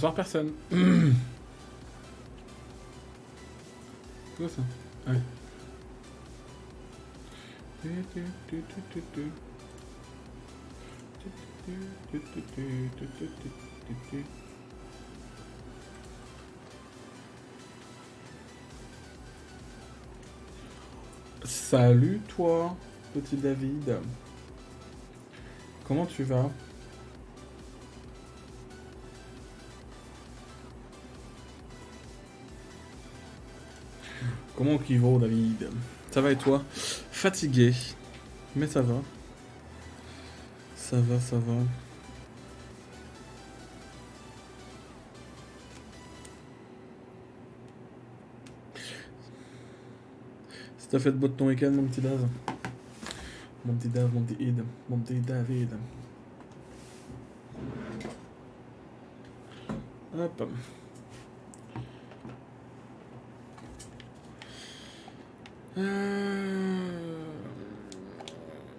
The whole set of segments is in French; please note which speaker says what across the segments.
Speaker 1: Bonsoir personne. Quoi ça Ah ouais. Salut toi, petit David. Comment tu vas? Comment qu'il va, David Ça va et toi Fatigué, mais ça va. Ça va, ça va. Si t'as fait de beau ton week-end, mon petit Daz Mon petit Daz, mon petit Id, mon petit David. Hop. Euh...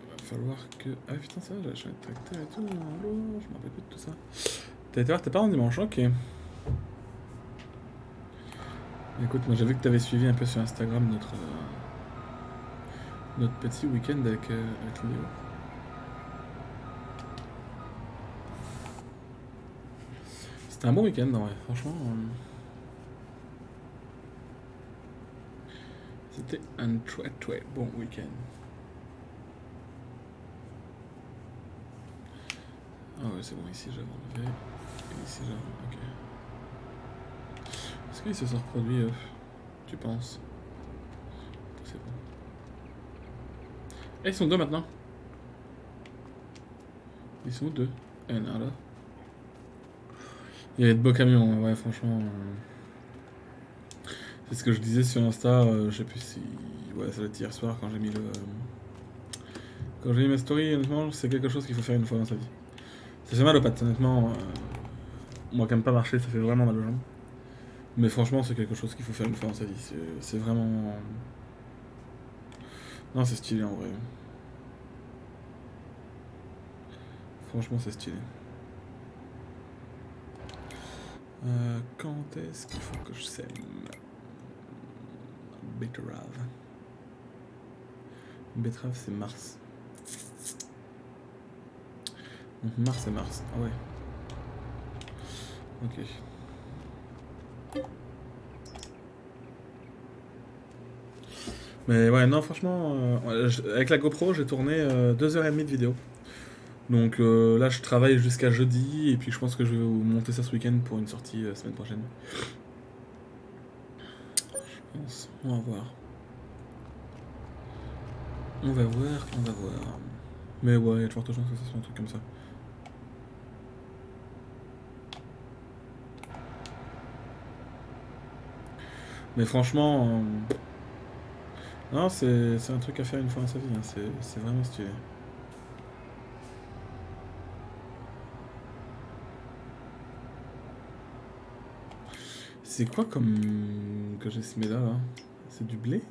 Speaker 1: Va falloir que... Ah putain ça, j'ai changé de tracteur et tout. Allô, je me rappelle plus de tout ça. T'as été voir tes parents dimanche, ok. Écoute, moi vu que t'avais suivi un peu sur Instagram notre... euh, Notre petit week-end avec, euh, avec Léo. C'était un bon week-end, ouais, franchement. euh, C'était un très très bon week-end. Ah ouais, c'est bon, ici j'avais enlevé. Et ici j'avais... Ok. Est-ce qu'il se sont reproduits, euh, tu penses? C'est bon. Eh, ils sont deux maintenant. Ils sont deux. Et un là. Il y avait de beaux camions, ouais, franchement. euh, C'est ce que je disais sur Insta, euh, je sais plus si. Ouais, ça doit être hier soir quand j'ai mis le. Quand j'ai mis ma story, honnêtement, c'est quelque chose qu'il faut faire une fois dans sa vie. Ça fait mal aux pattes, honnêtement. euh, Moi qui aime pas marcher, ça fait vraiment mal aux jambes. Mais franchement, c'est quelque chose qu'il faut faire une fois dans sa vie. C'est- C'est vraiment. Non, c'est stylé en vrai. Franchement, c'est stylé. Euh, quand est-ce qu'il faut que je sème? Betterave. Betterave, c'est mars. Donc mars et mars. Ah ouais. Ok. Mais ouais, non, franchement, euh, avec la GoPro, j'ai tourné 2h30 de vidéo. Donc euh, là, je travaille jusqu'à jeudi, et puis je pense que je vais vous monter ça ce week-end pour une sortie euh, semaine prochaine. On va voir. On va voir, on va voir. Mais ouais, il y a de fortes chances que ce soit un truc comme ça. Mais franchement, euh, non, c'est un truc à faire une fois dans sa vie. hein. C'est vraiment stylé. C'est quoi comme que j'ai semé là, là? C'est du blé?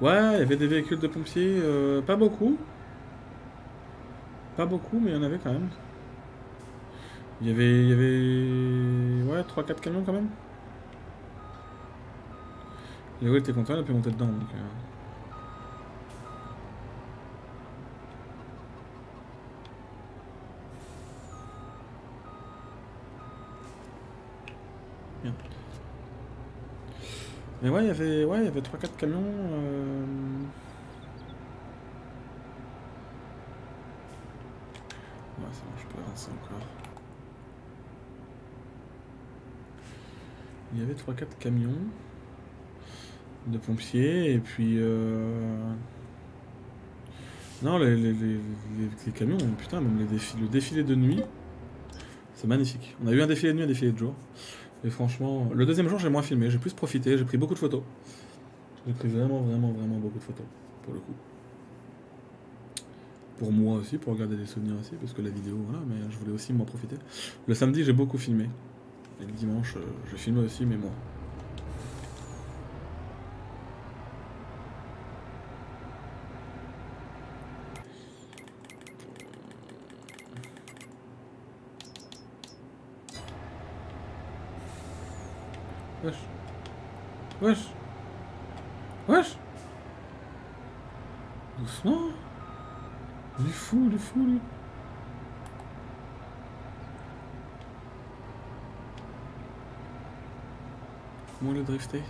Speaker 1: Ouais, il y avait des véhicules de pompiers, euh, pas beaucoup. Pas beaucoup, mais il y en avait quand même. Il y avait, il y avait, ouais, 3-4 camions quand même. Léo était content, il a pu monter dedans. Donc, euh. Mais ouais, il y avait, ouais, il y avait 3-4 camions. euh. Ouais, bon, je peux avancer encore. Il y avait 3-4 camions de pompiers et puis euh... non les, les, les, camions putain même le défilé de nuit c'est magnifique on a eu un défilé de nuit un défilé de jour et franchement le deuxième jour j'ai moins filmé. J'ai plus profité. J'ai pris beaucoup de photos. J'ai pris vraiment vraiment vraiment beaucoup de photos pour le coup. Pour moi aussi pour regarder des souvenirs aussi parce que la vidéo voilà mais je voulais aussi m'en profiter. Le samedi j'ai beaucoup filmé. Et le dimanche euh, je filmais aussi mais moi Wesh. Wesh. Wesh. Doucement. Il est fou, il est fou, lui. Comment le drifter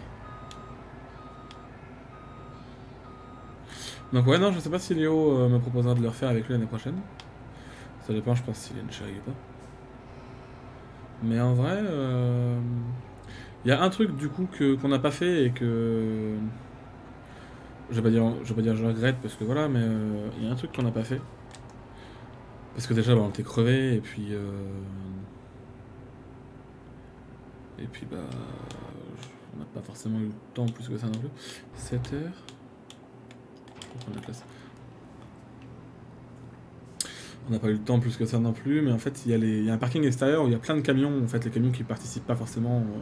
Speaker 1: Donc ouais, non, je sais pas si Léo euh, me proposera de le refaire avec lui l'année prochaine. Ça dépend, je pense, s'il a une chérie ou pas. Mais en vrai, il euh, y a un truc du coup que qu'on n'a pas fait et que je vais pas dire, je vais pas dire je regrette parce que voilà, mais il euh, y a un truc qu'on n'a pas fait parce que déjà bah, on était crevé et puis et puis bah on n'a pas forcément eu le temps plus que ça non plus. 7 heures. On n'a pas eu le temps plus que ça non plus, mais en fait, il y, a un parking extérieur où il y a plein de camions, en fait, les camions qui participent pas forcément euh,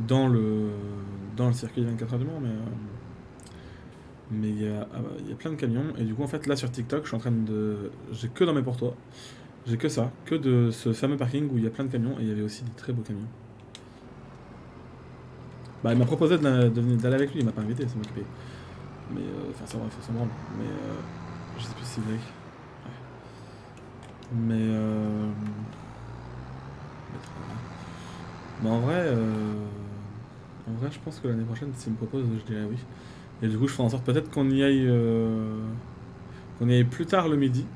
Speaker 1: dans, le, dans le circuit 24 heures du Mans, mais, euh, mais il, y a, ah bah, y a plein de camions, et du coup, en fait, là sur TikTok, je suis en train de. J'ai que dans mes pour j'ai que ça, que de ce fameux parking où il y a plein de camions, et il y avait aussi des très beaux camions. Bah, il m'a proposé d'aller avec lui, il m'a pas invité, c'est moi qui paye. Mais, euh, enfin, ça va, faut s'en. Mais, euh, je sais plus si c'est vrai. Mais, euh... Mais en vrai, euh... en vrai, je pense que l'année prochaine, s'il me propose, je dirais oui. Et du coup, je ferai en sorte peut-être qu'on y aille, euh... qu'on y aille plus tard le midi.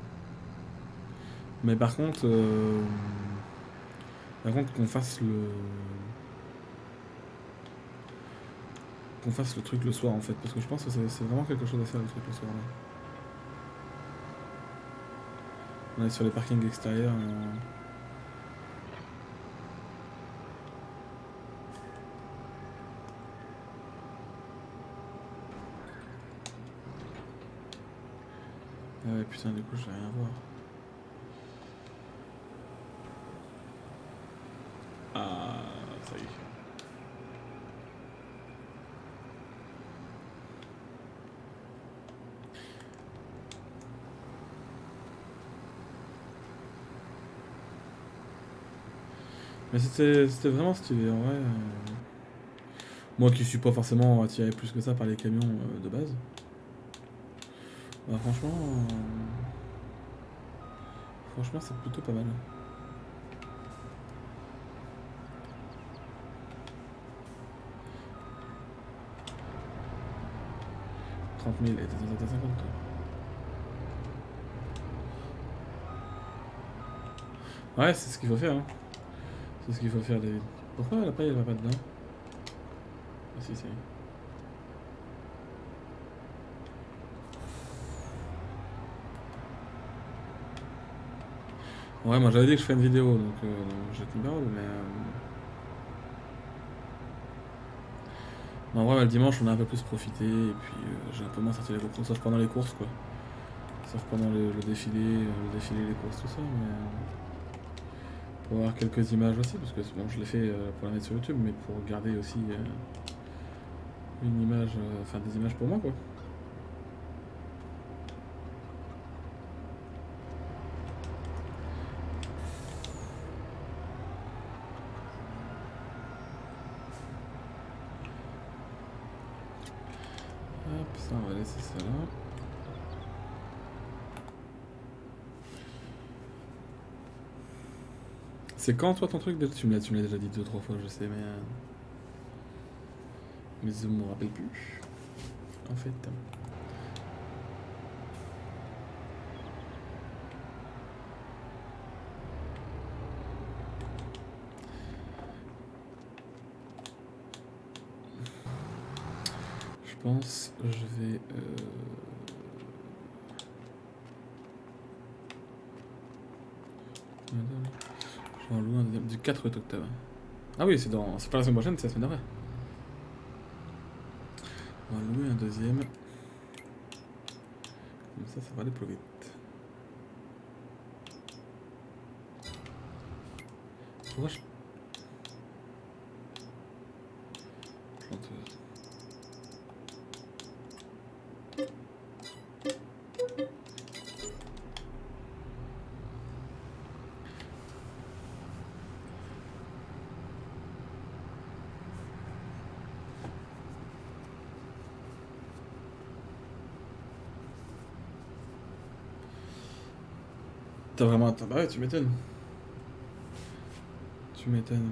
Speaker 1: Mais par contre, euh... par contre, qu'on fasse le qu'on fasse le truc le soir en fait, parce que je pense que c'est vraiment quelque chose à faire le truc le soir là. On est sur les parkings extérieurs. Ah ouais putain du coup je vais rien voir. Ah ça y est. Mais c'était vraiment stylé, en vrai. Euh. Moi qui suis pas forcément attiré plus que ça par les camions euh, de base. Bah, franchement... Euh, franchement c'est plutôt pas mal. 30 000 et t'as 50 Ouais, c'est ce qu'il faut faire. Hein. C'est ce qu'il faut faire, David. Pourquoi la paille elle va pas dedans? Ah si, si. Ouais, moi j'avais dit que je ferais une vidéo, donc euh, j'ai une parole, mais... Euh... en vrai, le dimanche, on a un peu plus profité, et puis euh, j'ai un peu moins sorti les courses, sauf pendant les courses, quoi. Sauf pendant le, le défilé, euh, le défilé, les courses, tout ça, mais... Pour avoir quelques images aussi, parce que bon, je l'ai fait pour la mettre sur YouTube, mais pour garder aussi une image, enfin des images pour moi quoi. Hop, ça on va laisser ça là. C'est quand toi ton truc Tu me l'as déjà dit deux trois fois, je sais, mais. Euh, mais je me rappelle plus. En fait. Je pense je vais. Euh... On loue un deuxième du 4 octobre. Ah oui, c'est dans. C'est pas la semaine prochaine, c'est la semaine d'après. On va louer un deuxième. Comme ça, ça va aller plus vite. Pourquoi je T'as vraiment... Attends, bah ouais, tu m'étonnes. Tu m'étonnes.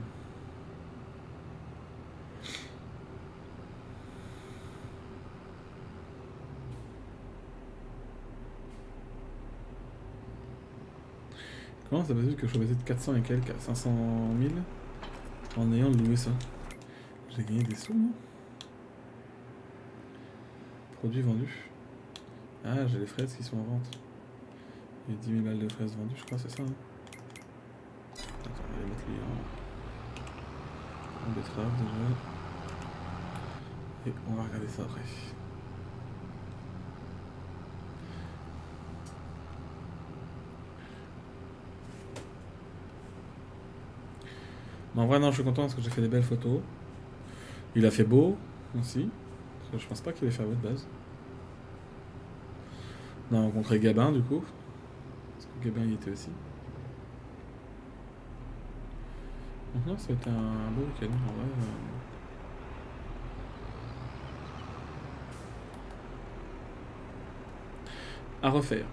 Speaker 1: Comment ça possible que je sois passé de 400 et quelques à 500 000 en ayant loué ça? J'ai gagné des sous, moi Produits vendus. Ah, j'ai les fraises qui sont en vente. Il y a 10 000 balles de fraises vendues, je crois, c'est ça. Hein Attends, on va les mettre lui en... en déjà. Et on va regarder ça après. Mais en vrai, non, je suis content parce que j'ai fait des belles photos. Il a fait beau aussi. Parce que je pense pas qu'il ait fait à votre base. On a rencontré Gabin du coup. Gabin était aussi. Donc non, ça un beau week-end en vrai. euh. À refaire.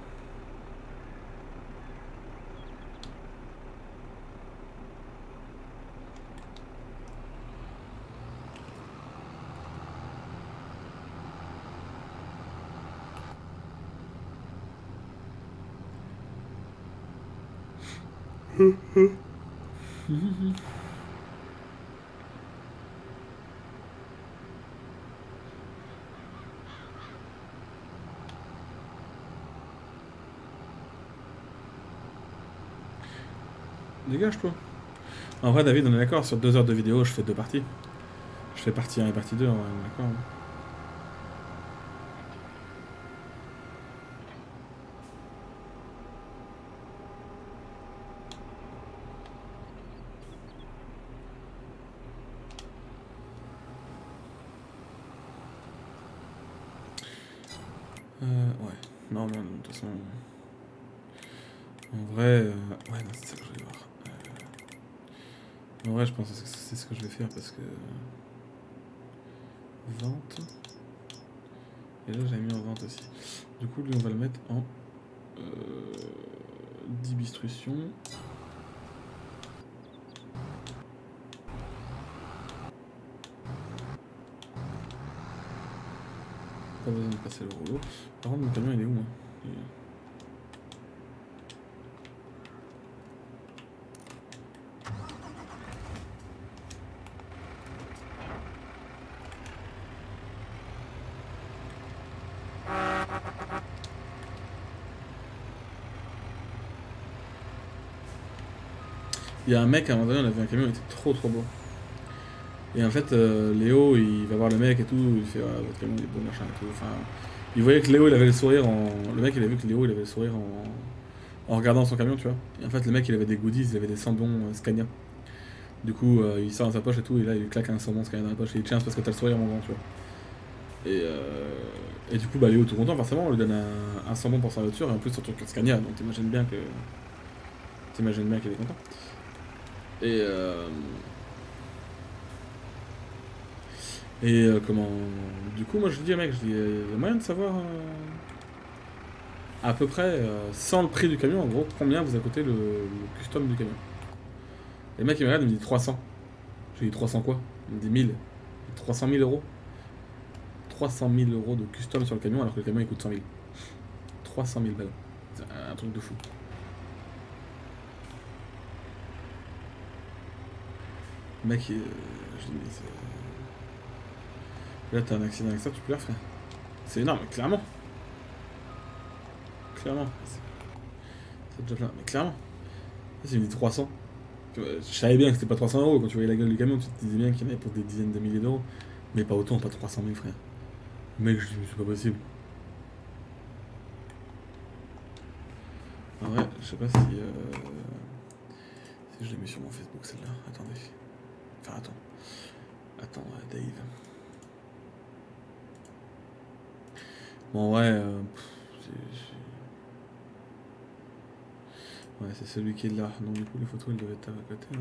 Speaker 1: Dégage-toi. En vrai, David, on est d'accord, sur deux heures de vidéo, je fais deux parties. Je fais partie 1 et partie 2, on est d'accord. Euh, ouais. Non, mais de toute façon. En vrai. euh, Ouais, non, c'est ça que je voulais voir. Euh, En vrai, je pense que c'est ce que je vais faire parce que. Vente. Et là, j'avais mis en vente aussi. Du coup, lui, on va le mettre en. Euh. Pas besoin de passer le rouleau. Par contre, mon camion, il est où, moi est- Il y a un mec, à un moment donné, on avait un camion, il était trop trop beau. Et en fait, euh, Léo, il va voir le mec et tout, il fait ah, votre camion est beau, machin et tout. Enfin, il voyait que Léo, il avait le sourire en. Le mec, il a vu que Léo, il avait le sourire en. En regardant son camion, tu vois. Et en fait, le mec, il avait des goodies, il avait des sambons euh, Scania. Du coup, euh, il sort dans sa poche et tout, et là, il claque un sambon Scania dans la poche et il c'est parce que t'as le sourire, mon grand, tu vois. Et, euh, et du coup, bah, Léo, tout content, forcément, on lui donne un, un sambon pour sa voiture, et en plus, surtout que Scania, donc t'imagines bien que. T'imagines bien qu'il est content. Et. Euh, et euh, comment. Du coup, moi je dis, mec, je dis, il y a moyen de savoir. euh, à peu près, euh, sans le prix du camion, en gros, combien vous a coûté le, custom du camion. Et le mec, il me regarde, il me dit 300. Je lui dis 300 quoi? Il me dit 1000. 300 000 euros. 300 000 euros de custom sur le camion alors que le camion il coûte 100 000. 300 000 balles. C'est un truc de fou. Le mec, il- je dis, mais. Là, t'as un accident avec ça, tu pleures, frère. C'est énorme, clairement. Clairement. C'est déjà plein, mais clairement. C'est dit 300. Tu vois, Je savais bien que c'était pas 300 euros. Quand tu voyais la gueule du camion, tu te disais bien qu'il y en avait pour des dizaines de milliers d'euros. Mais pas autant, pas 300 000, frère. Mec, je mais c'est pas possible. En vrai, je sais pas si. euh, Si je l'ai mis sur mon Facebook, celle-là. Attendez. Enfin, attends. Attends, euh, Dave. Bon, ouais. euh, Ouais, c'est celui qui est là. Donc, du coup, les photos, elles doivent être à côté, là.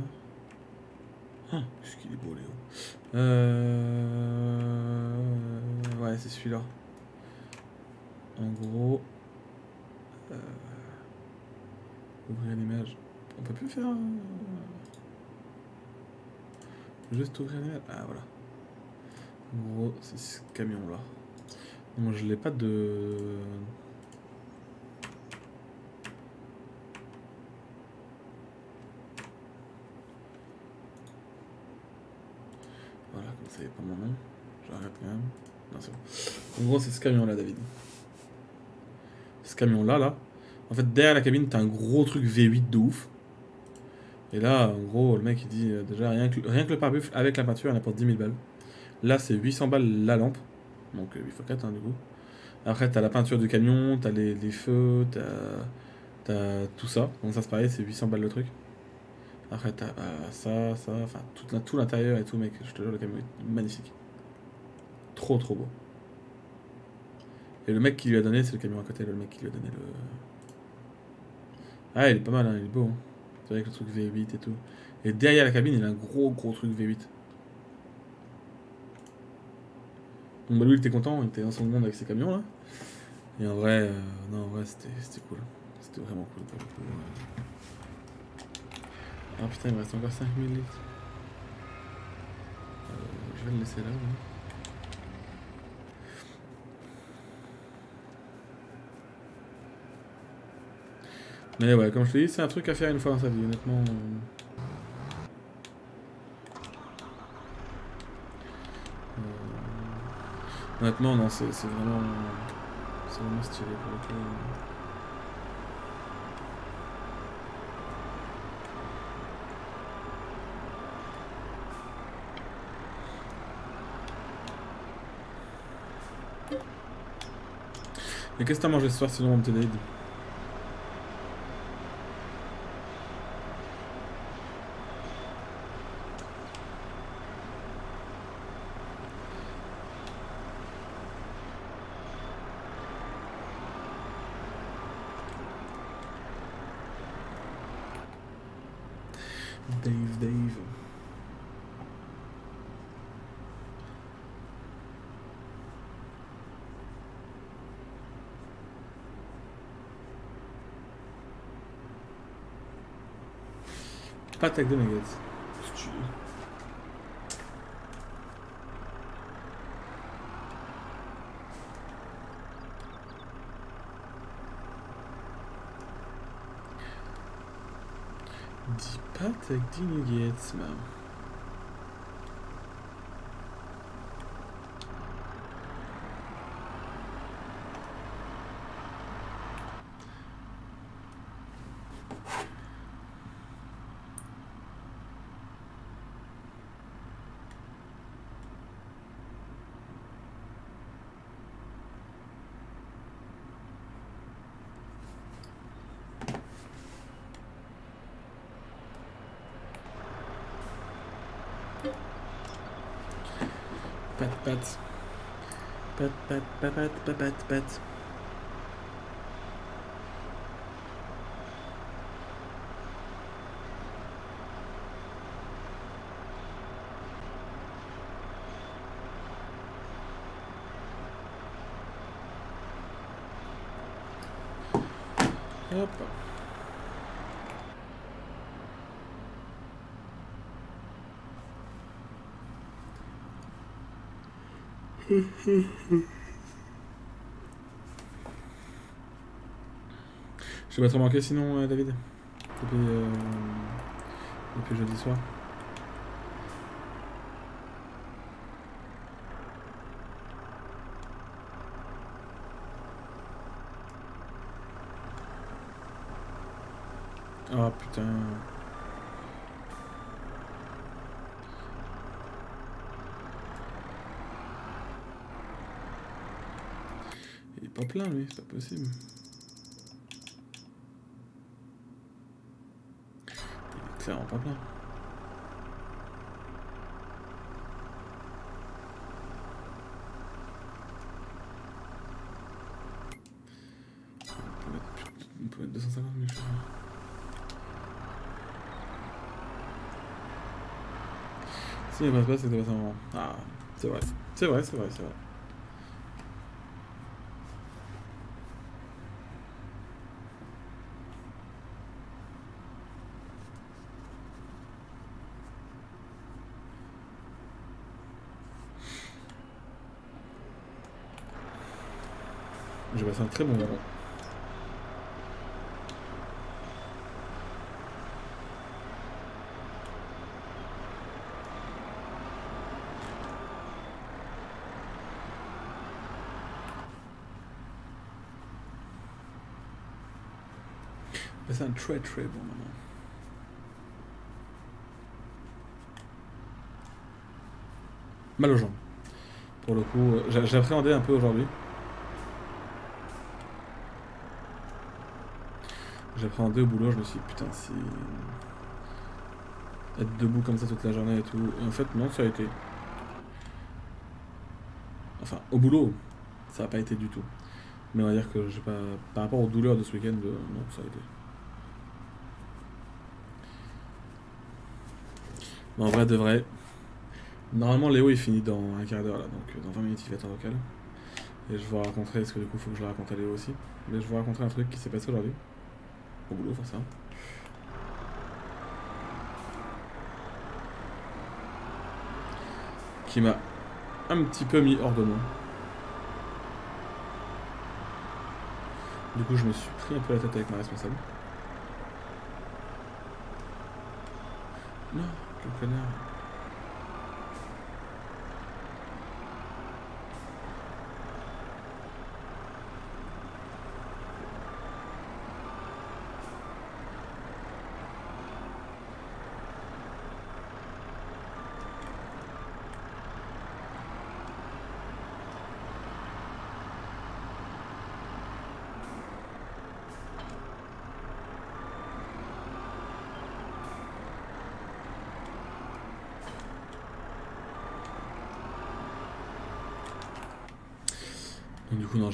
Speaker 1: Ah, qu'est-ce qu'il est beau, Léo. Euh... Ouais, c'est celui-là. En gros... euh, Ouvrir l'image. On peut plus faire. un- Juste ouvrir l'image. Ah voilà. En gros, c'est ce camion Moi je l'ai pas de. Voilà, comme ça y est pas mon nom. J'arrête quand même. Non, c'est bon. En gros, c'est ce camion là, David. Ce camion là, là. En fait, derrière la cabine, t'as un gros truc V8 de ouf. Et là, en gros, le mec il dit euh, déjà rien que, rien que le pare-buffle avec la peinture, il apporte 10 000 balles. Là, c'est 800 balles la lampe. Donc euh, 8 x 4 hein, du coup. Après, t'as la peinture du camion, t'as les, les feux, t'as t'as tout ça. Donc ça, c'est pareil, c'est 800 balles le truc. Après, t'as euh, ça, ça, enfin tout, l'intérieur et tout, mec. Je te jure, le camion est magnifique. Trop, trop beau. Et le mec qui lui a donné, c'est le camion à côté, le mec qui lui a donné le. Ah, il est pas mal, hein, il est beau. Hein. C'est avec le truc V8 et tout. Et derrière la cabine, il a un gros, gros truc V8. Donc bah, lui, il était content, il était dans son monde avec ses camions là. Et en vrai, euh, non, en vrai, c'était cool. C'était vraiment cool. pour le coup. Ah putain, il me reste encore 5000 litres. Euh, je vais le laisser là. Mais ouais, comme je te dis, c'est un truc à faire une fois dans sa vie, honnêtement. euh. Honnêtement, non, c'est vraiment. C'est vraiment stylé pour le coup. Et qu'est-ce que t'as mangé ce soir sinon, mon petit David Dave, Dave. Pâte avec des nuggets. Stylé. Dix pâtes avec des nuggets, bet, bet, bet, bet. Opa. Mm-hmm. Sais pas trop manqué sinon, euh, David Depuis, euh, jeudi soir. Ah putain. Il est pas plein lui, c'est pas possible. Il est clairement pas plein. On peut mettre, plus- on peut mettre 250 000 choses. Si il passe pas, c'est que ça passe un moment. Ah, c'est vrai. C'est vrai, c'est vrai, c'est vrai. J'ai passé un très bon moment. C'est un très très bon moment. Mal aux jambes. Pour le coup, euh, appréhendé un peu aujourd'hui. J'ai appréhendé au boulot, je me suis dit, putain, si. Être debout comme ça toute la journée et tout. Et en fait, non, ça a été. Enfin, au boulot, ça n'a pas été du tout. Mais on va dire que j'ai pas. Par rapport aux douleurs de ce week-end, euh, non, ça a été. Mais en vrai de vrai. Normalement, Léo il finit dans un quart d'heure là, donc euh, dans 20 minutes il va être en local. Et je vais raconter, parce que du coup, faut que je le raconte à Léo aussi. Mais je vais raconter un truc qui s'est passé aujourd'hui. Au boulot, forcément. Qui m'a un petit peu mis hors de moi. Du coup, je me suis pris un peu la tête avec ma responsable. Non, quel connard.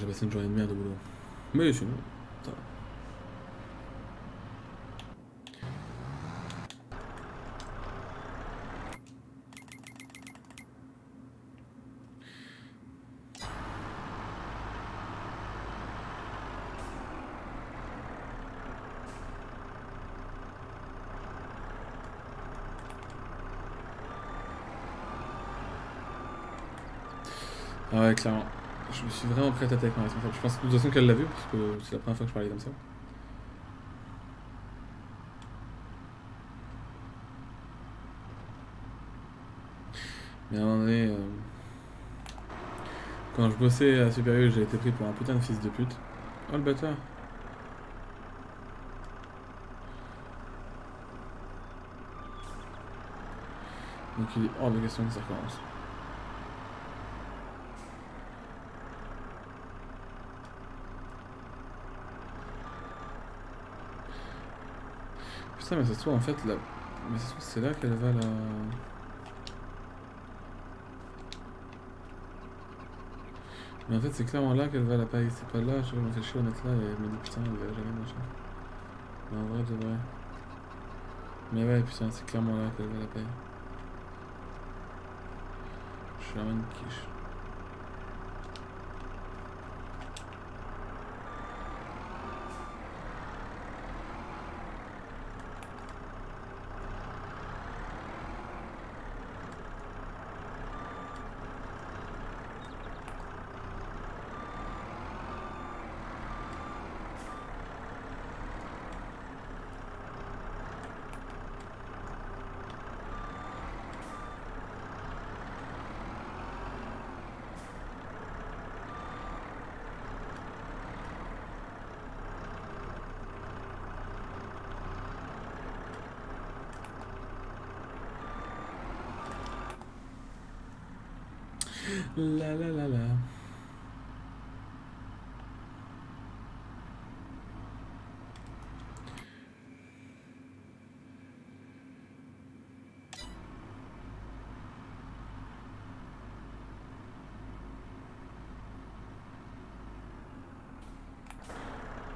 Speaker 1: J'ai passé une journée de merde au boulot. Mais sinon, ça va. Ah ouais, clairement. Je suis vraiment la tête avec ma responsable. Je pense de toute façon qu'elle l'a vu, parce que c'est la première fois que je parlais comme ça. Mais à un moment donné, euh, quand je bossais à Super U, j'ai été pris pour un putain de fils de pute. Oh le bâtard Donc il est hors de question que ça recommence. Mais ça se trouve en fait là. Mais c'est là qu'elle va la. Mais en fait c'est clairement là qu'elle va la paille, c'est pas là, je me fais chier à mettre là et elle putain elle va jamais machin. Mais en vrai de vrai. Mais ouais putain c'est clairement là qu'elle va la paille. Je suis vraiment une. La la la la.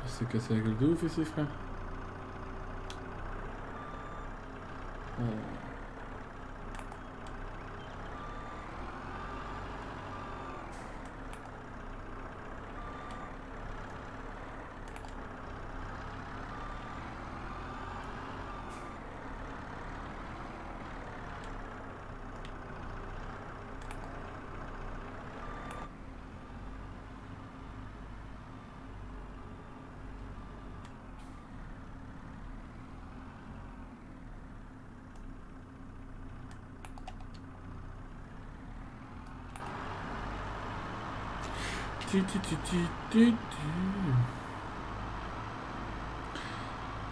Speaker 1: C'est cassé la gueule de ouf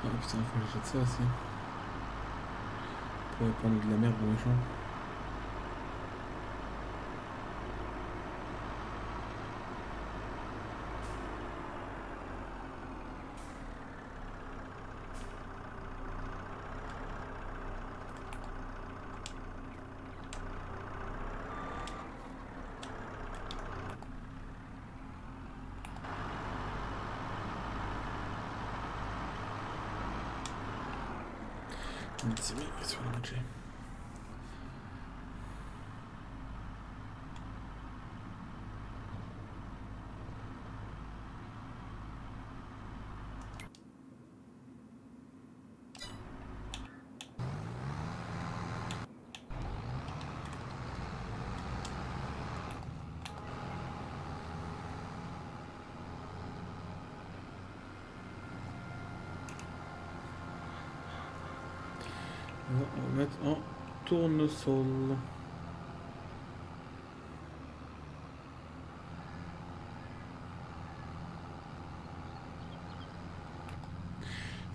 Speaker 1: Ah putain, faut que j'achète ça aussi. Pour prendre de la merde pour les tournesol.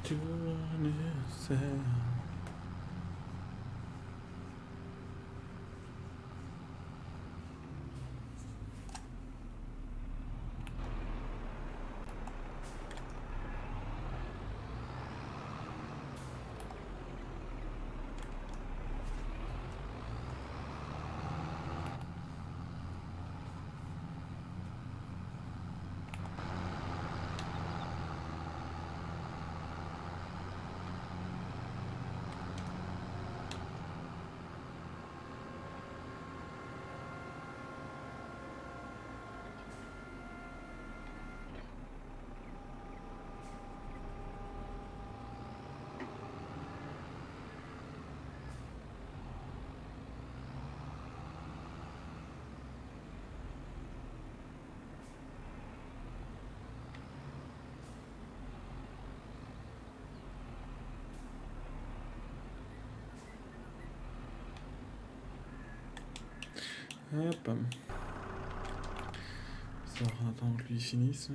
Speaker 1: Tu ne sais. Hop. Ça va attendre que lui finisse.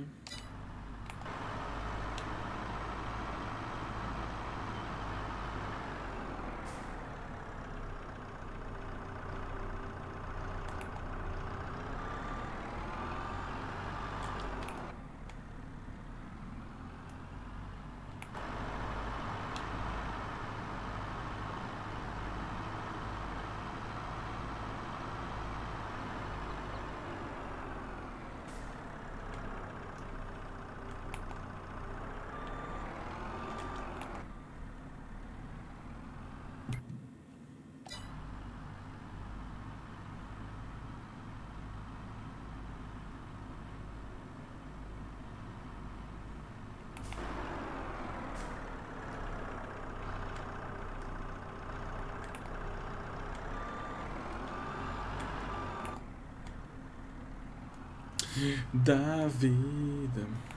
Speaker 1: David. Attends,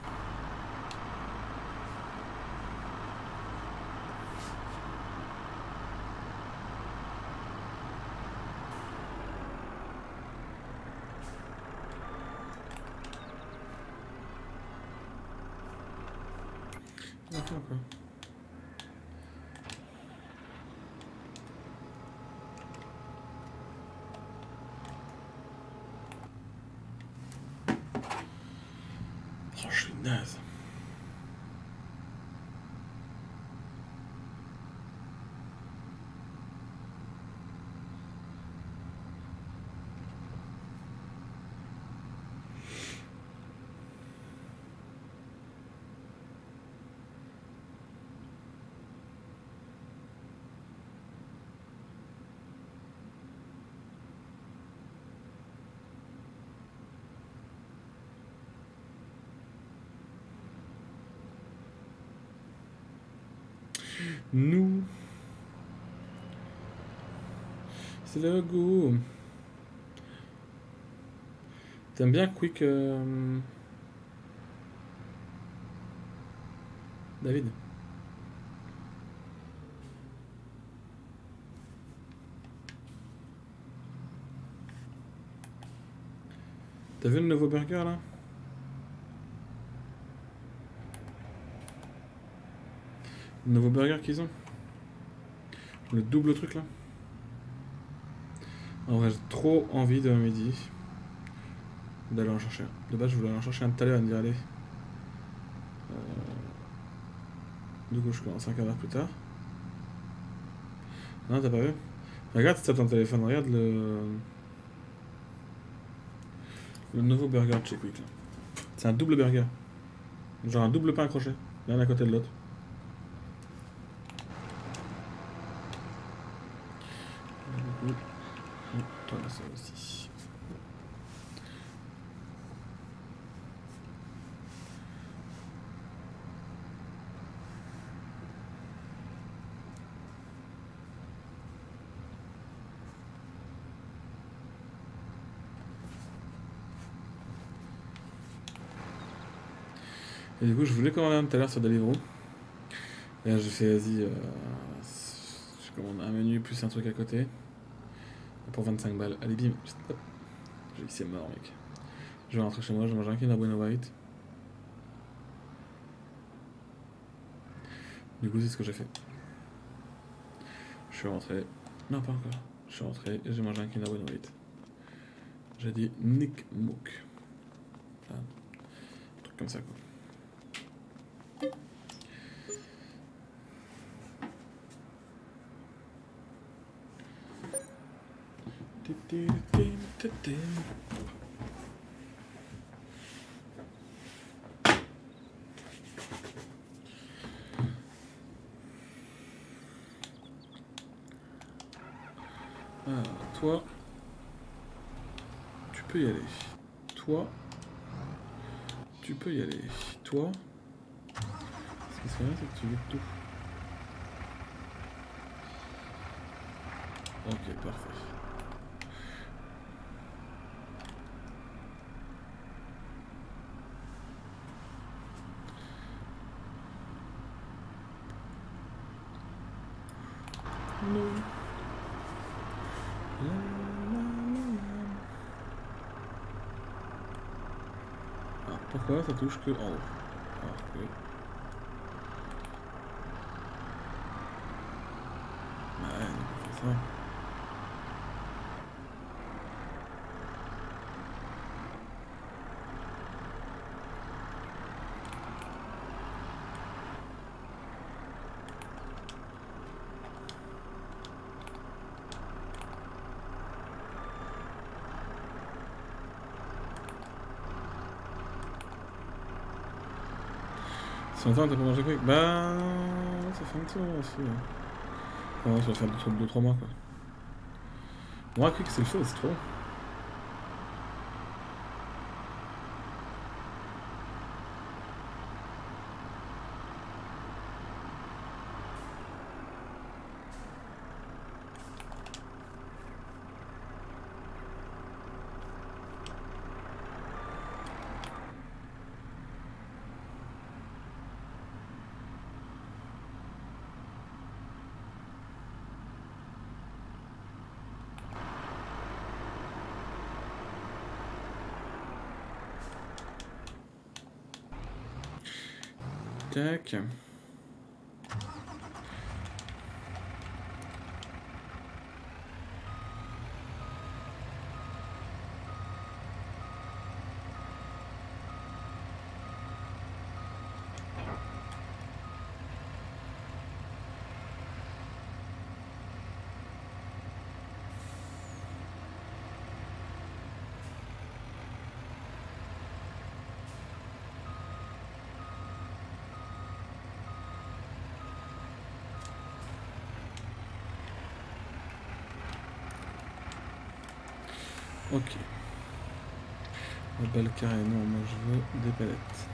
Speaker 1: C'est le goût. T'aimes bien Quick. Euh, David? T'as vu le nouveau burger là? Le nouveau burger qu'ils ont? Le double truc là? En vrai, j'ai trop envie de midi d'aller en chercher un. De base, je voulais en chercher un tout à l'heure et me dire. Euh, Du coup, je commence un quart d'heure plus tard. Non, t'as pas vu? Regarde, c'est ton téléphone, regarde le. Le nouveau burger de chez Quick. C'est un double burger. Genre un double pain accroché, l'un à côté de l'autre. Ça aussi. Et du coup, je voulais commander un tout à l'heure sur Deliveroo. Et là, j'ai fait, vas-y, euh, je commande un menu plus un truc à côté. Pour 25 balles. Allez, bim. C'est mort, mec. Je vais rentrer chez moi, je mange un Kinder Bueno White. Du coup, c'est ce que j'ai fait. Je suis rentré. Non, pas encore. Je suis rentré et j'ai mangé un Kinder Bueno White. J'ai dit Nick Mook. Un truc comme ça, quoi. Alors, toi, tu peux y aller. Toi, tu peux y aller. Toi, ce qui serait bien, c'est que tu vides tout. Ok, parfait. Non. La, la, la, la. Ah, pourquoi ça touche que en haut Alors que... Ouais, on fait ça. Fait longtemps t'as pas mangé quick Bah... Ça fait un petit moment aussi. Ouais, ouais ça va faire 2-3 mois quoi. Moi, quick c'est le feu, c'est trop. Tac. Ok. La balle carrée, non, moi je veux des palettes.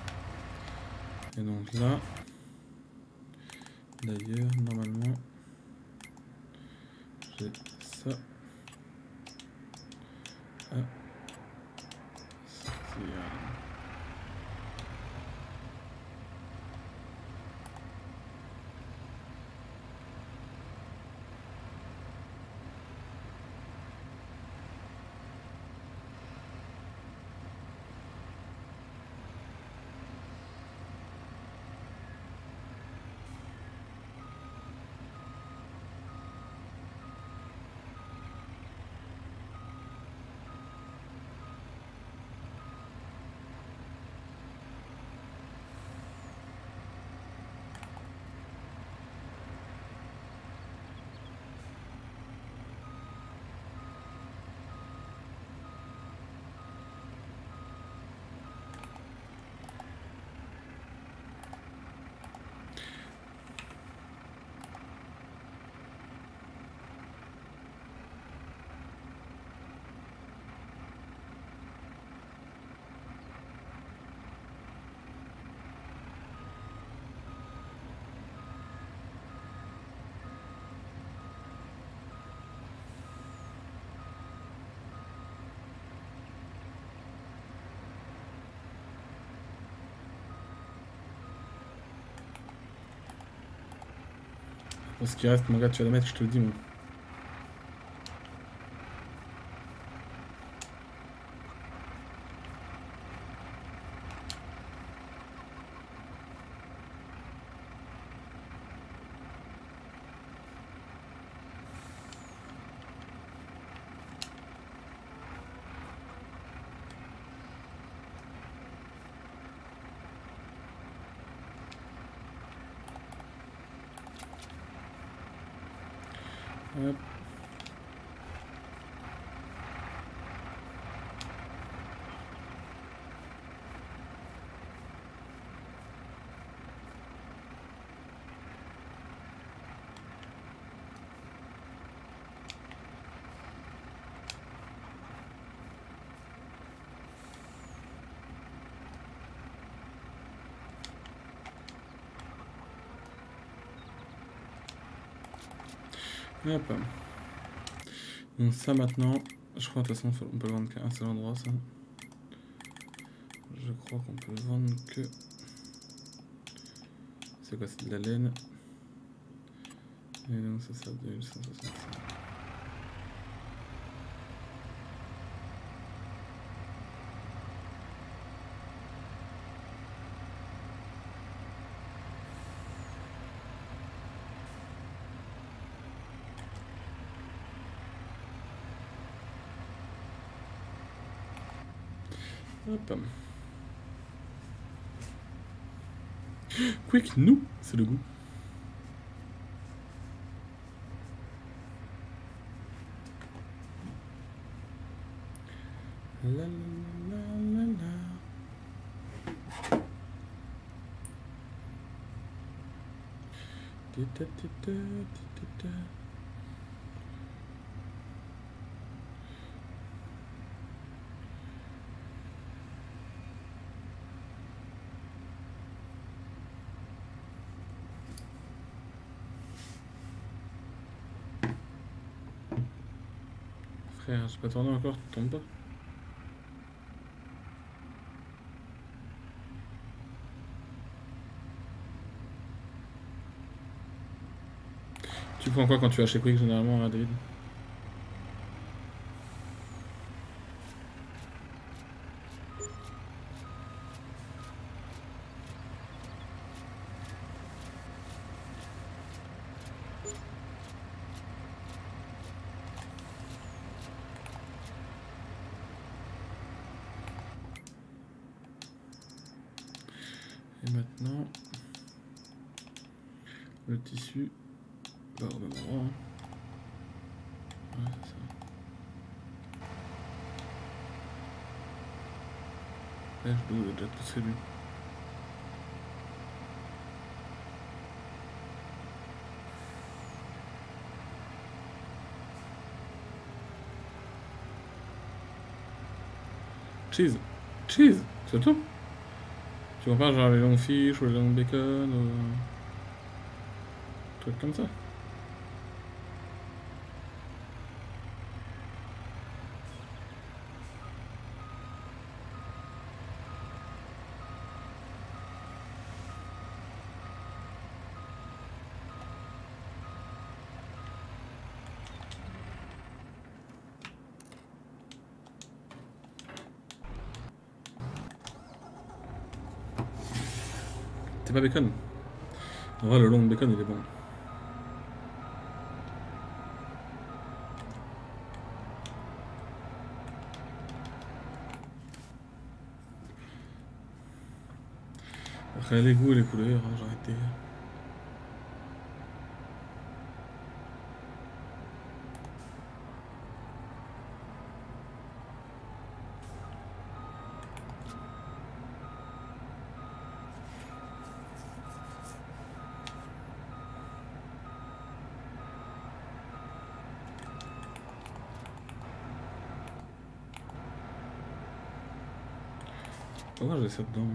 Speaker 1: Et donc là, d'ailleurs, normalement, Pour ce qui reste, mon gars, tu vas la mettre, je te le dis, moi. Hop. Donc ça maintenant, je crois de toute façon on peut le vendre qu'à un seul endroit ça. Je crois qu'on peut le vendre que... C'est quoi, c'est de la laine? Et donc ça, ça 2165. Hop. Quick, nous, c'est le goût. La, la, la, la, la. Ti, ta, ti, ta, ti, ti, ta. Frère, pas tourné encore, tu tombes pas. Tu prends quoi quand tu vas chez Quick généralement, hein, David Et maintenant, le tissu va au même endroit. hein. Ouais, c'est ça. Déjà poussé lui. Cheese. Cheese, c'est tout. Tu vois pas genre les longues fiches ou les longues bacon ou... Trucs comme ça. Bacon. En le long bacon, il est bon. Après, les goûts et les couleurs, hein, j'ai arrêté. trouver ça dedans.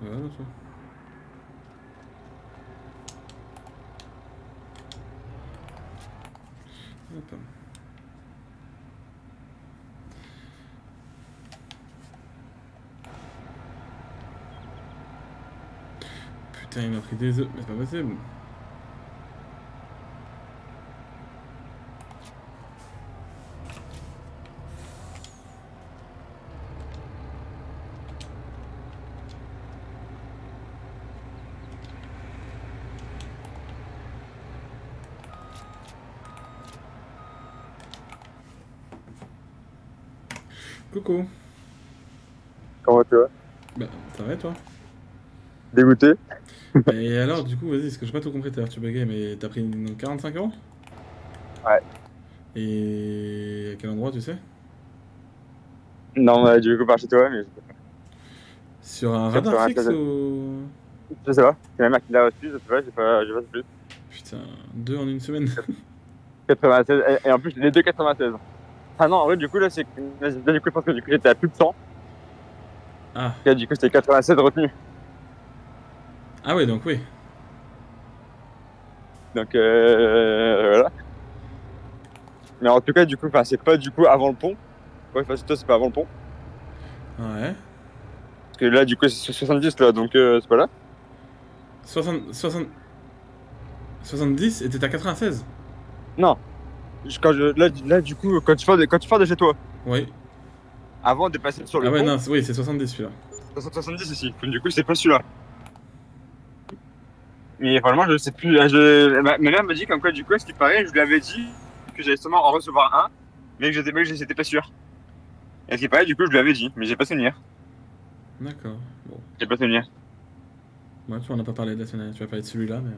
Speaker 1: Voilà, ça. Hop. Putain, il m'a pris des œufs, mais c'est pas possible. Toi
Speaker 2: Dégoûté
Speaker 1: Et alors, du coup, vas-y, parce que j'ai pas tout compris, à l'heure, tu mais t'as pris donc 45 euros?
Speaker 2: Ouais.
Speaker 1: Et à quel endroit, tu sais?
Speaker 2: Non, mais du coup, par chez toi, mais
Speaker 1: Sur un
Speaker 2: Sur
Speaker 1: radar
Speaker 2: un
Speaker 1: fixe ou...
Speaker 2: je sais pas. C'est ma mère qui l'a reçu, je sais pas, j'ai pas, j'ai pas plus.
Speaker 1: Putain, deux en une semaine.
Speaker 2: 96, et, et en plus, les deux 96. Ah non, en vrai, du coup, là, c'est. Du coup, je pense que du coup, j'étais à plus de 100.
Speaker 1: Ah,
Speaker 2: là, du coup, c'était 87 retenus.
Speaker 1: ah ouais, donc oui.
Speaker 2: Donc, euh. Voilà. Mais en tout cas, du coup, c'est pas du coup avant le pont. Ouais, c'est toi, c'est pas avant le pont.
Speaker 1: Ouais.
Speaker 2: Parce que là, du coup, c'est 70 là, donc euh, c'est pas là.
Speaker 1: 60... 60... 70 et t'étais à 96
Speaker 2: Non. Je- Quand je, là, là, du coup, quand tu pars de, quand tu pars de chez toi,
Speaker 1: Oui.
Speaker 2: Avant de passer sur le
Speaker 1: Ah ouais,
Speaker 2: pont,
Speaker 1: non, c'est- oui, c'est 70 celui-là.
Speaker 2: 370 ici. Du coup, c'est pas celui-là. Mais vraiment, je sais plus. Je... Ma, ma mère me dit comme quoi, du coup, ce qui paraît, je lui avais dit que j'allais seulement en recevoir un, mais que j'étais mais que j'étais pas sûr. Et ce qui paraît, du coup, je lui avais dit, mais j'ai pas souvenir.
Speaker 1: D'accord. Bon.
Speaker 2: J'ai pas souvenir.
Speaker 1: Moi, tu vois, on n'a pas parlé de la semaine. Tu vas parler de celui-là, mais...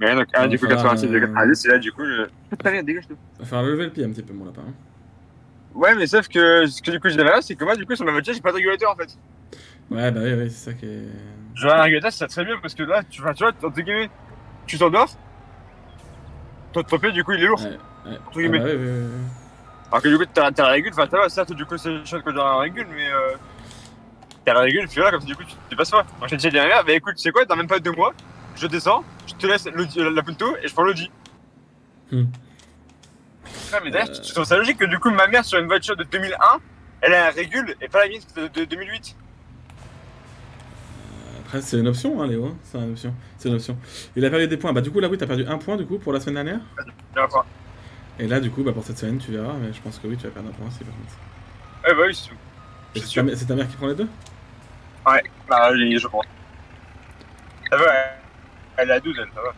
Speaker 2: Mais ouais, donc, un, du coup,
Speaker 1: Enfin,
Speaker 2: 86 et
Speaker 1: euh,
Speaker 2: 90, et là, du coup, je. Très bien, dégage-toi.
Speaker 1: Va falloir lever le pied un petit peu, mon lapin. hein.
Speaker 2: Ouais, mais sauf que ce que du coup, je disais là, c'est que moi, du coup, sur ma voiture, j'ai pas de régulateur en fait.
Speaker 1: Ouais, bah oui, oui, c'est ça qui est...
Speaker 2: J'aurais un régulateur, c'est très bien parce que là, tu, enfin, tu vois, entre guillemets, tu t'endors, ton, pied, du coup, il est lourd.
Speaker 1: Ouais, ouais.
Speaker 2: Entre
Speaker 1: Ah bah
Speaker 2: guillemets.
Speaker 1: oui, oui, oui, oui.
Speaker 2: Alors que du coup, t'as t'as la régule, enfin, va, certes, du coup, c'est chiant que j'ai la régule, mais euh, t'as la régule, puis là, comme ça, du coup, tu te passes pas. Moi, j'ai dit à la mère, bah écoute, tu sais quoi, dans même pas deux mois, je descends, je te laisse la punto et je prends l'Audi.
Speaker 1: Hmm.
Speaker 2: Mais d'ailleurs,
Speaker 1: Euh.
Speaker 2: tu trouves ça logique que du coup, ma mère, sur une voiture de 2001, elle a la régule et pas la mienne de, de 2008
Speaker 1: Après, c'est une option, hein, Léo. hein. C'est une option. C'est une option. Il a perdu des points. Bah, du coup, là, oui, t'as perdu un point, du coup, pour la semaine dernière.
Speaker 2: Dernière fois.
Speaker 1: Et là, du coup, bah, pour cette semaine, tu verras. Mais je pense que oui, tu vas perdre un point aussi, par contre.
Speaker 2: Ouais, bah oui, c'est tout. C'est
Speaker 1: ta, mère qui prend les deux?
Speaker 2: Ouais, bah, je pense. Ça va, elle, elle à 12, elle, ça va.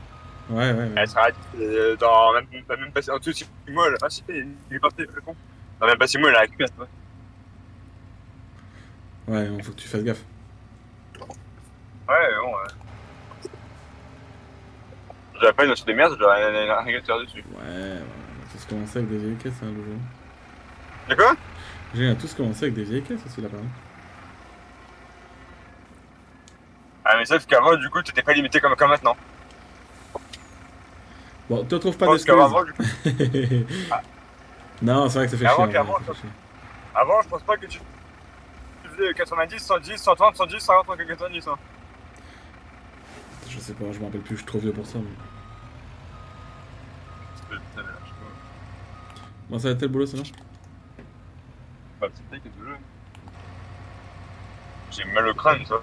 Speaker 1: Ouais, ouais, ouais.
Speaker 2: Elle sera euh, dans même, même pas en dessous de 6 mois. Elle... Ah, si, il est parti, le con. Dans même pas 6 mois, elle a récupéré.
Speaker 1: Ouais, faut que tu fasses gaffe.
Speaker 2: Ouais, bon, ouais. J'avais pas une notion de merde, j'aurais un, régulateur dessus.
Speaker 1: Ouais, ouais. On a tous commencé avec des vieilles caisses, hein, Loulou.
Speaker 2: De quoi?
Speaker 1: J'ai tous commencé avec des vieilles caisses aussi, là, par exemple.
Speaker 2: Ah, mais sauf qu'avant, du coup, t'étais pas limité comme, comme maintenant.
Speaker 1: Bon, te retrouve
Speaker 2: Je
Speaker 1: pas d'excuses. non, c'est vrai que ça fait
Speaker 2: Avant,
Speaker 1: chier.
Speaker 2: clairement,
Speaker 1: ouais, ça fait chier.
Speaker 2: avant, je pense pas que tu, tu faisais 90, 110, 130, 110, 150, 90. Hein.
Speaker 1: Je sais pas, je me rappelle plus, je suis trop vieux pour ça. Mais... Bon, ça va être le boulot, sinon
Speaker 2: Bah, c'est peut-être que le jeu. J'ai mal au crâne, toi.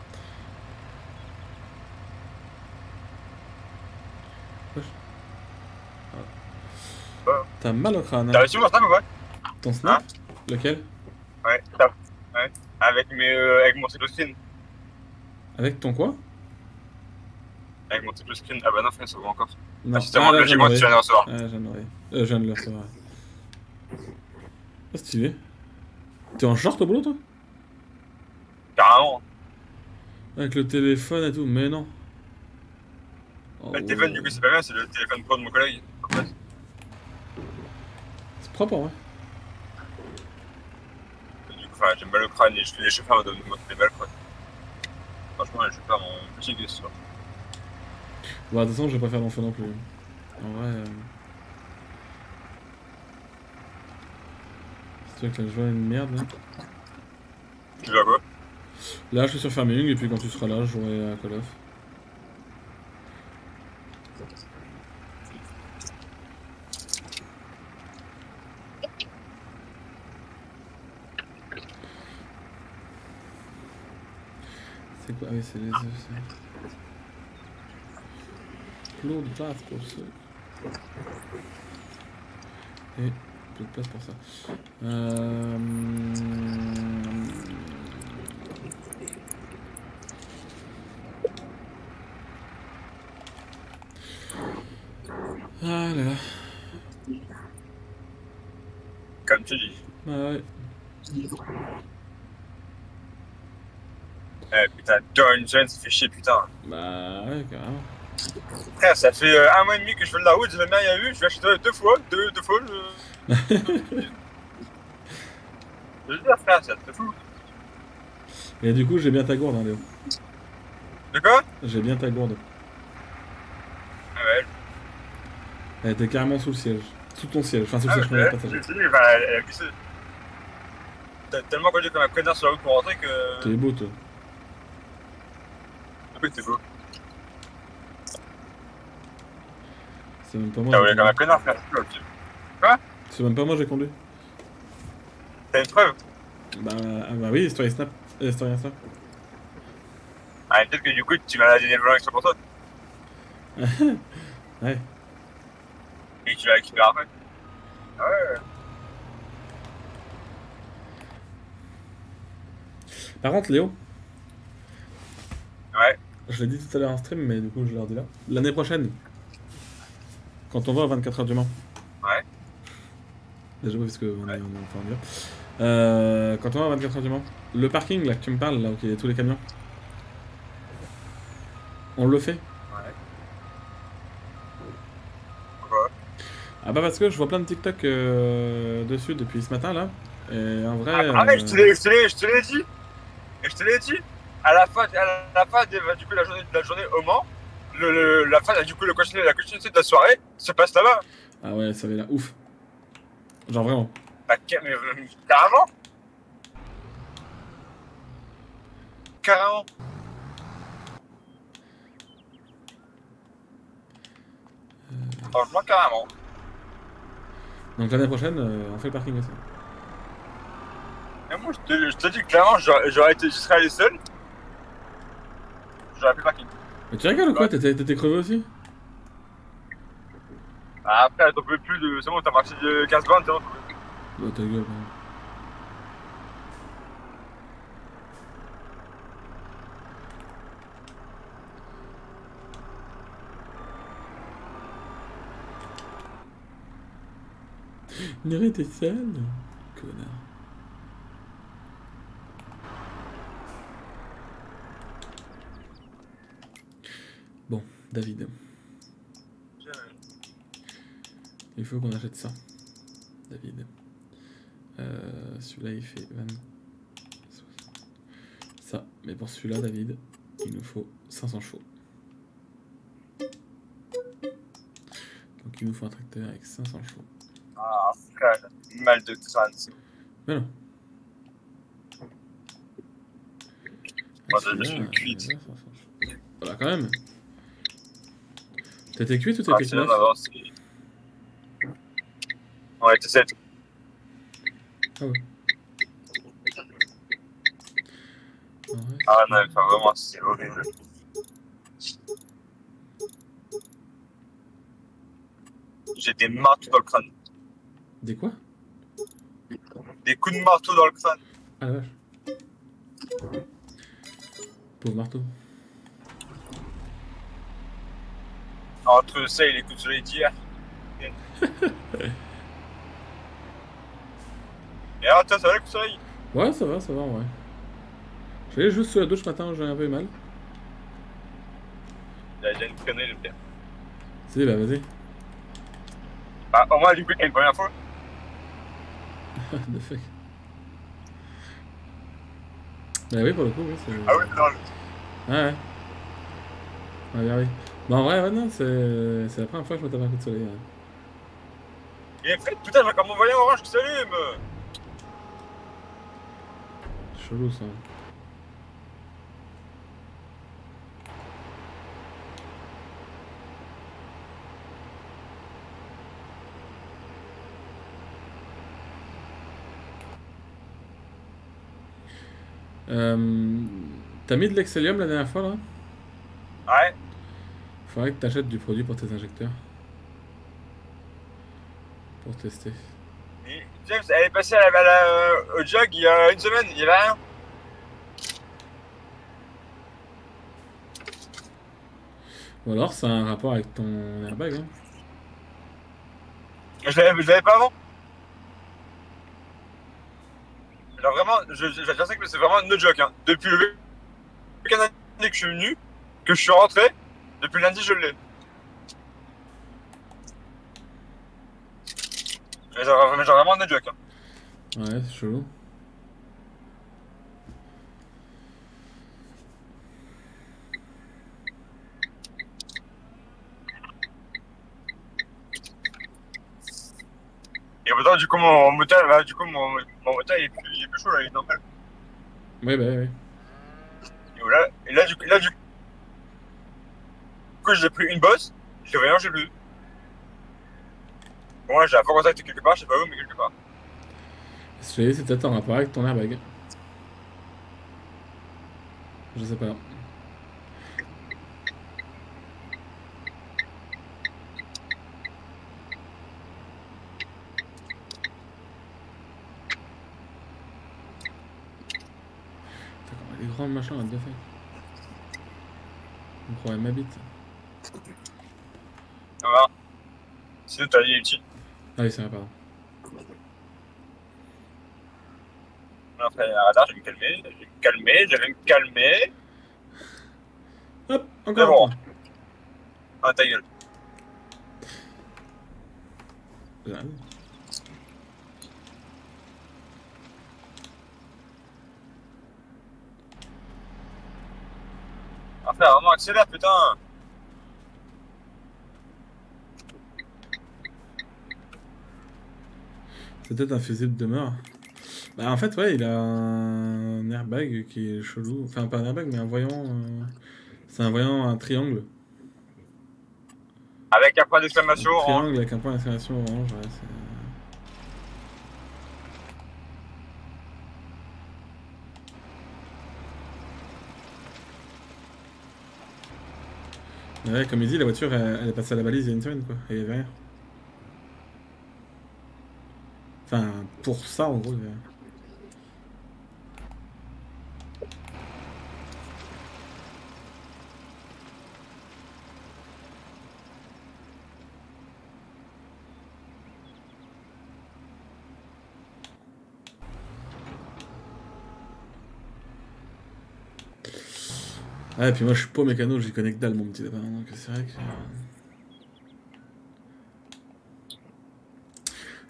Speaker 1: T'as mal au crâne,
Speaker 2: T'as
Speaker 1: hein.
Speaker 2: reçu mon snap ou quoi
Speaker 1: Ton snap?
Speaker 2: Hein?
Speaker 1: Lequel?
Speaker 2: Ouais, t'as. Ouais. Avec, mes, euh, avec mon screen.
Speaker 1: Avec ton quoi?
Speaker 2: Avec mon screen. Ah bah non, frère, ça va encore.
Speaker 1: Non,
Speaker 2: Ah, justement,
Speaker 1: là, de
Speaker 2: tu viens de recevoir.
Speaker 1: Ah, je viens de. Euh, je viens de le recevoir. Oh, stylé. T'es en short au boulot, toi?
Speaker 2: Carrément.
Speaker 1: Avec le téléphone et tout, mais non. Oh,
Speaker 2: Le téléphone,
Speaker 1: ouais.
Speaker 2: du coup, c'est pas bien, c'est le téléphone pro de mon collègue. En fait.
Speaker 1: Propre, ouais.
Speaker 2: Du coup, enfin, j'ai mal au crâne et je fais les chauffeurs de mon téléphone, quoi. Franchement, je vais faire mon petit guest, quoi.
Speaker 1: Bon, de toute façon, je vais pas faire feu non plus. En vrai. Euh... C'est toi que là, je vois une merde là.
Speaker 2: Tu vas quoi?
Speaker 1: Là, je suis sur Farming et puis quand tu seras là, je jouerai à Call of. C'est quoi? Ah oui, c'est les œufs, ça. L'eau de place pour ça. Et peu de place pour ça. Euh... Ah là là.
Speaker 2: Comme tu dis.
Speaker 1: Ah ouais.
Speaker 2: Eh putain, Dungeon, ça fait chier putain.
Speaker 1: Bah ouais, carrément.
Speaker 2: Frère, ça fait euh, un mois et demi que je fais de la route, j'ai jamais rien vu, je vais acheter deux fois, deux, deux fois. Je... je veux dire, frère, ça te fout.
Speaker 1: Et du coup, j'ai bien ta gourde, hein, Léo.
Speaker 2: De quoi
Speaker 1: J'ai bien ta gourde.
Speaker 2: Ah ouais,
Speaker 1: Elle était carrément sous le siège. Sous ton siège. Enfin, sous
Speaker 2: ah
Speaker 1: le siège, je
Speaker 2: ouais,
Speaker 1: pas
Speaker 2: j'ai enfin, elle, elle a glissé. T'as tellement conduit comme un connard sur la route pour rentrer que.
Speaker 1: T'es beau, toi.
Speaker 2: Oui, t'es beau.
Speaker 1: C'est même pas moi.
Speaker 2: T'as comme un connard, frère.
Speaker 1: C'est même pas moi, j'ai conduit.
Speaker 2: T'as une preuve?
Speaker 1: Bah, ah bah oui, Story Snap. Euh, Insta.
Speaker 2: Ah, peut-être que du coup, tu m'as donné le volant extra pour toi.
Speaker 1: Ouais.
Speaker 2: Et tu l'as récupéré après. Ah ouais.
Speaker 1: Par contre, Léo,
Speaker 2: Ouais.
Speaker 1: Je l'ai dit tout à l'heure en stream, mais du coup, je leur dis là. L'année prochaine, quand on va à 24 heures du Mans.
Speaker 2: Ouais.
Speaker 1: Déjà, parce que on est,
Speaker 2: Ouais.
Speaker 1: on est en. Euh, quand on va à 24 heures du Mans, le parking là que tu me parles, là où il y a tous les camions, on le fait
Speaker 2: Ouais.
Speaker 1: Ah bah parce que je vois plein de TikTok euh, dessus depuis ce matin là. Et en vrai.
Speaker 2: Ah, ouais,
Speaker 1: euh,
Speaker 2: je te l'ai- je te l'ai je te l'ai dit. Et je te l'ai dit. À la fin, à la fin de, du coup, la journée, de la journée au Mans, le, le- la fin, du coup, le continuité, la continuité de la soirée se passe là-bas.
Speaker 1: Ah ouais, ça avait l'air ouf. Genre vraiment.
Speaker 2: Bah, mais, mais, carrément. Carrément. Franchement, carrément.
Speaker 1: Donc l'année prochaine, euh, on fait le parking aussi.
Speaker 2: Et moi, je te, je te dis clairement, j'aurais été, je serais allé seul.
Speaker 1: Mais tu rigoles ou quoi? T'étais crevé aussi?
Speaker 2: Ah, Après, t'en peux plus de. C'est bon, t'as marché de 15 secondes, c'est bon.
Speaker 1: Bah ta gueule. hein. Néré, t'es seul Connard. Bon, David, il faut qu'on achète ça. David. Euh, celui-là il fait 20. Ça, mais pour celui-là, David, il nous faut 500 chevaux. Donc il nous faut un tracteur avec 500 chevaux.
Speaker 2: Ah, mal de crâne.
Speaker 1: Mais non. Ah,
Speaker 2: je
Speaker 1: celui-là,
Speaker 2: suis cuite.
Speaker 1: il a 500 chevaux. Voilà, quand même. T'étais cuite ou
Speaker 2: Ah,
Speaker 1: t'étais
Speaker 2: c'est bien
Speaker 1: neuf
Speaker 2: d'avance. Ouais, t'es 7.
Speaker 1: Ah ouais.
Speaker 2: Ah non, enfin, vraiment, c'est horrible. J'ai des marteaux dans le crâne.
Speaker 1: Des quoi?
Speaker 2: Des coups de marteau dans le crâne.
Speaker 1: Ah vache. Pauvre marteau.
Speaker 2: Entre ça et les coups de soleil d'hier. Et alors, toi, ça va les coups de soleil
Speaker 1: Ouais, ça va, ça va, ouais. J'allais juste sous la douche ce matin, j'ai un peu eu mal.
Speaker 2: Déjà une connerie, je dire.
Speaker 1: Si, bah vas-y.
Speaker 2: Bah, au moins, du coup, il y a une première fois.
Speaker 1: The fuck. Bah oui, pour le coup, oui, c'est...
Speaker 2: Ah oui, non,
Speaker 1: Ouais, ouais. Ouais, bah oui. Bah en vrai, ouais, non, c'est... La première fois que je me tape un coup de soleil. ouais.
Speaker 2: il est fait, putain, j'ai comme mon voyant orange qui s'allume.
Speaker 1: Chelou, ça. Euh, T'as mis de l'excellium la dernière fois là?
Speaker 2: Ouais.
Speaker 1: Faudrait que t'achètes du produit pour tes injecteurs. Pour tester.
Speaker 2: Et James, elle est passée à la, à la- au jog il y a une semaine, il y avait rien.
Speaker 1: Ou alors c'est un rapport avec ton airbag. Hein.
Speaker 2: Je l'avais pas avant. Genre vraiment, je, je, ça que c'est vraiment no joke. Hein. Depuis le week-end dernier que je suis venu, que je suis rentré, depuis lundi je l'ai. Mais genre vraiment joke. Hein.
Speaker 1: Ouais, c'est chelou.
Speaker 2: Et pourtant, du coup, mon moteur, bah, du coup, mon, mon moteur il est, plus, il est plus chaud là, il est normal.
Speaker 1: Ouais, bah ouais.
Speaker 2: Et, voilà. et là, du là, du coup, j'ai pris une bosse, j'ai rien, j'ai plus. Bon, j'ai un faux contact quelque part, je sais pas où, mais quelque part.
Speaker 1: Dis, c'est peut-être en rapport avec ton airbag? Je sais pas. Putain, comment elle est grande machin là, de fait. On croirait ma bite.
Speaker 2: Ça va. Sinon, t'as dit utile.
Speaker 1: Ah oui, c'est vrai, pardon.
Speaker 2: Après, un radar, je vais me calmer, je vais me calmer, je vais me calmer.
Speaker 1: Hop, encore
Speaker 2: bon. Ah, ta gueule.
Speaker 1: J'arrive.
Speaker 2: Après, vraiment, accélère, putain.
Speaker 1: C'est peut-être un fusible de mort. Bah en fait ouais il a un airbag qui est chelou. Enfin pas un airbag mais un voyant. euh, C'est un voyant un triangle.
Speaker 2: Avec un point d'exclamation orange.
Speaker 1: triangle avec un point d'exclamation orange. Ouais, Ouais, comme il dit, la voiture, elle, elle est passée à la balise il y a une semaine, quoi. Et il y avait rien. Enfin, pour ça, en gros, rien. Ouais, et puis moi, je suis pas mécano, j'y connais que dalle, mon petit lapin. Donc, c'est vrai que...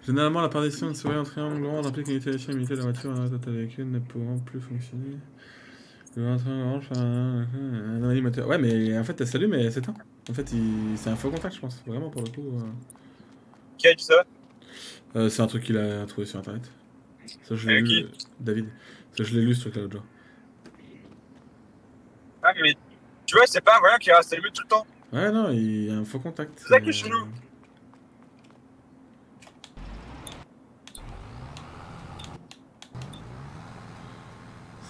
Speaker 1: Généralement, la partition de souris en triangle orange implique une utilisation limitée de la voiture en total véhicule ne pouvant plus fonctionner. Le triangle orange un, moteur. Ouais, mais en fait, elle s'allume et elle s'éteint. En fait, il... c'est un faux contact, je pense. Vraiment, pour le coup. euh.
Speaker 2: Qui a dit ça?
Speaker 1: Euh, c'est un truc qu'il a trouvé sur internet. Ça, je l'ai
Speaker 2: Avec
Speaker 1: lu. euh, David. Ça, je l'ai lu ce truc-là l'autre jour.
Speaker 2: Ah, mais tu vois, c'est pas un voyant qui reste allumé tout le temps.
Speaker 1: Ouais, non, il y a un faux contact.
Speaker 2: C'est ça qui est
Speaker 1: Euh,
Speaker 2: chelou.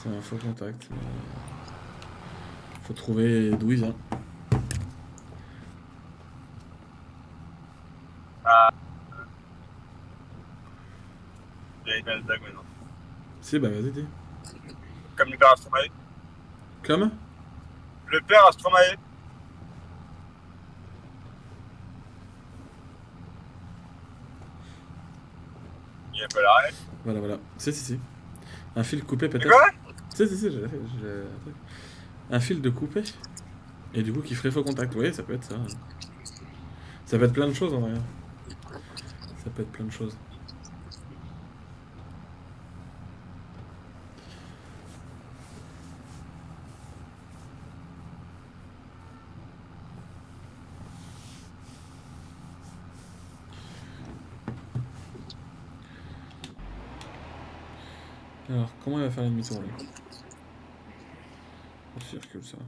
Speaker 1: C'est un faux contact. mais- Faut trouver d'où il vient.
Speaker 2: Maintenant.
Speaker 1: Si, bah vas-y, dis.
Speaker 2: Comme le père Astromae.
Speaker 1: Comme?
Speaker 2: Le père Astromae. Il a pas l'arrêt.
Speaker 1: Voilà, voilà. Si, si, si. Un fil coupé, peut-être. Si, si, si, j'ai un truc. Un fil de coupé. Et du coup, qui ferait faux contact. Oui, ça peut être ça. Ça peut être plein de choses en vrai. Ça peut être plein de choses. Alors, comment il va faire la demi-tour On circule ça.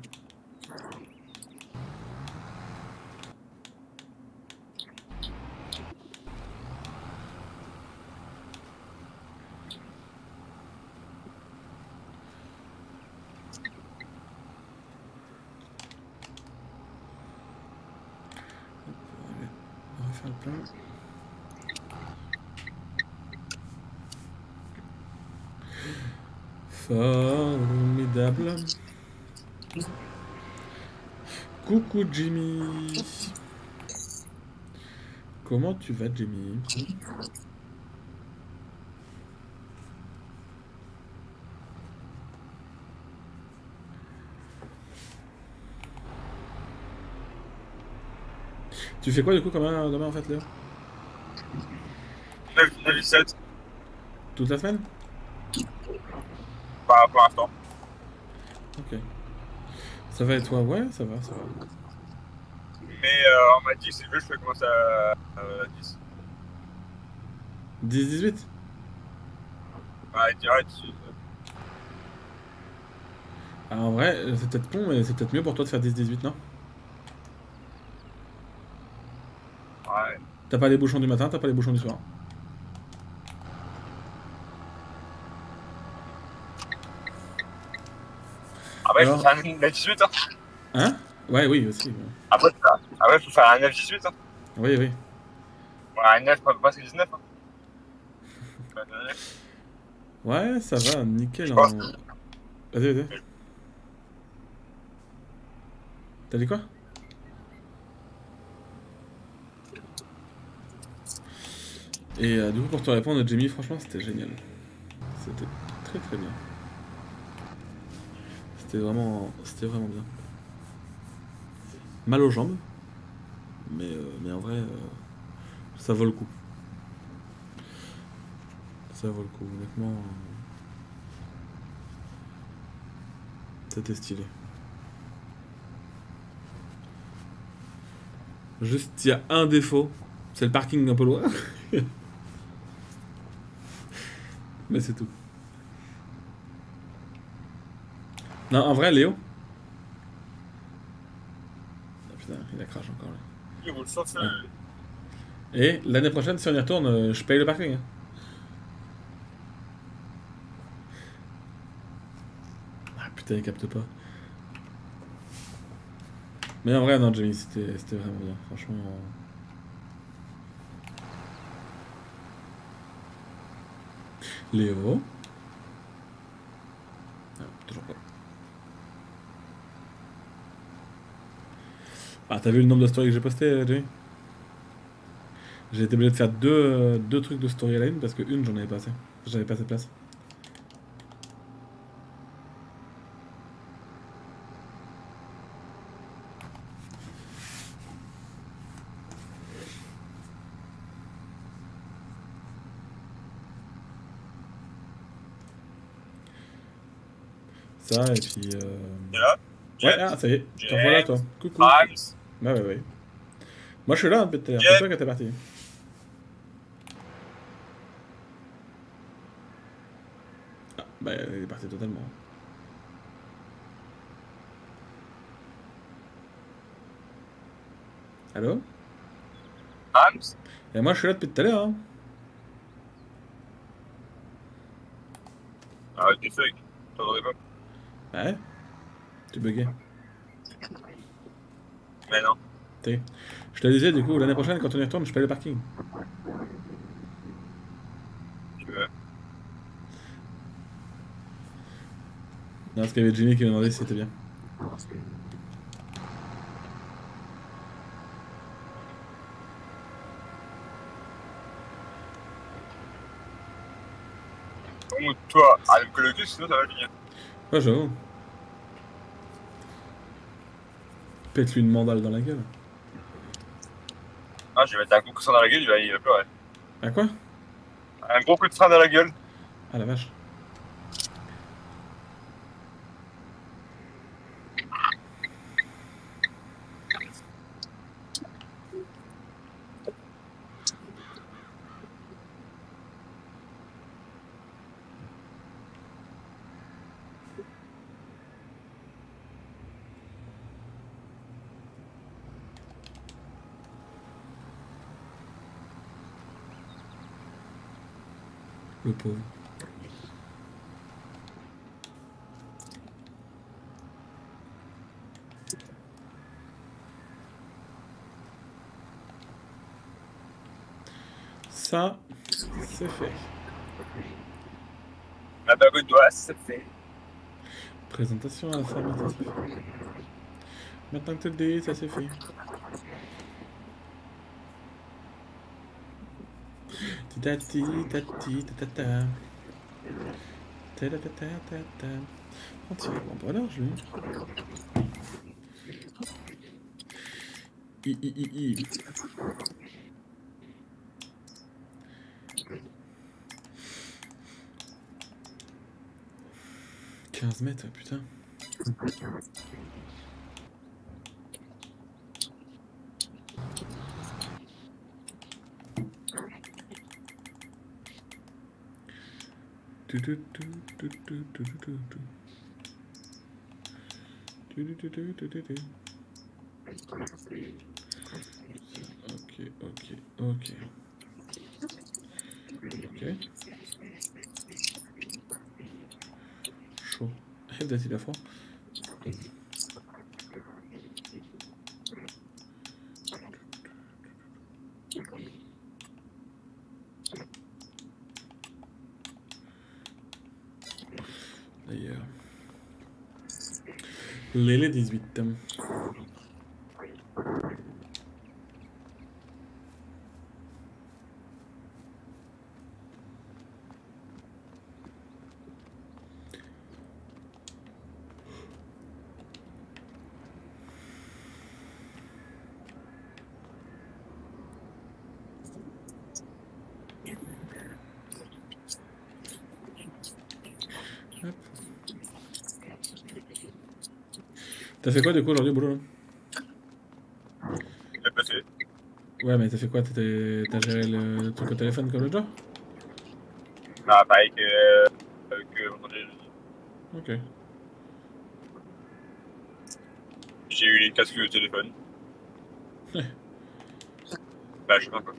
Speaker 1: faire le plein. Formidable. Coucou Jimmy. Comment tu vas Jimmy? Tu fais quoi du coup demain, demain en fait Léo?
Speaker 2: 9, 9 17.
Speaker 1: Toute la semaine?
Speaker 2: Pas pour l'instant.
Speaker 1: Ça va et toi? Ouais, ça va, ça va.
Speaker 2: Mais euh, on m'a dit que si tu veux, je peux commencer à, à 10.
Speaker 1: 10-18
Speaker 2: Ouais, direct.
Speaker 1: Ah, En vrai, c'est peut-être con, mais c'est peut-être mieux pour toi de faire 10-18, non?
Speaker 2: Ouais.
Speaker 1: T'as pas les bouchons du matin, t'as pas les bouchons du soir? Alors
Speaker 2: faut faire un 9 18. Hein.
Speaker 1: Hein? Ouais, oui, aussi. ouais.
Speaker 2: Après, faut faire- après, faut faire un 9 18. Hein.
Speaker 1: Oui, oui.
Speaker 2: Ouais, un 9, pas presque 19. Hein.
Speaker 1: Ouais, ça va, nickel.
Speaker 2: Pense
Speaker 1: Vas-y, vas-y. T'as dit quoi? Et euh, du coup, pour te répondre, Jimmy, franchement, c'était génial. C'était très très bien. C'était vraiment, c'était vraiment bien. Mal aux jambes, mais, euh, mais en vrai, euh, ça vaut le coup. Ça vaut le coup, honnêtement. euh, C'était stylé. Juste, il y a un défaut, c'est le parking un peu loin. Mais c'est tout. Non, en vrai, Léo. Ah, putain, il a crash encore là.
Speaker 2: Il roule sur feu.
Speaker 1: Et l'année prochaine, si on y retourne, euh, je paye le parking. hein. Ah putain, il capte pas. Mais en vrai, non, Jimmy, c'était c'était vraiment bien. Franchement. euh. Léo. Ah, toujours pas. Ah, t'as vu le nombre de stories que j'ai posté, euh, Jimmy J'ai été obligé de faire deux, euh, deux trucs de storyline parce que une, j'en avais pas assez. J'avais pas assez de place. Ça, et puis. Euh... Ouais, ah, ça y est, t'en voilà toi. Coucou.
Speaker 2: Rams.
Speaker 1: Ouais, ouais, ouais. Moi, je suis là depuis tout à l'heure.
Speaker 2: Jet.
Speaker 1: C'est toi qui t'es parti. Ah, bah, il est parti totalement. Allô?
Speaker 2: Rams.
Speaker 1: Et moi, je suis là depuis tout à l'heure. Hein.
Speaker 2: Ah, t'es fake. T'entendais pas.
Speaker 1: Ouais. Tu buguais.
Speaker 2: Mais non.
Speaker 1: T'es. Je te disais, du coup, l'année prochaine, quand on y retourne, je paye le parking.
Speaker 2: Tu veux.
Speaker 1: Non, parce qu'il y avait Jimmy qui m'a demandé si c'était bien.
Speaker 2: Ou toi, avec le cul, sinon ça va finir.
Speaker 1: Ouais, j'avoue. Pète-lui une mandale dans la gueule.
Speaker 2: Ah, je vais mettre un coup de frein dans la gueule, il va, il va pleurer.
Speaker 1: À quoi?
Speaker 2: Un gros coup de frein dans la gueule.
Speaker 1: Ah la vache. Le pauvre. Ça, c'est fait.
Speaker 2: La bague doigt, c'est fait.
Speaker 1: Présentation à la famille, ça c'est fait. Maintenant que tu le dis, ça c'est fait. Titati, tati, tatata. Tatatatatata. Oh, tiens, bon, pas large, lui. I, I, I, I. Quinze mètres, putain. Ok, ok, ok. Ok. Chaud. Date la fois. Lele diz bittim. T'as fait quoi du coup aujourd'hui au boulot là?
Speaker 2: Passé.
Speaker 1: Ouais mais t'as fait quoi? T'as géré le, le truc au téléphone comme le jour?
Speaker 2: Ah, pareil que. euh, que.
Speaker 1: Ok.
Speaker 2: J'ai eu les casques au téléphone. Bah, je sais pas quoi.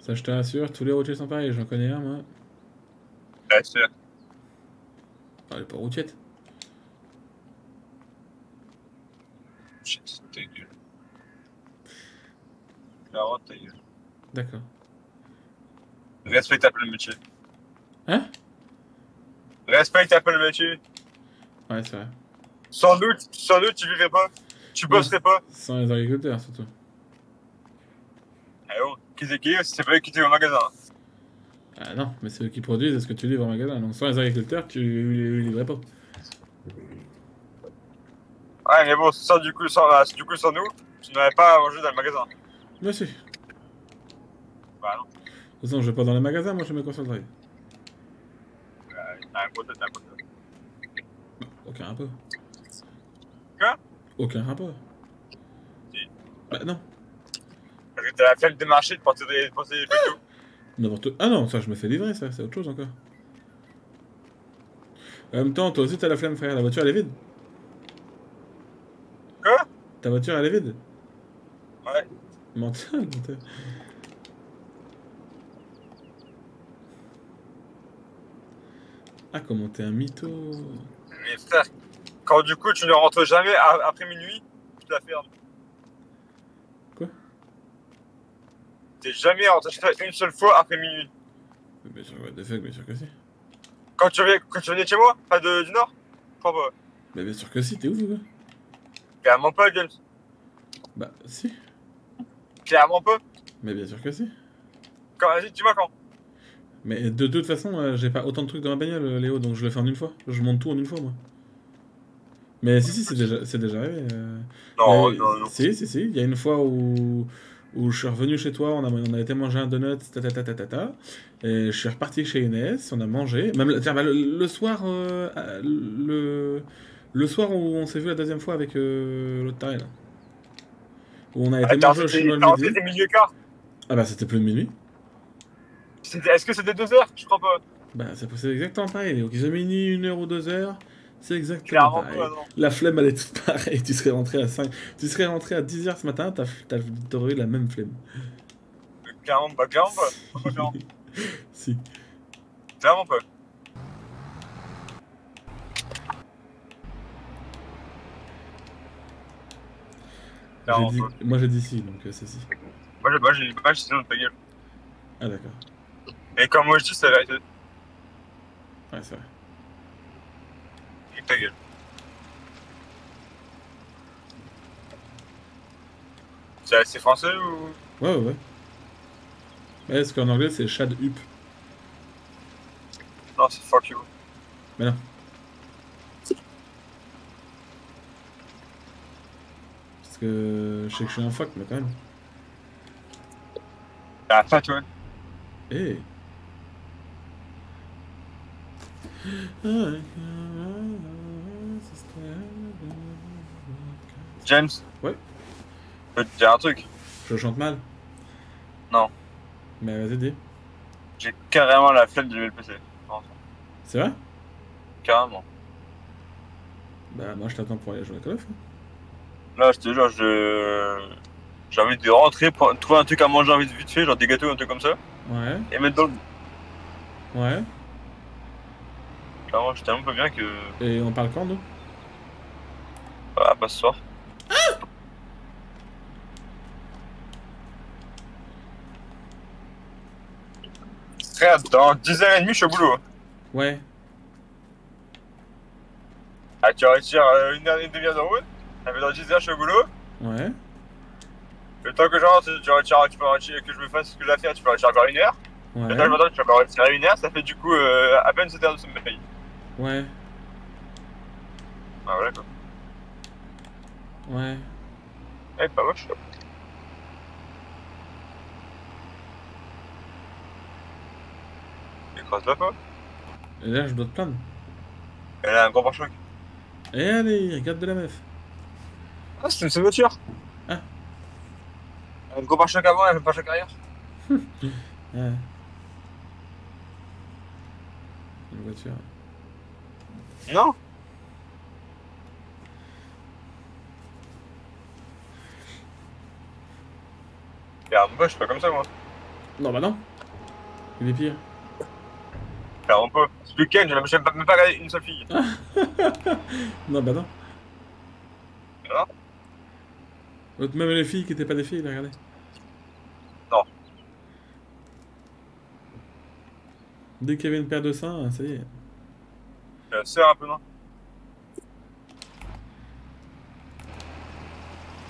Speaker 1: Ça je te rassure, tous les routiers sont pareils, j'en connais un moi.
Speaker 2: Bah, c'est.
Speaker 1: Ah, elle est pas routiette.
Speaker 2: Shit, ta gueule. Clairement, ta gueule.
Speaker 1: D'accord.
Speaker 2: Respecte un peu le métier.
Speaker 1: Hein?
Speaker 2: Respecte un peu le métier.
Speaker 1: Ouais c'est vrai.
Speaker 2: Sans doute, sans doute, tu vivrais pas. Tu bosserais pas.
Speaker 1: Sans les agriculteurs surtout.
Speaker 2: Eh oh, qui c'est qui C'est pas eux qui étaient au magasin.
Speaker 1: Ah non, mais c'est eux qui produisent ce que tu livres en magasin. Donc sans les agriculteurs, tu les livrais pas.
Speaker 2: Ouais, mais bon, ça, du coup, sans, euh, du coup, sans nous, tu n'avais pas à manger dans le magasin.
Speaker 1: Mais si.
Speaker 2: Bah, non.
Speaker 1: Toute façon, je vais pas dans les magasins, moi je me concentre.
Speaker 2: T'as un pote, t'as un pote.
Speaker 1: Aucun rapport.
Speaker 2: Quoi
Speaker 1: Aucun rapport.
Speaker 2: Si.
Speaker 1: Bah non.
Speaker 2: Parce que t'as la flemme de marcher, de porter des, de porter des photos.
Speaker 1: N'importe. Ah non, ça je me fais livrer, ça, c'est autre chose encore. En même temps, toi aussi t'as la flemme, frère. La voiture elle est vide.
Speaker 2: Quoi
Speaker 1: Ta voiture elle est vide.
Speaker 2: Ouais.
Speaker 1: Menteur, menteur. Ah, comment t'es un mytho.
Speaker 2: Mais frère, quand du coup, tu ne rentres jamais après minuit, tu la fermes.
Speaker 1: Quoi?
Speaker 2: T'es jamais rentré chez toi une seule fois après minuit.
Speaker 1: Mais Bien sûr, what the fuck, bien sûr que si.
Speaker 2: Quand tu reviens, quand tu venais de chez moi, pas de, du Nord? Je crois pas.
Speaker 1: Mais bien sûr que si, t'es ouf ou quoi
Speaker 2: Clairement pas, James.
Speaker 1: Bah, si.
Speaker 2: Clairement pas.
Speaker 1: Mais bien sûr que si.
Speaker 2: Quand, vas-y, dis-moi quand.
Speaker 1: Mais de toute façon, euh, j'ai pas autant de trucs dans ma bagnole, euh, Léo, donc je le fais en une fois. Je monte tout en une fois, moi. Mais si, si, c'est déjà, c'est déjà arrivé. euh.
Speaker 2: Non,
Speaker 1: a-
Speaker 2: non, non.
Speaker 1: Si, si, si. Il y a une fois où, où je suis revenu chez toi, on a, on a été manger un donut, ta ta ta ta ta ta. Et je suis reparti chez Inès, on a mangé. Même tiens, bah, le, le soir, euh, euh, le, le soir où on s'est vu la deuxième fois avec euh, l'autre taré, là. Où on a été
Speaker 2: Ah,
Speaker 1: manger chinois
Speaker 2: t'as
Speaker 1: le midi.
Speaker 2: quart
Speaker 1: Ah bah c'était plus de minuit.
Speaker 2: Est-ce que c'était deux heures Je crois pas.
Speaker 1: Bah c'est c'est exactement pareil, Léo. Qu'ils aient minuit, une heure ou deux heures, c'est exactement pareil.
Speaker 2: pas, non.
Speaker 1: La flemme, elle est toute pareille. Tu serais rentré à 5... Tu serais rentré à 10h ce matin, t'aurais eu la même flemme.
Speaker 2: Clairement pas, clairement pas. Pas clairement.
Speaker 1: Si.
Speaker 2: Clairement pas. Clairement
Speaker 1: dit-
Speaker 2: pas.
Speaker 1: Moi j'ai dit si, donc euh, c'est si.
Speaker 2: Moi, j'ai- une image, sinon ta gueule.
Speaker 1: Ah, d'accord.
Speaker 2: Et quand moi je dis, c'est la.
Speaker 1: Ouais, c'est vrai.
Speaker 2: Et ta gueule. C'est assez français ou?
Speaker 1: Ouais, ouais, ouais. Ouais, parce qu'en anglais, c'est Shad Up.
Speaker 2: Non, c'est fuck you.
Speaker 1: Mais non. Parce que je sais que je suis un fuck, mais quand même.
Speaker 2: Ah, fat one.
Speaker 1: Eh
Speaker 2: James.
Speaker 1: Ouais.
Speaker 2: Je peux te dire un truc.
Speaker 1: Je chante mal
Speaker 2: Non.
Speaker 1: Mais vas-y, dis.
Speaker 2: J'ai carrément la flemme de le PC.
Speaker 1: C'est vrai?
Speaker 2: Carrément.
Speaker 1: Bah, moi je t'attends pour aller jouer à Call of. hein.
Speaker 2: Là, je te jure, je. J'ai envie de rentrer, trouver un truc à manger vite vite fait, genre des gâteaux, un truc comme ça,
Speaker 1: Ouais,
Speaker 2: et mettre dans le.
Speaker 1: ouais.
Speaker 2: Clairement, je tellement pas bien que.
Speaker 1: Et on parle quand, nous?
Speaker 2: Voilà, pas ce soir. Frère, dans 10h30, je suis au boulot.
Speaker 1: Ouais.
Speaker 2: Ah, tu retires euh, une, heure- une demi-heure de route. Ça fait dans 10h, je suis au boulot.
Speaker 1: Ouais.
Speaker 2: Le temps que je rentre, tu peux retirer, que je me fasse ce que j'ai à faire, tu peux retirer encore une heure. Le temps que je
Speaker 1: Ouais.
Speaker 2: m'entends, tu peux encore retirer une heure. Ça fait du coup euh, à peine 7 heures de sommeil.
Speaker 1: Ouais.
Speaker 2: Ah, voilà quoi.
Speaker 1: Ouais.
Speaker 2: Eh, pas moche. Écrase la fois.
Speaker 1: Et là, je dois te plaindre.
Speaker 2: Elle a un gros pare-choc.
Speaker 1: Et allez, regarde de la meuf.
Speaker 2: Ah, c'est une voiture.
Speaker 1: Ah.
Speaker 2: Elle a un gros pare-choc avant, a un pare-choc arrière.
Speaker 1: Ouais. Une voiture.
Speaker 2: Non. Clairement pas, je suis pas comme ça moi.
Speaker 1: Non, bah non. Il est pire.
Speaker 2: Clairement pas. Ce week-end, j'ai même, j'ai même pas, même pas regardé une seule fille.
Speaker 1: Non, bah non.
Speaker 2: Ah.
Speaker 1: L'autre, Même les filles qui étaient pas des filles, là, regardez.
Speaker 2: Non.
Speaker 1: Dès qu'il y avait une paire de seins, ça y est.
Speaker 2: La sœur un peu, non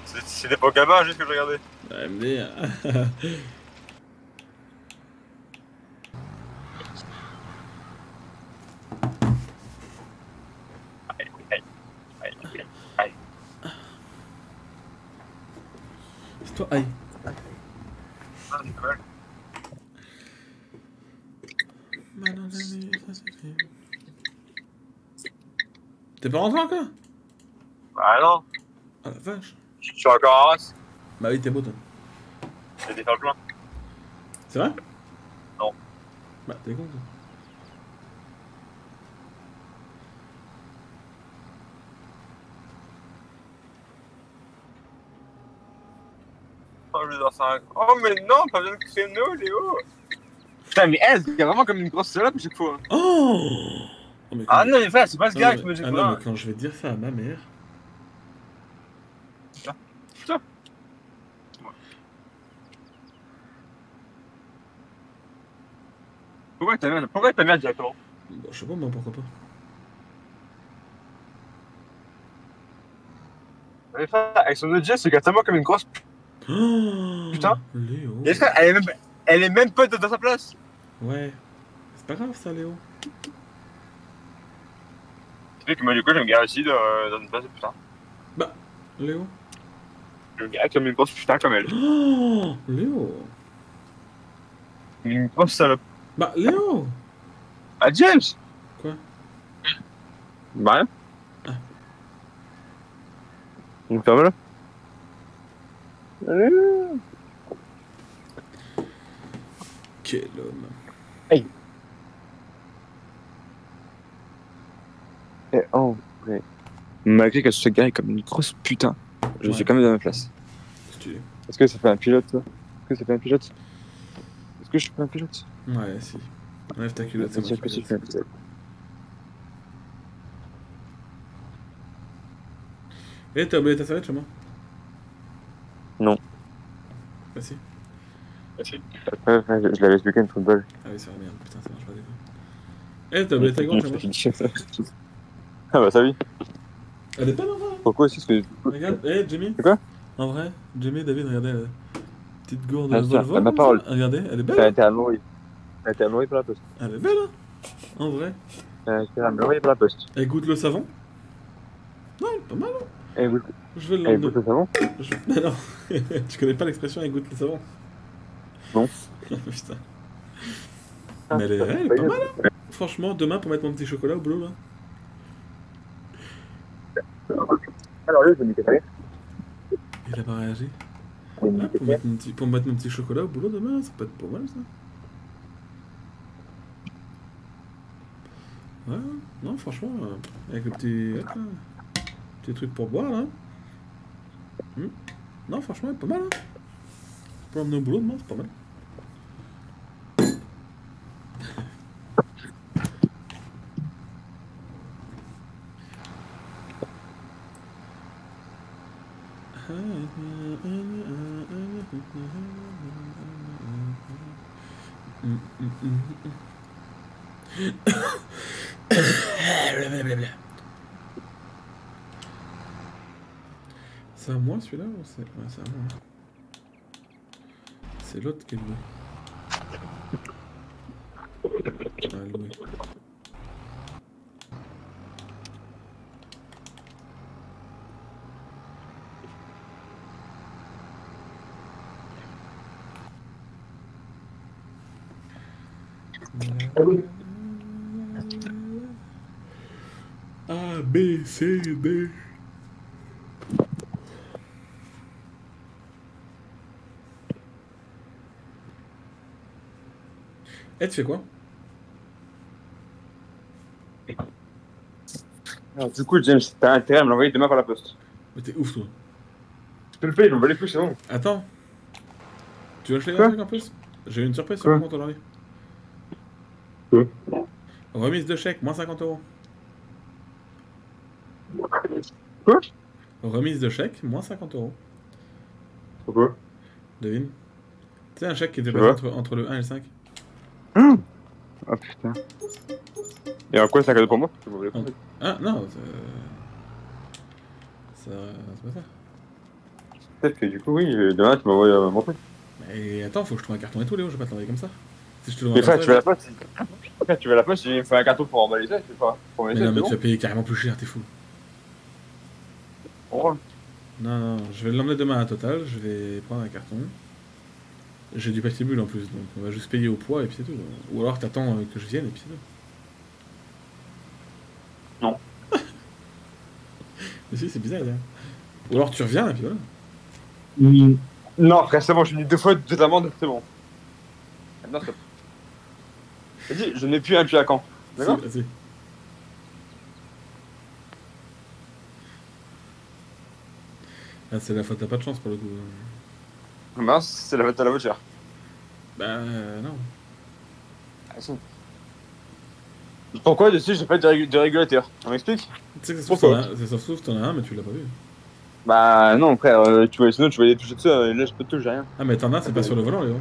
Speaker 2: C'est- C'était pas au gamin juste que je regardais.
Speaker 1: Ouais, mais...
Speaker 2: Aïe, aïe, aïe, aïe, aïe.
Speaker 1: C'est toi, aïe.
Speaker 2: Ah, c'est pas mal.
Speaker 1: T'es pas rentré encore?
Speaker 2: Ah non,
Speaker 1: Ah la vache.
Speaker 2: je suis encore à race.
Speaker 1: Bah oui, t'es beau, toi.
Speaker 2: J'ai des faire le plein.
Speaker 1: C'est vrai?
Speaker 2: Non.
Speaker 1: Bah, t'es con, toi.
Speaker 2: Oh. Oh, mais non, pas besoin de créneau, Léo. Putain, mais elle, c'est vraiment comme une grosse salope à chaque fois.
Speaker 1: Oh, mais
Speaker 2: Ah non, mais frère, c'est pas ce gars
Speaker 1: mais-
Speaker 2: qui me dit
Speaker 1: ah non, mais quand je vais dire ça à ma mère...
Speaker 2: Putain. Pourquoi ta mère, pourquoi ta mère directement
Speaker 1: Bon, je sais pas, moi, pourquoi pas.
Speaker 2: Mais frère, avec son audio, c'est tellement comme une grosse.
Speaker 1: Oh,
Speaker 2: Putain.
Speaker 1: Léo.
Speaker 2: Et frère, elle est même, elle est même pas dans sa place.
Speaker 1: Ouais. C'est pas grave, ça, Léo.
Speaker 2: Tu sais que moi, du coup, je me gare ici dans, dans une place de putain.
Speaker 1: Léo.
Speaker 2: Je me gare comme une grosse putain comme elle.
Speaker 1: Oh, Léo.
Speaker 2: Une grosse salope.
Speaker 1: Bah, Léo.
Speaker 2: Ah, James
Speaker 1: Quoi?
Speaker 2: Bah, rien.
Speaker 1: Ah.
Speaker 2: On me ferme là
Speaker 1: Quel homme.
Speaker 2: Et oh, ouais. Malgré qu'elle se gare comme une grosse putain, je
Speaker 1: Ouais.
Speaker 2: suis quand même dans ma place.
Speaker 1: Stylé.
Speaker 2: Est-ce que ça fait un pilote, toi? Est-ce que ça fait un pilote? Est-ce que je fais un pilote?
Speaker 1: Ouais, si. Enlève ta culotte, c'est
Speaker 2: que
Speaker 1: qui
Speaker 2: tu
Speaker 1: fais
Speaker 2: fais un pilote
Speaker 1: Eh, t'as oublié ta serviette chez moi
Speaker 2: Non.
Speaker 1: Bah si.
Speaker 2: Ouais, ouais, je je l'avais ce week-end, football.
Speaker 1: Ah oui, c'est vrai, merde, putain, ça marche pas des fois. Eh, t'as oublié ta gorge, moi
Speaker 2: Ah bah salut.
Speaker 1: Elle est pas en vrai
Speaker 2: Pourquoi aussi parce que
Speaker 1: Regarde, eh, Jamie
Speaker 2: C'est quoi
Speaker 1: En vrai, Jamie, David, regardez, la petite gourde
Speaker 2: Ah,
Speaker 1: Volvo.
Speaker 2: ma parole.
Speaker 1: ça. Regardez, elle est belle,
Speaker 2: t'as
Speaker 1: hein
Speaker 2: été amoureux. T'as été amoureux par la poste.
Speaker 1: Elle est belle, hein En vrai.
Speaker 2: T'as été amoureux par la poste.
Speaker 1: Elle goûte le savon Non, elle est pas mal, hein
Speaker 2: Eh, goûte,
Speaker 1: Je vais
Speaker 2: eh,
Speaker 1: l'emmener.
Speaker 2: goûte le savon
Speaker 1: Je... Mais non, tu connais pas l'expression elle goûte le savon
Speaker 2: Non.
Speaker 1: Putain. Mais elle est, elle est pas mal, hein Franchement, demain pour mettre mon petit chocolat au boulot, là.
Speaker 2: Alors je
Speaker 1: Il a pas réagi. Ah, pour, mettre mon petit, pour mettre mon petit chocolat au boulot demain, ça peut être pas mal, ça. Ouais, non, franchement, euh, avec le petit, hop, là, petit truc pour boire, là. Hmm. Non, franchement, pas mal, hein. Pour l'emmener au boulot demain, c'est pas mal. C'est à moi celui-là ou c'est. Ouais, c'est à moi. C'est l'autre qui est loué. Ah, loué. A, B, C, D. Eh, tu fais quoi?
Speaker 2: Alors, du coup, James, t'as intérêt à me l'envoyer demain par la poste.
Speaker 1: Mais t'es ouf, toi.
Speaker 2: Je te le fais, il m'envoie les couilles, c'est bon.
Speaker 1: Attends. Tu veux acheter un truc en plus? J'ai une surprise sur mon compte aujourd'hui. Remise de chèque, moins 50 euros.
Speaker 2: Quoi?
Speaker 1: Remise de chèque, moins 50 euros.
Speaker 2: Pourquoi?
Speaker 1: Devine. Tu sais, un chèque qui était passé entre, entre le 1 et le 5
Speaker 2: Oh putain. Et en quoi c'est un cadeau pour moi?
Speaker 1: Ah. Ah, non, c'est. Ça. C'est pas ça.
Speaker 2: Peut-être que du coup, oui, demain tu m'envoies euh, mon truc.
Speaker 1: Mais attends, faut que je trouve un carton et tout, Léo, je vais pas te l'envoyer comme ça.
Speaker 2: Mais frère, tu veux
Speaker 1: ça,
Speaker 2: la poste tu veux la poste, il me faut un carton pour emballer ça, c'est pas Pour
Speaker 1: Mais non, mais tu vas payer carrément plus cher, t'es fou.
Speaker 2: bon
Speaker 1: Non, non, je vais l'emmener demain à Total, je vais prendre un carton. J'ai du papier bulle en plus, donc on va juste payer au poids et puis c'est tout. Ou alors t'attends euh, que je vienne et puis c'est tout.
Speaker 2: Non.
Speaker 1: Mais si, c'est bizarre, hein. Ou alors tu reviens et puis voilà.
Speaker 2: Non, frère, c'est bon, je dit deux fois de l'amende, c'est bon. Vas-y, je n'ai plus un pied à quand. D'accord
Speaker 1: Si, si. Ah, c'est la faute, t'as pas de chance pour le coup.
Speaker 2: Mince, c'est la faute à la voiture.
Speaker 1: Bah euh, non.
Speaker 2: Pourquoi dessus j'ai pas de, rég- de régulateur? On m'explique?
Speaker 1: Tu sais que ça se trouve, t'en as- un, mais tu l'as pas vu.
Speaker 2: Bah non, frère, euh, tu vois, sinon tu vas les toucher dessus, euh, là je peux toucher, j'ai rien.
Speaker 1: Ah, mais t'en as, c'est pas sur le volant, Léo.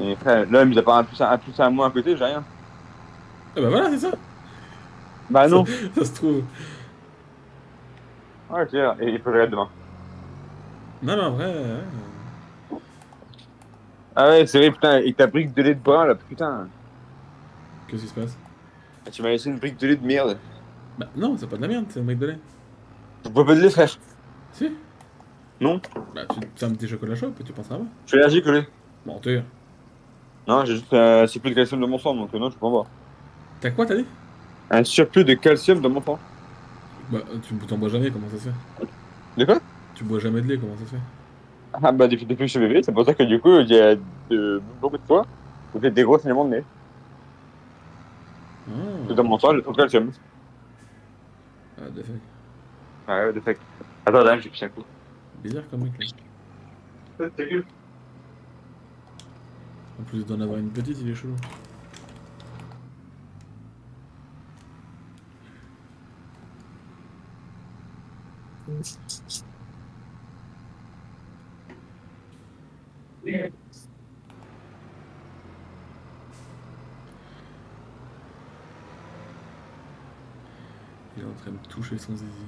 Speaker 2: Et frère, là, mis à part un plus un, plus un moins à côté, j'ai rien.
Speaker 1: Ah, bah voilà, c'est ça.
Speaker 2: Bah non.
Speaker 1: Ça se trouve.
Speaker 2: Ouais, ok, et il faut que je regarde demain.
Speaker 1: Non, mais en vrai. euh,
Speaker 2: Ah ouais, c'est vrai, putain, et ta brique de lait de brun là, putain.
Speaker 1: Qu'est-ce qui se passe?
Speaker 2: Ah, Tu m'as laissé une brique de lait de merde.
Speaker 1: Bah non, c'est pas de la merde, c'est un mec de lait.
Speaker 2: Je bois pas de lait, frère.
Speaker 1: Si
Speaker 2: Non,
Speaker 1: Bah tu un petit chocolat chaud et tu penses à moi.
Speaker 2: je suis allergique au lait.
Speaker 1: Menteur.
Speaker 2: Non, j'ai juste un surplus de calcium dans mon sang, donc euh, non, je peux pas boire.
Speaker 1: T'as quoi, t'as dit?
Speaker 2: Un surplus de calcium dans mon sang.
Speaker 1: Bah tu t'en bois jamais, comment ça se fait?
Speaker 2: De quoi?
Speaker 1: Tu bois jamais de lait, comment ça se fait?
Speaker 2: Ah bah depuis, depuis que je suis bébé, c'est pour ça que du coup, il y a de, beaucoup de fois, j'ai fait des gros saignements de nez.
Speaker 1: Ah,
Speaker 2: Dans mon sang, j'ai trop de calcium.
Speaker 1: ah de fait.
Speaker 2: Ah ouais, de fait. Attends, là, j'ai pris un coup.
Speaker 1: Bizarre comme mec. là. En plus d'en avoir une petite, il est chelou. Il est en train de toucher son zizi.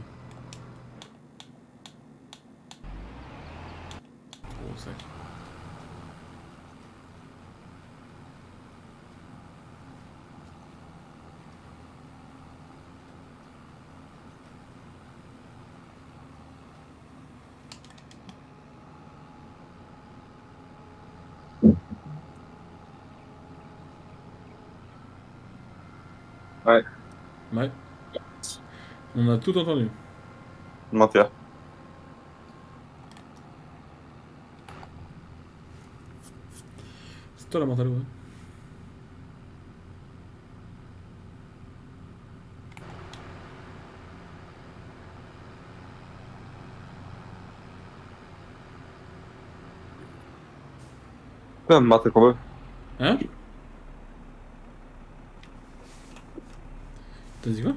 Speaker 2: Ouais.
Speaker 1: On a tout entendu.
Speaker 2: Mentir.
Speaker 1: C'est toi la mentale, ouais.
Speaker 2: Putain, mentir qu'on veut.
Speaker 1: Hein? T'as dit quoi?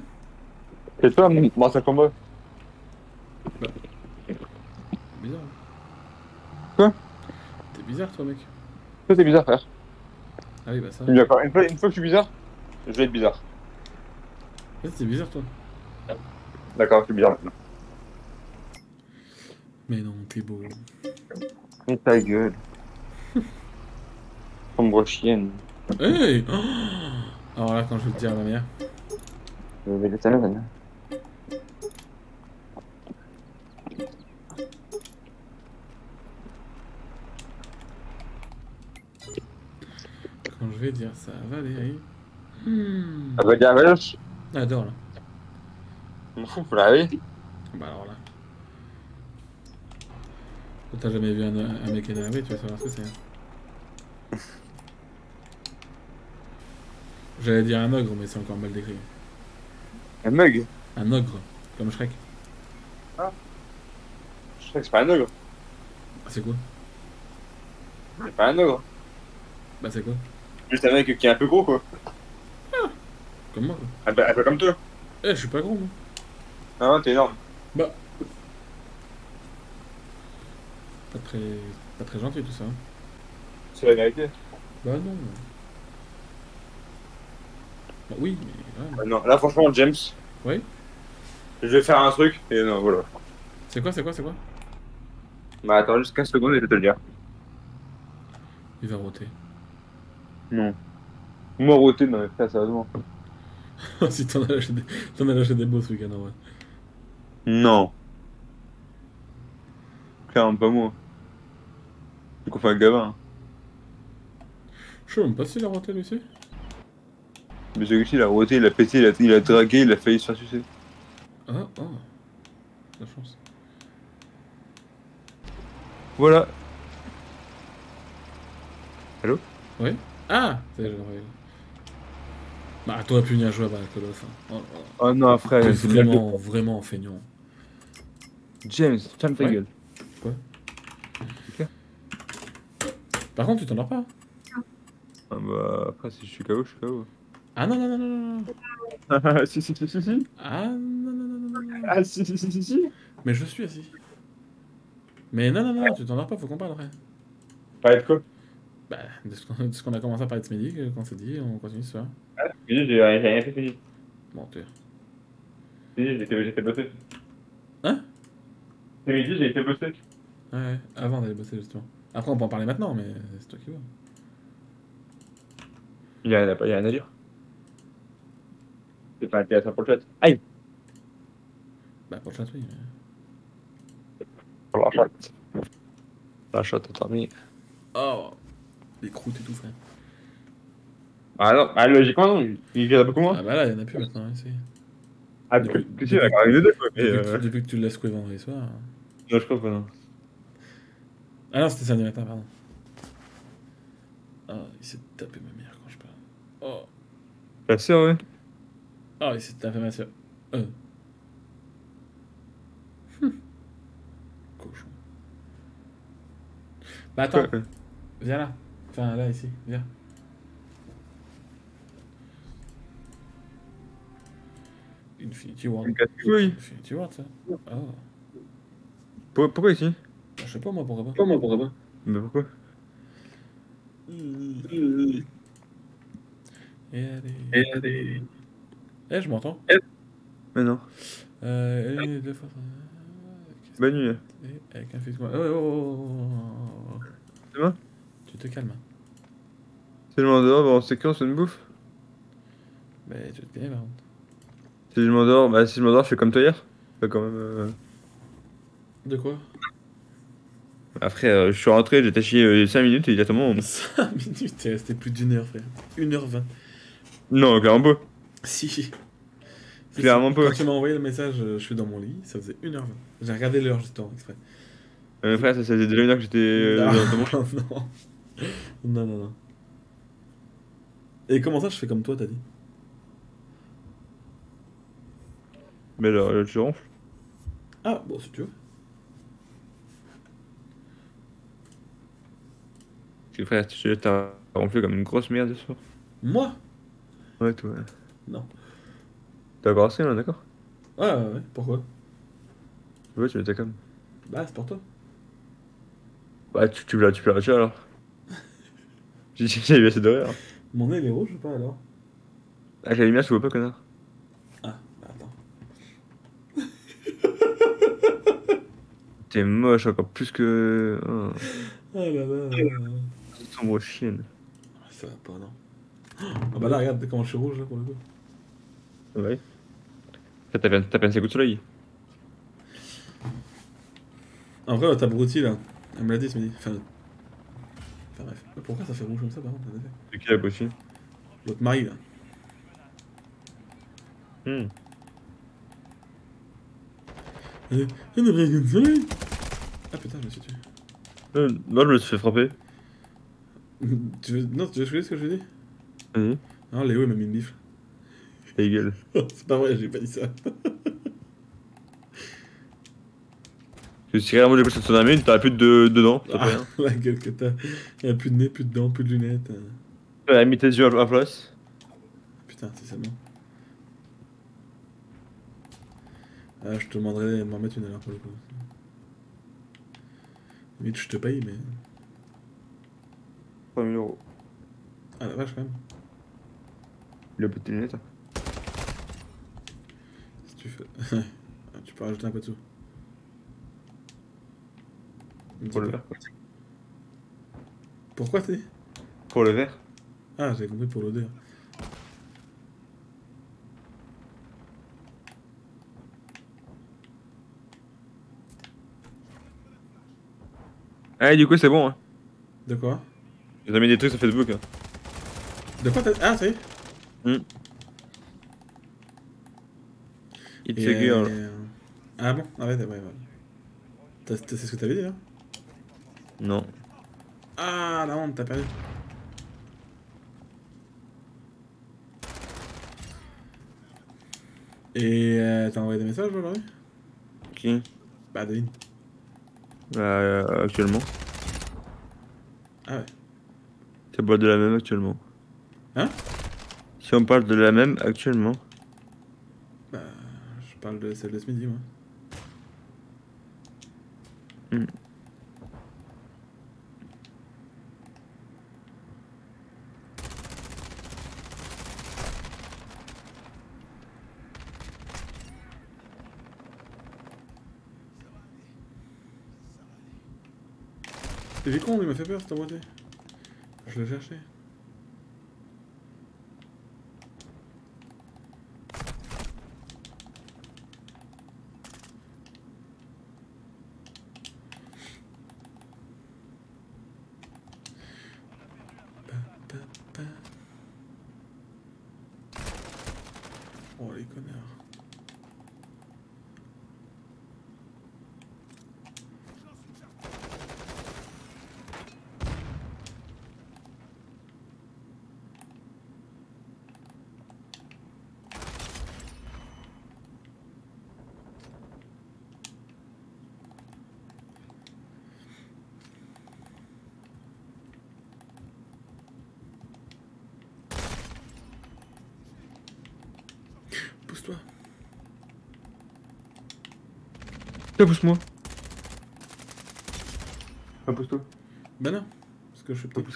Speaker 2: C'est toi, mentir qu'on veut.
Speaker 1: Bizarre. hein.
Speaker 2: Quoi?
Speaker 1: T'es bizarre toi mec.
Speaker 2: Ça, c'est bizarre, frère.
Speaker 1: Ah oui bah ça.
Speaker 2: Une fois, une fois que je suis bizarre, je vais être bizarre.
Speaker 1: Ouais, t'es bizarre toi.
Speaker 2: D'accord, je suis bizarre maintenant.
Speaker 1: Mais non, t'es beau.
Speaker 2: Mais ta gueule. Sombre chienne.
Speaker 1: Hey Oh Alors là quand je vais te dire à ma mère.
Speaker 2: Vanne.
Speaker 1: Quand je vais dire ça va Valérie. Hmm.
Speaker 2: Ah bah, gars, wesh.
Speaker 1: Ah, Adore là.
Speaker 2: Je m'en fous, faut la laver.
Speaker 1: Bah alors là. T'as jamais vu un, un mec énervé, tu vas savoir ce que c'est. J'allais dire un ogre, mais c'est encore mal décrit.
Speaker 2: Un mug.
Speaker 1: Un ogre, comme Shrek.
Speaker 2: Sais que c'est pas un ogre.
Speaker 1: Ah, c'est quoi?
Speaker 2: C'est pas un ogre.
Speaker 1: Bah c'est quoi?
Speaker 2: Juste un mec qui est un peu gros, quoi.
Speaker 1: Comme moi quoi.
Speaker 2: Un peu, un peu comme toi.
Speaker 1: Eh, je suis pas gros moi.
Speaker 2: Ah, t'es énorme.
Speaker 1: Bah. Pas très, pas très gentil tout ça. hein.
Speaker 2: C'est la vérité.
Speaker 1: Bah non. Bah oui, mais ouais.
Speaker 2: Ah non, là, franchement, James.
Speaker 1: Oui
Speaker 2: Je vais faire un truc, et non, voilà.
Speaker 1: C'est quoi, c'est quoi, c'est quoi?
Speaker 2: Bah, attends juste 15 secondes et je vais te le dire.
Speaker 1: Il va roter.
Speaker 2: Non. Moi, roté, non, mais frère, sérieusement.
Speaker 1: si t'en as lâché des, t'en as lâché des beaux ce week-end en vrai.
Speaker 2: Non. Clairement pas moi. Tu confonds un gamin. hein.
Speaker 1: Je sais même pas s'il a roté lui aussi.
Speaker 2: Mais celui-ci, il a roté, il a pété, il a, il a dragué, il a failli se faire sucer.
Speaker 1: Ah, oh. La chance.
Speaker 2: Voilà.
Speaker 1: Oui Ah. Bah, t'aurais pu venir jouer à Call of. hein. Oh.
Speaker 2: Oh non, frère, c'est vraiment...
Speaker 1: vraiment, vraiment feignant.
Speaker 2: James, ferme ta
Speaker 1: Ouais.
Speaker 2: gueule.
Speaker 1: Par contre, tu t'endors pas
Speaker 2: Ah bah, après, si je suis KO, je suis KO.
Speaker 1: Ah non, non, non, non, non, non.
Speaker 2: Ah, si, si, si, si, si.
Speaker 1: Ah non, non, non, non, non, non.
Speaker 2: Ah, si, si, si, si, si.
Speaker 1: Mais je suis assis. Mais non, non, non, tu t'endors pas, faut qu'on parle après.
Speaker 2: Pas être quoi
Speaker 1: Bah, de ce qu'on de ce qu'on a commencé à parler de ce midi, qu'on s'est dit, on continue ce soir.
Speaker 2: Oui, j'ai rien fait, fini.
Speaker 1: Bon, t'es.
Speaker 2: Si, j'ai été, j'ai été bossé.
Speaker 1: Hein
Speaker 2: C'est midi, j'ai été bossé.
Speaker 1: Ouais, ouais, avant d'aller bosser justement. Après, on peut en parler maintenant, mais c'est toi qui vois.
Speaker 2: Il y a, il y a rien à dire. C'est intéressant pour le chat. Aïe
Speaker 1: Bah, pour le chat, oui. mais-
Speaker 2: Pour la chat. La chat, t'as mis.
Speaker 1: Oh Les croûtes et tout, frère.
Speaker 2: Ah non, ah, logiquement, non, il il vient beaucoup moins.
Speaker 1: Ah bah là, il y en a plus maintenant, hein, c'est.
Speaker 2: Ah,
Speaker 1: depuis-
Speaker 2: plus, si, d'accord, avec les deux, quoi. Mais,
Speaker 1: Depuis,
Speaker 2: euh...
Speaker 1: que- depuis que tu le laisses couler vendredi soir.
Speaker 2: Non, je crois pas, non.
Speaker 1: Ah non, c'était samedi matin, pardon. Ah, il s'est tapé ma mère quand je parle. Oh,
Speaker 2: Bien sûr, ouais.
Speaker 1: Oh il s'est tapé ma soeur. Euh. Hum. Cochon. Bah attends, viens là. Enfin, là, ici, viens. Infinity Ward.
Speaker 2: Casse-couille.
Speaker 1: Infinity Ward, ça. Ah,
Speaker 2: Pour- Pourquoi ici?
Speaker 1: Je sais pas moi, pourquoi pas.
Speaker 2: Comment, pourquoi pas Mais pourquoi?
Speaker 1: Et allez.
Speaker 2: Et allez.
Speaker 1: Eh, je m'entends.
Speaker 2: Mais non.
Speaker 1: Euh, et deux fois. euh,
Speaker 2: Bonne nuit.
Speaker 1: c'est Avec un fils. Oh, oh, oh, oh, oh, oh.
Speaker 2: C'est bon?
Speaker 1: Tu te calmes.
Speaker 2: Si je m'endors, bah on sait quand, c'est une bouffe?
Speaker 1: Mais tu te calmes, par contre.
Speaker 2: Si je m'endors, bah si je m'endors, je fais comme toi hier. Bah quand même. euh,
Speaker 1: De quoi?
Speaker 2: Après, euh, je suis rentré, j'étais chié 5 minutes et directement. on-
Speaker 1: 5 minutes, t'es resté plus d'une heure, frère. 1h20.
Speaker 2: Non, clairement pas.
Speaker 1: Si.
Speaker 2: Clairement pas.
Speaker 1: Quand tu m'as envoyé le message, euh, je suis dans mon lit, ça faisait 1h20. J'ai regardé l'heure justement, exprès.
Speaker 2: Euh, frère, ça faisait déjà une heure que j'étais euh,
Speaker 1: non,
Speaker 2: dans mon lit.
Speaker 1: non. non, non, non. Et comment ça, je fais comme toi, t'as dit?
Speaker 2: Mais là, là, tu ronfles.
Speaker 1: Ah, bon, si tu veux.
Speaker 2: Que frère, tu t'as ronflé comme une grosse merde ce soir.
Speaker 1: Moi?
Speaker 2: Ouais, toi.
Speaker 1: Non.
Speaker 2: T'as encore assez là, d'accord?
Speaker 1: Ouais, ouais, ouais. Pourquoi?
Speaker 2: Ouais, tu m'étais comme.
Speaker 1: Bah, c'est pour toi.
Speaker 2: Bah, tu, tu, tu pleuras-tu alors J'ai j'ai eu assez de rire.
Speaker 1: Mon nez, il est rouge ou pas alors?
Speaker 2: Avec la lumière, tu vois pas, connard.
Speaker 1: Ah, bah, attends.
Speaker 2: T'es moche encore plus que. Oh,
Speaker 1: Ah là là.
Speaker 2: sombre chienne.
Speaker 1: Ça va pas, non. Ah bah là, regarde comment je suis rouge là pour le coup.
Speaker 2: Ouais. T'as t'as ses coups de soleil.
Speaker 1: En vrai, ta broutille là, elle me l'a dit ce midi. Enfin, enfin bref. Pourquoi ça fait rouge comme ça par contre
Speaker 2: C'est qui la possible
Speaker 1: L'autre Marie là.
Speaker 2: Hmm.
Speaker 1: Elle le soleil. Ah putain, je me suis tué.
Speaker 2: Euh, non, je me suis fait frapper.
Speaker 1: tu veux... Non, tu veux ce que je dit
Speaker 2: Vas-y.
Speaker 1: Non, Léo il m'a mis une bifle.
Speaker 2: Ta gueule.
Speaker 1: c'est pas vrai, j'ai pas dit ça.
Speaker 2: Je suis du coup cette tsunami, t'as plus de dedans.
Speaker 1: Ah, la gueule que t'as. Il y a plus de nez, plus de dents, plus de lunettes. euh.
Speaker 2: T'as mis tes yeux à la place.
Speaker 1: Putain, c'est seulement. Ah, je te demanderai de m'en mettre une alors pour le coup. Vite, je te paye, mais.
Speaker 2: 3000 euros.
Speaker 1: Ah la vache, quand même.
Speaker 2: Il a pas de lunettes.
Speaker 1: Tu fais. Tu peux rajouter un peu de sous.
Speaker 2: Pour le verre. quoi.
Speaker 1: Pourquoi t'es
Speaker 2: Pour le verre
Speaker 1: Ah, j'ai compris pour l'odeur.
Speaker 2: Ah, du coup, c'est bon. Hein.
Speaker 1: De quoi?
Speaker 2: J'ai mis des trucs sur Facebook. Hein.
Speaker 1: De quoi t'as. Ah, ça y est
Speaker 2: It's
Speaker 1: Et,
Speaker 2: a girl.
Speaker 1: euh, Ah bon? Ah ouais, ouais, ouais. C'est ce que t'avais dit là
Speaker 2: Non.
Speaker 1: Ah la honte, t'as perdu. Et euh, t'as envoyé des messages aujourd'hui?
Speaker 2: Qui?
Speaker 1: Bah devine.
Speaker 2: Bah, euh, actuellement.
Speaker 1: Ah ouais.
Speaker 2: Tu parles de la même actuellement.
Speaker 1: Hein?
Speaker 2: Si on parle de la même actuellement.
Speaker 1: Je parle de celle de ce midi moi. Il est con, il m'a fait peur cette moitié. Je le cherchais. Pa, pa, pa. Oh les connards. Pousse-toi.
Speaker 2: Tiens, pousse-moi. Ah, pousse-toi.
Speaker 1: Ben non, parce que je suis petit.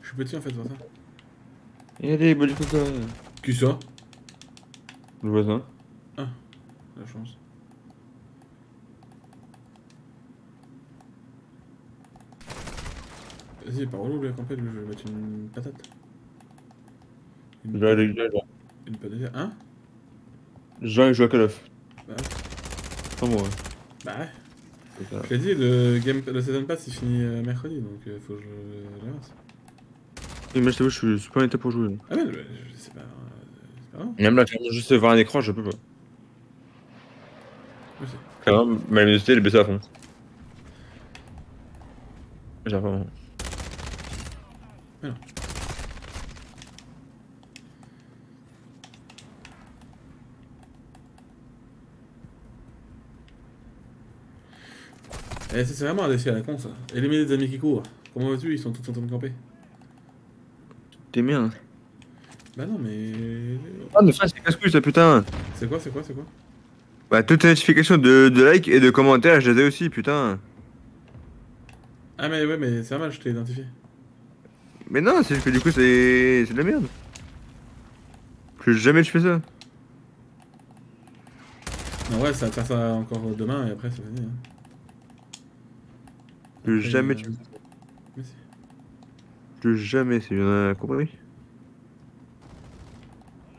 Speaker 1: Je suis petit en fait, pour ça.
Speaker 2: Et allez, bois du coca.
Speaker 1: Qui ça?
Speaker 2: Le voisin.
Speaker 1: La chance. Vas-y, par où la campagne, je vais mettre une patate. Une,
Speaker 2: Jean, il joue-
Speaker 1: une patate. Hein?
Speaker 2: Jean, il joue à Call of.
Speaker 1: Bah ouais.
Speaker 2: Pas moi.
Speaker 1: Bah ouais. Je l'ai dit, le, game, le Season Pass il finit euh, mercredi, donc euh, faut que je l'avance.
Speaker 2: Oui, mais je t'avoue, je suis, pas en état pour jouer.
Speaker 1: Ah ouais, je, je sais pas. euh, c'est pas grave.
Speaker 2: Même là, juste voir un écran, je peux pas.
Speaker 1: Je sais.
Speaker 2: Clairement, ma luminosité, elle est baissée à fond. J'ai vraiment.
Speaker 1: Eh, c'est vraiment un défi à la con ça. Éliminer des amis qui courent. Comment vas-tu? Ils sont tous en train de camper.
Speaker 2: T'es bien.
Speaker 1: Bah non, mais.
Speaker 2: Ah, mais ça, c'est casse-couille, ça, putain.
Speaker 1: C'est quoi, c'est quoi, c'est quoi?
Speaker 2: Bah, toutes les notifications de, de likes et de commentaires, je les ai aussi, putain.
Speaker 1: Ah, mais ouais, mais c'est normal, je t'ai identifié.
Speaker 2: Mais non, c'est que du coup, c'est. C'est de la merde. Plus jamais je fais ça.
Speaker 1: Non, ouais, ça va faire ça encore demain et après, c'est fini. Hein.
Speaker 2: Plus jamais
Speaker 1: euh,
Speaker 2: tu. Plus jamais, c'est bien compris?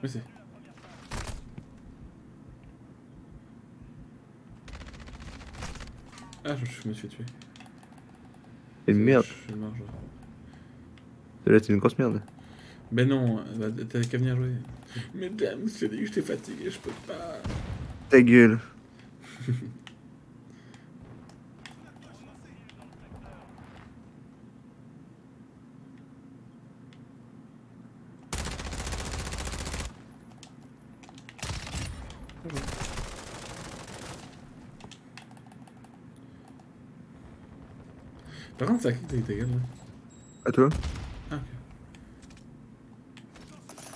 Speaker 1: Mais si. Ah, je, me suis tué.
Speaker 2: Et merde,
Speaker 1: Je
Speaker 2: là, c'est une grosse merde.
Speaker 1: Mais non, bah, t'avais qu'à venir jouer. Je t'ai dit que j'étais fatigué, je peux pas.
Speaker 2: Ta gueule.
Speaker 1: Par contre, ça clique ta gueule, là.
Speaker 2: À toi
Speaker 1: Ah, ok.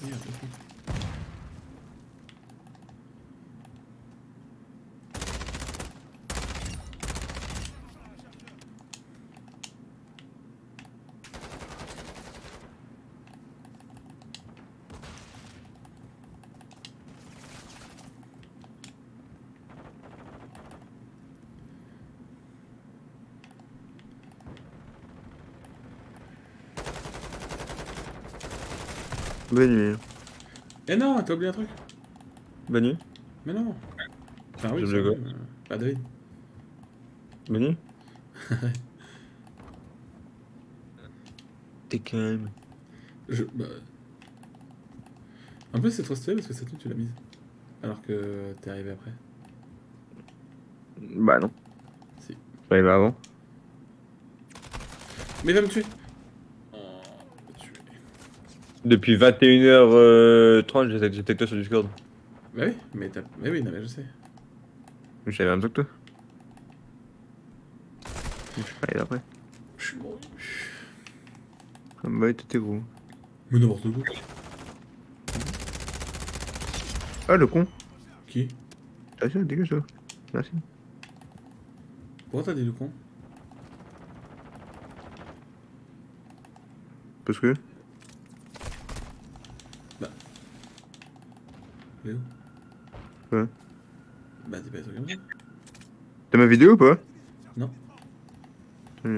Speaker 1: Merde, ok.
Speaker 2: Bonne nuit.
Speaker 1: Eh non, t'as oublié un truc
Speaker 2: Bonne nuit.
Speaker 1: Mais non Enfin oui, c'est Bah David.
Speaker 2: Bonne nuit. T'es calme.
Speaker 1: Je... Bah... En plus c'est trop stylé parce que cette nuit tu l'as mise. Alors que t'es arrivé après.
Speaker 2: Bah non.
Speaker 1: Si.
Speaker 2: Ça va avant.
Speaker 1: Mais il va me tuer Oh, il va me tuer.
Speaker 2: Depuis 21h30, j'étais j'étais avec toi sur Discord.
Speaker 1: Bah oui, mais t'as... Mais oui, non mais je sais.
Speaker 2: Je savais même que toi. Je suis pas allé après.
Speaker 1: Je suis mort.
Speaker 2: Ah bah, t'étais gros.
Speaker 1: Mais n'importe quoi.
Speaker 2: Ah, le con.
Speaker 1: Qui?
Speaker 2: Ah, ça, dégage, toi. Merci.
Speaker 1: Pourquoi t'as dit le con?
Speaker 2: Parce que.
Speaker 1: Léo
Speaker 2: Ouais.
Speaker 1: Bah dis pas ça.
Speaker 2: T'as ma vidéo ou pas?
Speaker 1: Non.
Speaker 2: Oui.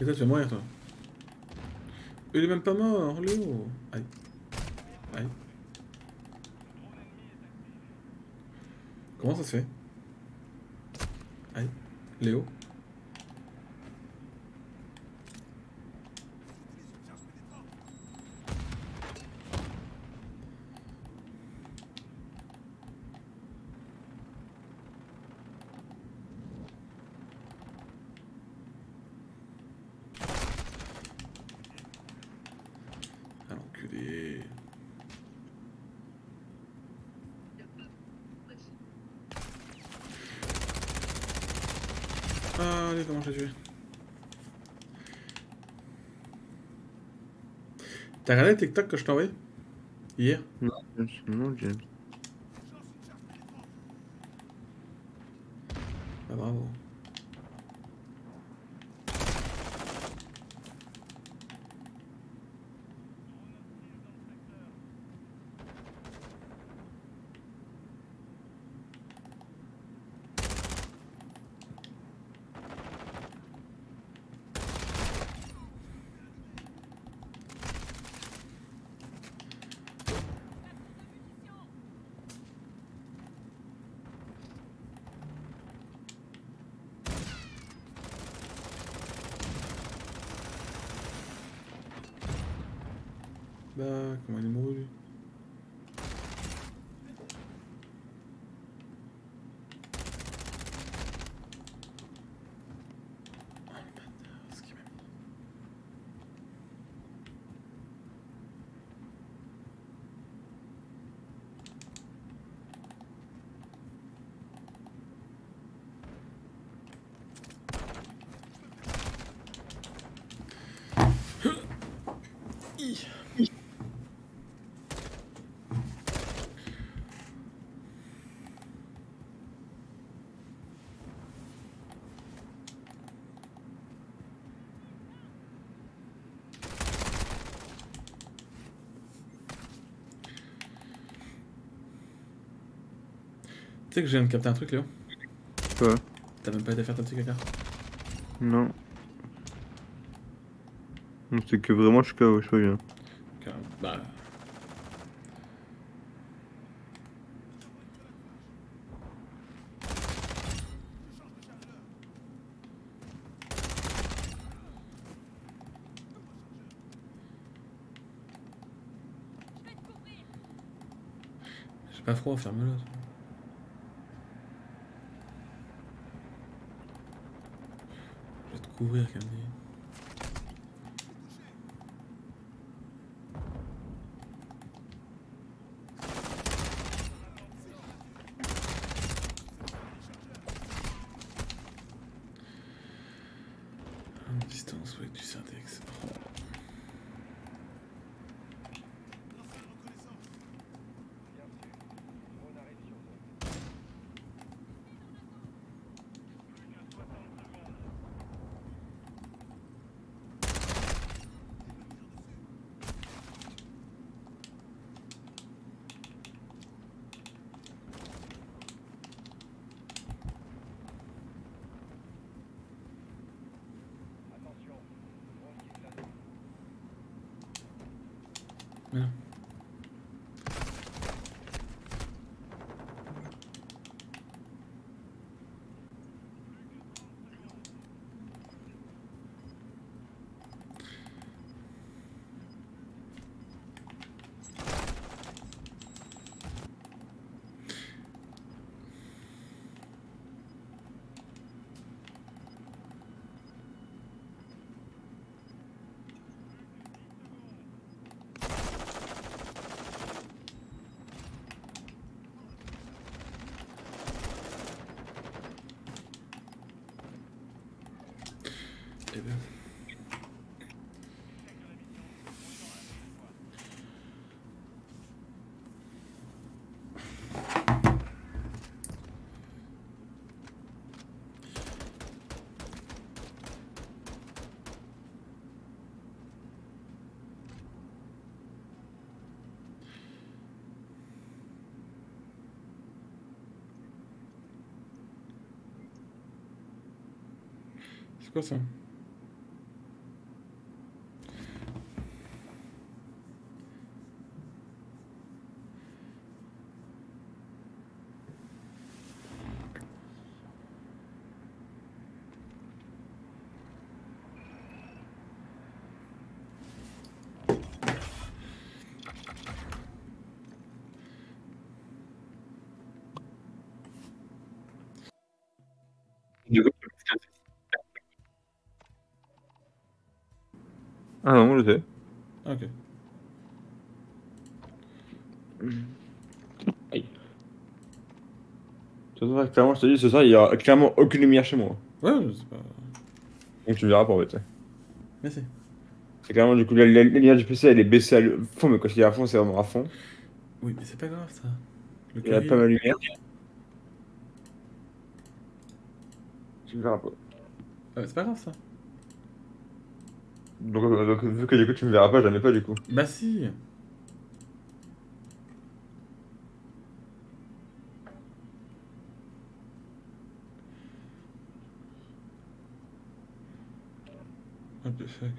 Speaker 1: Et toi tu vas mourir toi. Il est même pas mort, Léo Aïe. Aïe. Comment ça se fait? Aïe. Léo Ah l'enculé. Allez, comment je l'ai tué T'as regardé TikTok que je t'ai envoyé? Hier?
Speaker 2: Non, non, James.
Speaker 1: Sais que je viens de capter un truc, Léo
Speaker 2: Quoi
Speaker 1: T'as même pas été faire ta petite caca
Speaker 2: Non. C'est que vraiment je suis KO, je suis pas bien.
Speaker 1: Car- Bah. J'ai pas froid, ferme-le. Je vais te couvrir, Candy. À distance, ouais, du syntaxe. Oh. Bien. Eh ben. C'est quoi ça
Speaker 2: Ah non, je sais.
Speaker 1: Ah, Ok.
Speaker 2: Toute façon, clairement, je te dis, ce soir, il y aura clairement aucune lumière chez moi.
Speaker 1: Ouais, c'est pas.
Speaker 2: Donc tu me verras pas en fait.
Speaker 1: Merci.
Speaker 2: C'est clairement du coup, la, la- la lumière du PC elle est baissée à le- fond, mais quand je dis à fond, c'est vraiment à fond.
Speaker 1: Oui, mais c'est pas grave ça. Le
Speaker 2: Il y a pas ma lumière.
Speaker 3: tu me verras pas.
Speaker 1: Ah, c'est pas grave ça.
Speaker 3: Donc, euh, donc, vu que du coup tu me verras pas, mets pas du coup.
Speaker 1: Bah si. What the fuck?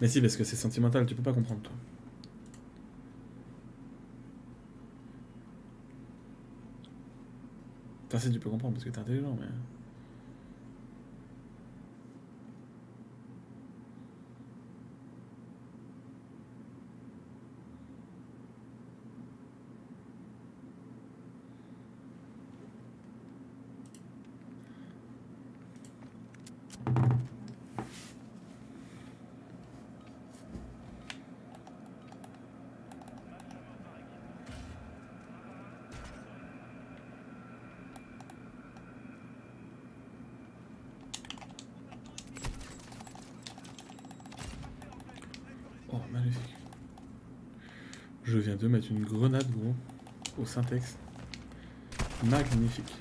Speaker 1: Mais si, parce que c'est sentimental, tu peux pas comprendre, toi. Enfin, si, tu peux comprendre, parce que t'es intelligent, mais... Oh, magnifique. Je viens de mettre une grenade, gros, au syntex. Magnifique.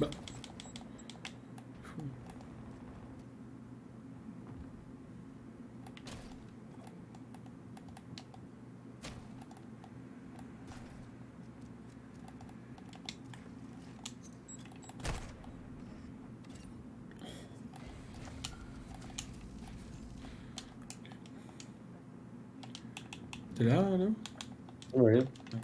Speaker 1: Bah. Fou. T'es là, là
Speaker 3: Oui.
Speaker 1: Ok.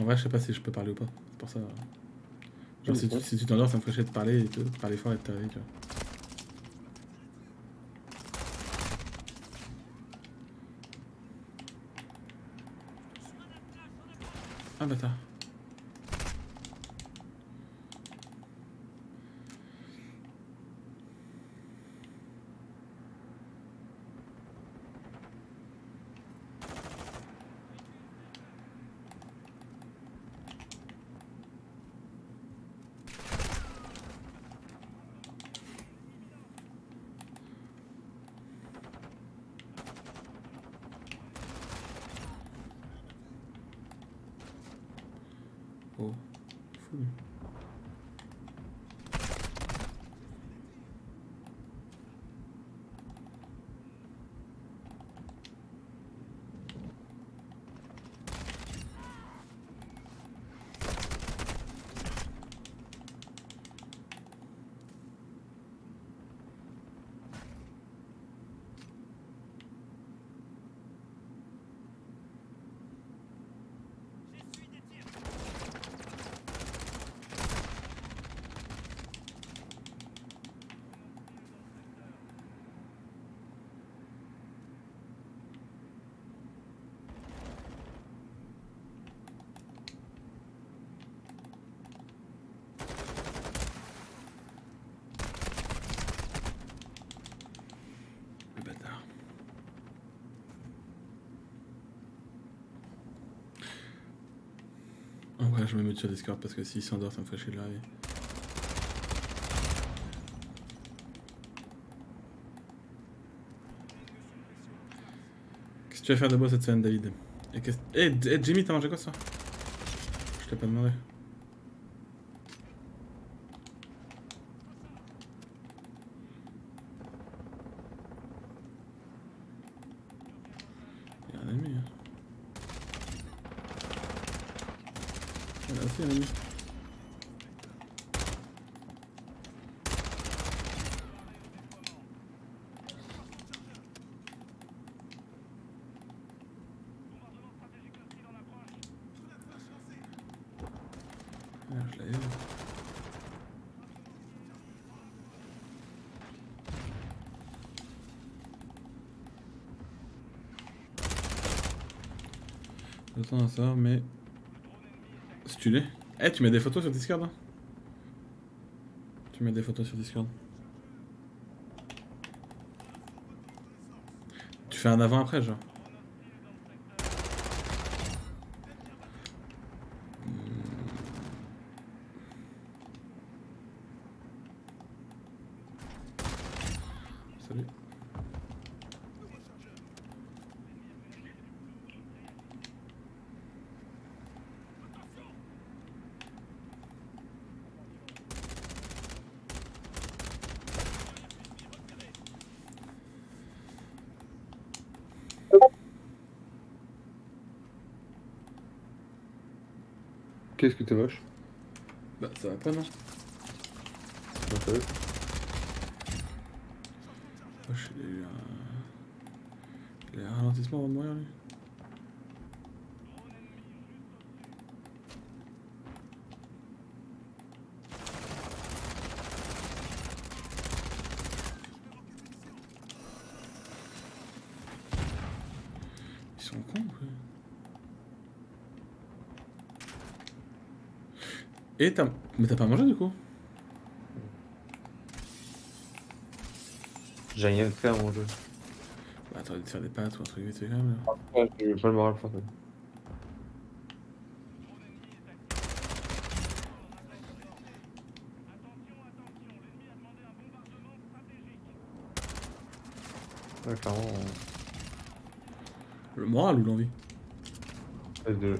Speaker 1: En vrai, je sais pas si je peux parler ou pas. C'est pour ça. Genre, si tu si tu t'endors, ça me ferait chier de parler et de parler fort et de te réveiller, tu vois. Ah, bâtard. Oh, fou. Le bâtard. Je me mets sur Discord parce que s'il s'endort, ça me ferait chier réveiller. Qu'est-ce que tu vas faire de beau cette semaine, David? Et Eh, eh, Jimmy, t'as mangé quoi ça? Je t'ai pas demandé. Il y a un ennemi. Hein. Il y en a aussi un ennemi. Ah, je l'avais vu. J'attends à ça, mais. Stylé. Eh, tu mets des photos sur Discord hein Tu mets des photos sur Discord. Tu fais un avant-après, genre. Salut.
Speaker 3: Qu'est-ce que t'es moche
Speaker 1: Bah, ça va pas, non. Wesh, il a eu un. Il a un ralentissement avant de mourir, lui. Ils sont cons, quoi. Et t'as. Mais t'as pas mangé du coup
Speaker 3: J'ai rien fait à mon jeu.
Speaker 1: Bah, t'aurais dû faire des pâtes ou un truc vite fait quand même. là.
Speaker 3: Ouais, j'ai pas le moral pour ça. Ouais, clairement,
Speaker 1: Le moral ou l'envie
Speaker 3: on de...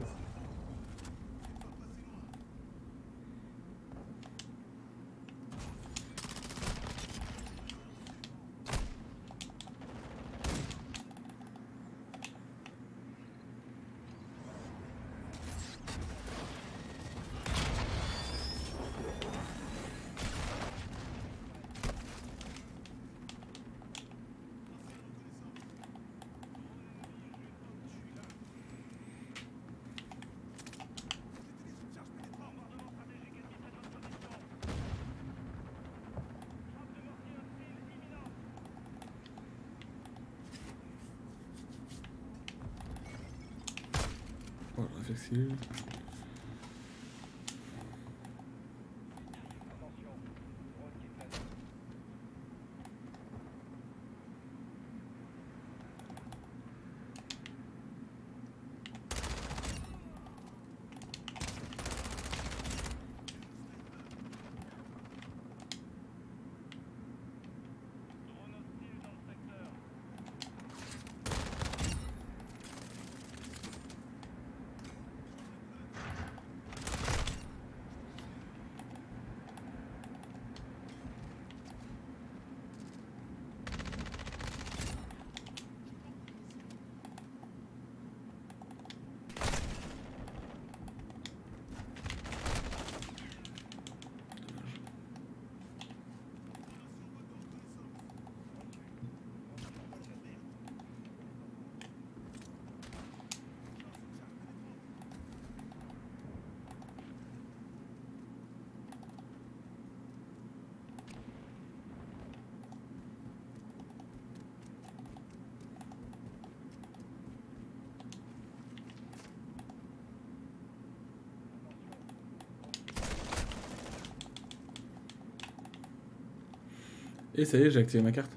Speaker 3: Et ça y est, j'ai activé ma carte.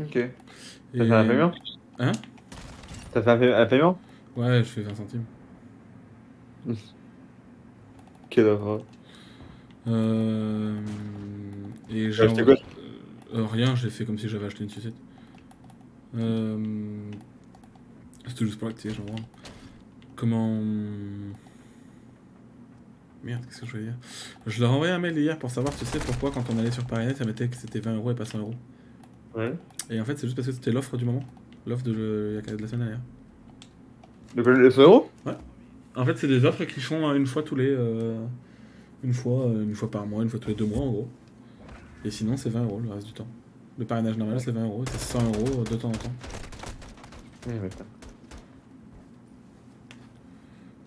Speaker 3: Ok.
Speaker 1: Et...
Speaker 3: T'as fait un paiement
Speaker 1: Hein
Speaker 3: T'as fait un, paie- un paiement
Speaker 1: Ouais, je fais 20 centimes.
Speaker 3: Quelle offre
Speaker 1: Euh... Et j'ai
Speaker 3: acheté
Speaker 1: envoyé- Euh, rien, j'ai fait comme si j'avais acheté une sucette. Euh... C'était juste pour l'activer, genre. Comment. Merde, qu'est-ce que je voulais dire Je leur ai envoyé un mail hier pour savoir, tu sais, pourquoi quand on allait sur Paris ça mettait que c'était 20 euros et pas 100 euros.
Speaker 3: Ouais.
Speaker 1: Et en fait, c'est juste parce que c'était l'offre du moment. L'offre de, le- de la semaine dernière.
Speaker 3: Les 100 euros?
Speaker 1: En fait, c'est des offres qui font euh, une fois tous les. euh, une fois, euh, une fois par mois, une fois tous les deux mois en gros. Et sinon, c'est 20 euros le reste du temps. Le parrainage normal, c'est 20 euros, c'est 100 euros euh, de temps en temps.
Speaker 3: Ouais, ouais.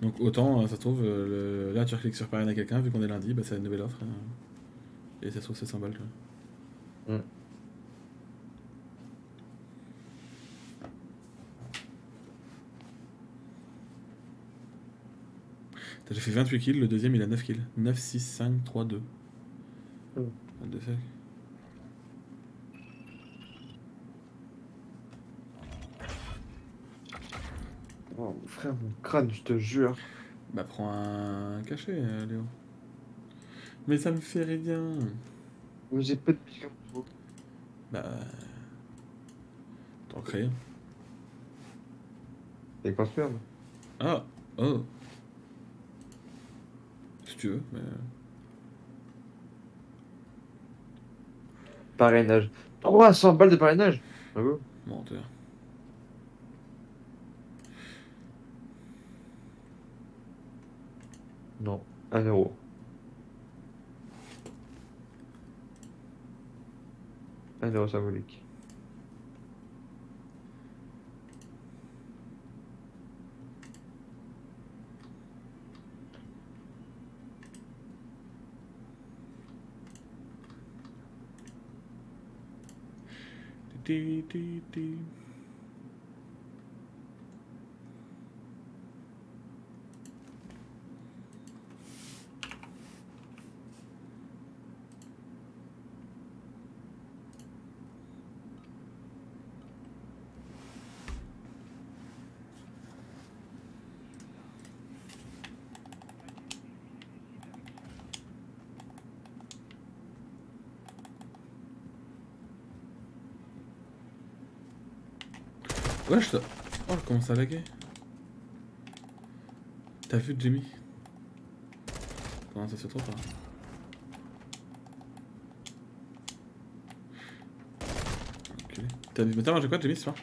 Speaker 1: Donc autant, euh, ça se trouve, euh, le- là tu recliques sur parrainer quelqu'un, vu qu'on est lundi, bah, c'est une nouvelle offre. euh, Et ça se trouve, c'est 100 balles.
Speaker 3: Mm.
Speaker 1: J'ai fait 28 kills, le deuxième il a 9 kills. 9, 6, 5, 3, 2.
Speaker 2: Hmm.
Speaker 1: What the fuck?
Speaker 2: Oh, frère, mon crâne, je te jure.
Speaker 1: Bah prends un cachet, euh, Léo. Mais ça me fait rien.
Speaker 2: Mais j'ai pas de vous.
Speaker 1: Bah... T'en crées.
Speaker 2: Et quoi faire
Speaker 1: Ah Oh Si tu veux, mais...
Speaker 2: Parrainage. 300 balles de parrainage? Bravo.
Speaker 1: Menteur.
Speaker 2: Non, 1 euro. Un euro symbolique.
Speaker 1: Wesh, ça... Oh, elle commence à laguer. T'as vu Jimmy? Comment ça se trop pas Ok. T'as vu... Mais t'as mangé quoi Jimmy ce soir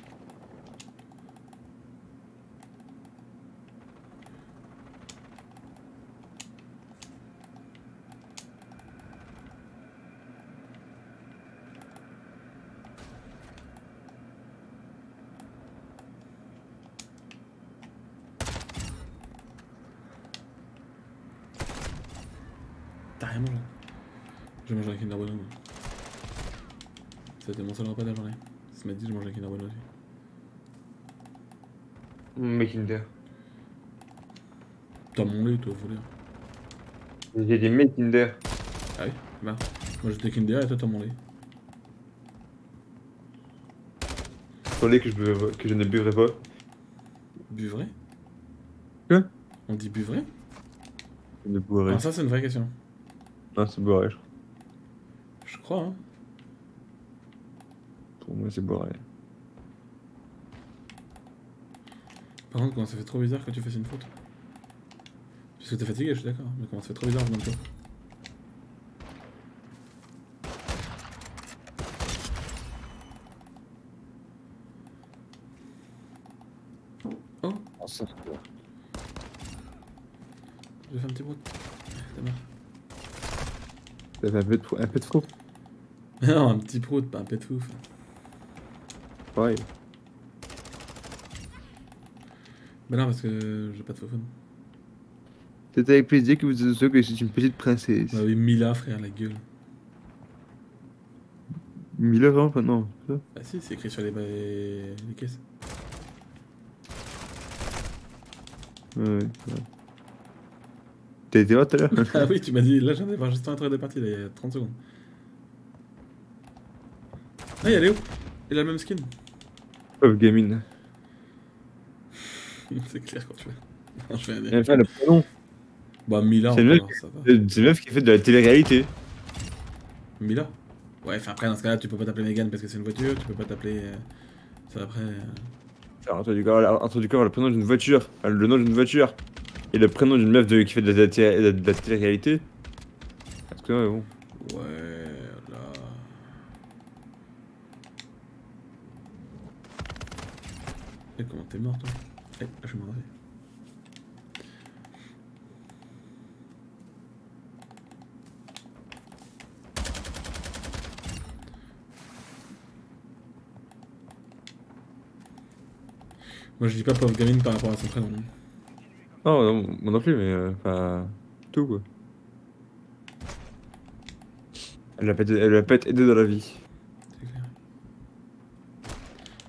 Speaker 1: T'as rien mangé Je mange un Kinder Bueno. moi. C'était mon seul repas de la journée. Ce midi, je mange un Kinder Bueno aussi.
Speaker 2: Mais Kinder.
Speaker 1: T'as mon lait, toi, dire.
Speaker 2: J'ai des mecs Kinder.
Speaker 1: Ah oui Bah, moi j'étais Kinder et toi t'as mon lait.
Speaker 2: Ton lait que je, buvais- que je ne buvrai pas.
Speaker 1: Buvray?
Speaker 2: Quoi?
Speaker 1: On dit buvray?
Speaker 2: Je ne boirai.
Speaker 1: Ah, ça c'est une vraie question.
Speaker 2: Non, c'est boiré, je crois.
Speaker 1: Je crois, hein.
Speaker 2: Pour moi, c'est boiré.
Speaker 1: Par contre, comment ça fait trop bizarre quand tu fasses une faute Parce que t'es fatigué, je suis d'accord, mais comment ça fait trop bizarre de toi Oh,
Speaker 2: Oh, ça,
Speaker 1: j'ai fait un petit bruit.
Speaker 2: Fait un peu de, un peu de faux.
Speaker 1: Non, un petit prout, pas un pet fouf.
Speaker 2: Pareil.
Speaker 1: Bah non, parce que j'ai pas de faux
Speaker 2: C'est avec plaisir que vous êtes que c'est une petite princesse.
Speaker 1: Bah oui, Mila, frère, la gueule.
Speaker 2: Miller, vraiment pas, non. ça?
Speaker 1: Bah si, c'est écrit sur les, les caisses.
Speaker 2: Ouais, ouais. T'as été là tout à l'heure?
Speaker 1: Ah oui, tu m'as dit, là j'en ai juste un truc de partie, là, il y a 30 secondes. Ah, il y a Léo Il a le même skin.
Speaker 2: Gamine.
Speaker 1: c'est clair quand tu veux. Je vais
Speaker 2: le prénom.
Speaker 1: Bah, Mila,
Speaker 2: C'est
Speaker 1: ça va.
Speaker 2: Une meuf qui fait de la télé-réalité.
Speaker 1: Mila Ouais, enfin après, dans ce cas-là, tu peux pas t'appeler Megan parce que c'est une voiture, tu peux pas t'appeler. euh, Ça après. euh,
Speaker 2: Alors, entre du corps, entre du corps, le prénom d'une voiture, enfin, le nom d'une voiture, et le prénom d'une meuf de, qui fait de la, télé- de la- de la télé-réalité. Parce que, ouais, bon.
Speaker 1: Ouais, là. Et comment t'es mort toi Eh, je mort aussi. Moi je dis pas pauvre gamine par rapport à son prénom.
Speaker 2: Non, non, moi non plus, mais euh, enfin. Tout quoi. Elle va pas elle pas aidée dans la vie.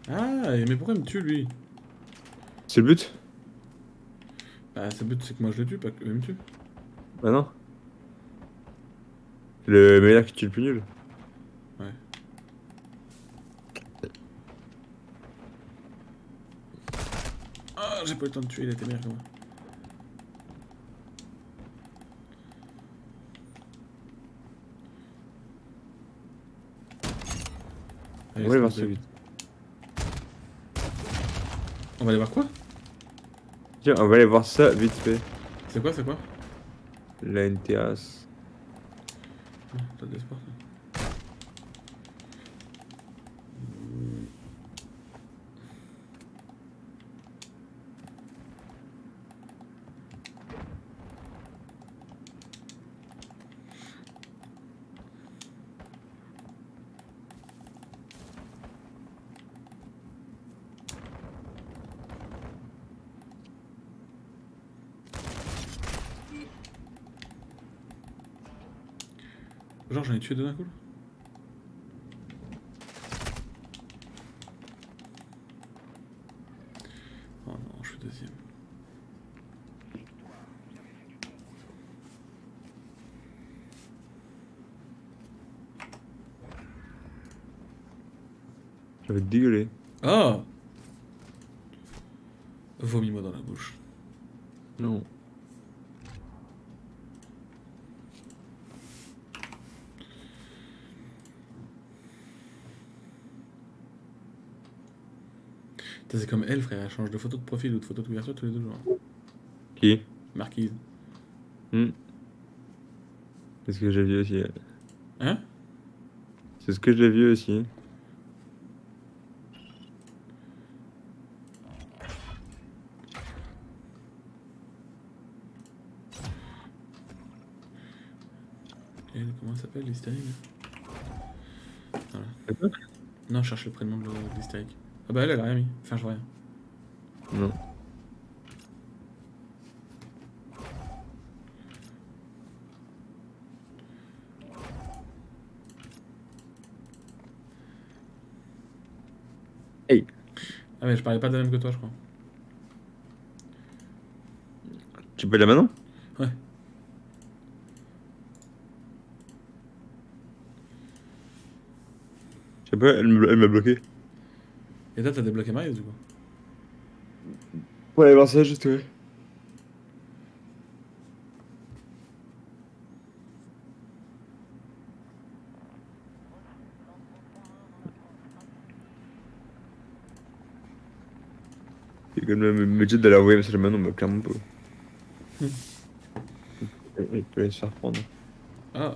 Speaker 1: Ah, mais pourquoi il me tue lui?
Speaker 2: C'est le but
Speaker 1: Bah, le but, c'est que moi je le tue, pas qu'eux me tuent.
Speaker 2: Bah non. Le meilleur qui tue le plus nul.
Speaker 1: Ah, j'ai pas eu le temps de tuer, il était meilleur que moi. Allez,
Speaker 2: On va aller voir
Speaker 1: c'est
Speaker 2: vite.
Speaker 1: On va aller voir quoi?
Speaker 2: Tiens, on va aller voir ça vite fait.
Speaker 1: C'est quoi, c'est quoi?
Speaker 2: Terrasse.
Speaker 1: Ah, T'as de l'espoir, ça. Tué deux d'un coup là Oh non, je suis deuxième.
Speaker 2: J'avais dégueulé.
Speaker 1: Ah Vomis-moi dans la bouche.
Speaker 2: Non.
Speaker 1: Putain, C'est comme elle, frère, elle change de photo de profil ou de photo de couverture tous les deux jours.
Speaker 2: Qui?
Speaker 1: Marquise.
Speaker 2: Hmm. C'est ce que j'ai vu aussi.
Speaker 1: Hein?
Speaker 2: C'est ce que j'ai vu aussi.
Speaker 1: Elle, comment elle s'appelle, l'hystérique? Voilà. Non, je cherche le prénom de de l'hystérique. Ah bah elle, elle a rien mis. Enfin, je vois rien.
Speaker 2: Non.
Speaker 1: Ah mais je parlais pas de la même que toi, je crois.
Speaker 2: Tu peux la maintenant?
Speaker 1: Ouais.
Speaker 2: Je sais pas, elle me- elle m'a bloqué.
Speaker 1: Et toi, t'as débloqué Mario du coup
Speaker 2: Ouais, voir ça juste, ouais. C'est comme le me dit d'aller envoyer un message maintenant, mais clairement pas.
Speaker 1: Hmm.
Speaker 2: Il il peut aller se faire prendre.
Speaker 1: Ah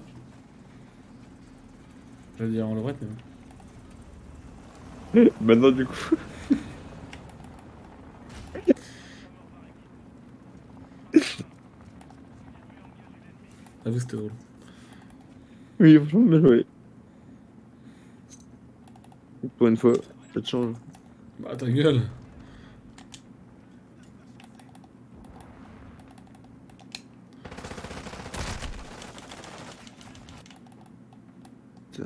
Speaker 1: J'allais dire en levrette, mais...
Speaker 2: Maintenant, du coup.
Speaker 1: Avoue, c'était drôle.
Speaker 2: Oui, franchement, bien joué. Pour une fois, ça te change.
Speaker 1: Bah ta gueule
Speaker 2: Putain.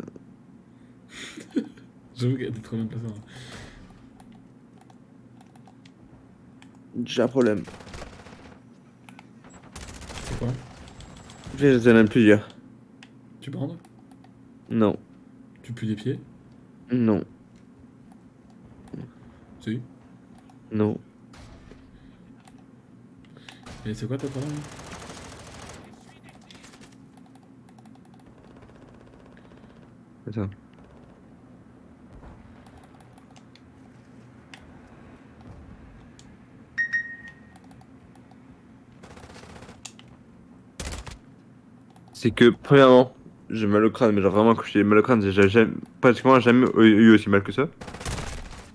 Speaker 1: J'avoue qu'elle était bien placée. hein.
Speaker 2: J'ai un problème.
Speaker 1: C'est quoi?
Speaker 2: J'en ai plusieurs.
Speaker 1: Tu bandes?
Speaker 2: Non.
Speaker 1: Tu pues des pieds?
Speaker 2: Non.
Speaker 1: Si.
Speaker 2: Non.
Speaker 1: Et c'est quoi ton problème
Speaker 2: Attends. C'est que, premièrement, j'ai mal au crâne, mais genre vraiment, quand j'ai mal au crâne, j'ai jamais, pratiquement jamais eu aussi mal que ça.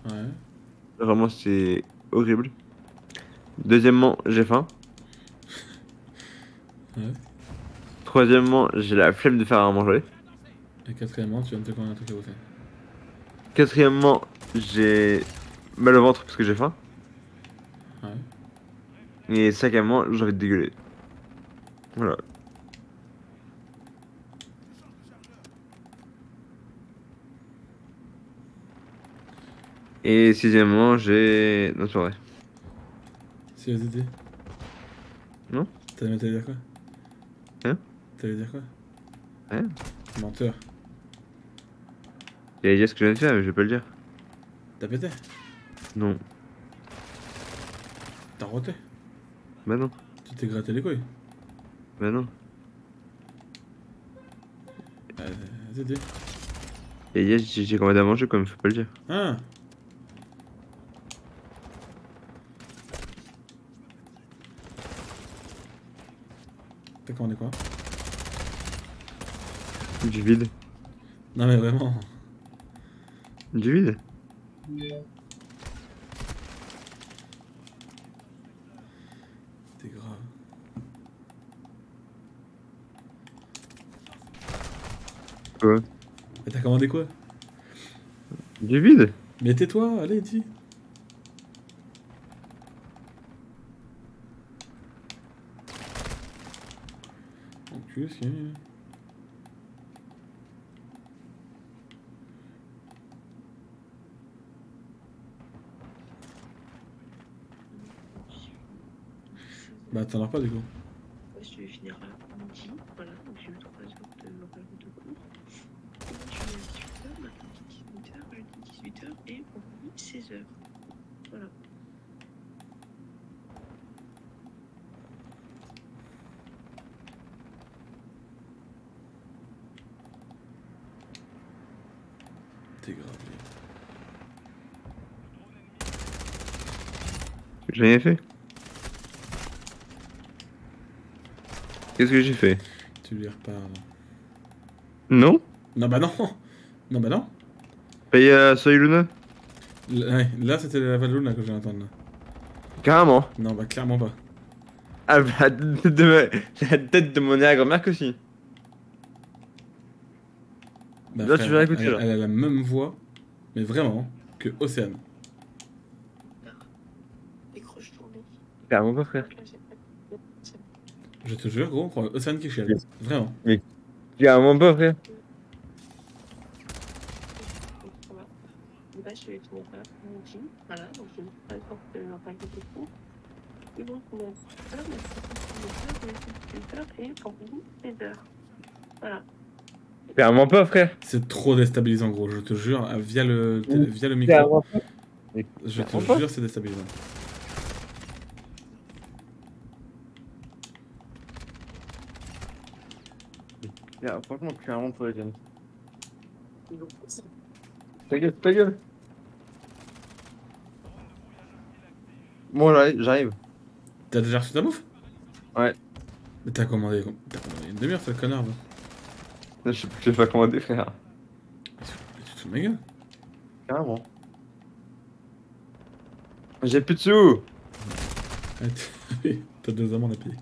Speaker 1: Ouais.
Speaker 2: Vraiment, c'est horrible. Deuxièmement, j'ai faim.
Speaker 1: Ouais.
Speaker 2: Troisièmement, j'ai la flemme de faire à manger.
Speaker 1: Et quatrièmement, tu viens de te commander un truc à.
Speaker 2: Quatrièmement, j'ai mal au ventre parce que j'ai faim.
Speaker 1: Ouais.
Speaker 2: Et cinquièmement, j'ai envie de dégueuler. Voilà. Et sixièmement, j'ai... Non, c'est vrai.
Speaker 1: Si, vas-y, dis.
Speaker 2: Non.
Speaker 1: T'allais t'allais dire quoi?
Speaker 2: Hein?
Speaker 1: T'allais dire quoi?
Speaker 2: Hein
Speaker 1: Menteur.
Speaker 2: J'allais dire ce que je viens de faire, mais je vais pas le dire.
Speaker 1: T'as pété?
Speaker 2: Non.
Speaker 1: T'as roté?
Speaker 2: Bah non.
Speaker 1: Tu t'es gratté les couilles?
Speaker 2: Bah non.
Speaker 1: Euh, Vas-y, dis.
Speaker 2: Et hier, j'ai commandé à manger quand même, faut pas le dire.
Speaker 1: Ah T'as commandé quoi
Speaker 2: Du vide.
Speaker 1: Non mais vraiment.
Speaker 2: Du vide
Speaker 1: T'es grave.
Speaker 2: Quoi
Speaker 1: Mais t'as commandé quoi
Speaker 2: Du vide
Speaker 1: Mais tais-toi, allez, dis. Bah t'en as pas du coup.
Speaker 4: Je vais finir à midi, voilà, donc j'ai eu 3 heures de de cours. Je vais à 18h, mercredi 18h, jeudi 18h et vendredi 16h. Voilà.
Speaker 1: T'es.
Speaker 2: J'ai rien fait. Qu'est-ce que j'ai fait?
Speaker 1: Tu lui reparles.
Speaker 2: Non
Speaker 1: Non bah non Non bah non
Speaker 2: Payer à Soy Luna
Speaker 1: ouais, Là c'était la Valuna que d'entendre là.
Speaker 2: Carrément.
Speaker 1: Non bah clairement pas.
Speaker 2: Ah bah, la tête de, la tête de mon grand-mère aussi.
Speaker 1: Bah,
Speaker 2: Là,
Speaker 1: frère,
Speaker 2: tu vas écouter,
Speaker 1: elle,
Speaker 2: là.
Speaker 1: elle a la même voix, mais vraiment, que Océane.
Speaker 2: Pas, frère.
Speaker 4: Pas.
Speaker 1: Je te jure, gros, on croit Océane qui chiale. Vraiment.
Speaker 2: Carrément pas, frère.
Speaker 4: Donc, voilà. Là, je vais donc j'ai eu 3 heures de horaire de cours. Et donc, on a 18h, mercredi 18h, jeudi 18h et vendredi 16h. Voilà.
Speaker 2: Carrément pas, frère.
Speaker 1: C'est trop déstabilisant, gros, je te jure, ah, via le, via le micro. Je te
Speaker 2: pas.
Speaker 1: jure, c'est déstabilisant.
Speaker 2: Franchement, clairement pas, James.
Speaker 4: Donc, c'est
Speaker 2: Ta gueule, ta gueule. Bon, j'arrive. j'arrive.
Speaker 1: T'as déjà reçu ta bouffe?
Speaker 2: Ouais.
Speaker 1: Mais t'as commandé, t'as commandé une demi-heure, ce connard, là.
Speaker 2: Je sais plus, je sais pas commander, frère.
Speaker 1: Tu gueule
Speaker 2: Carrément. J'ai plus de sous.
Speaker 1: T'as deux amendes à payer.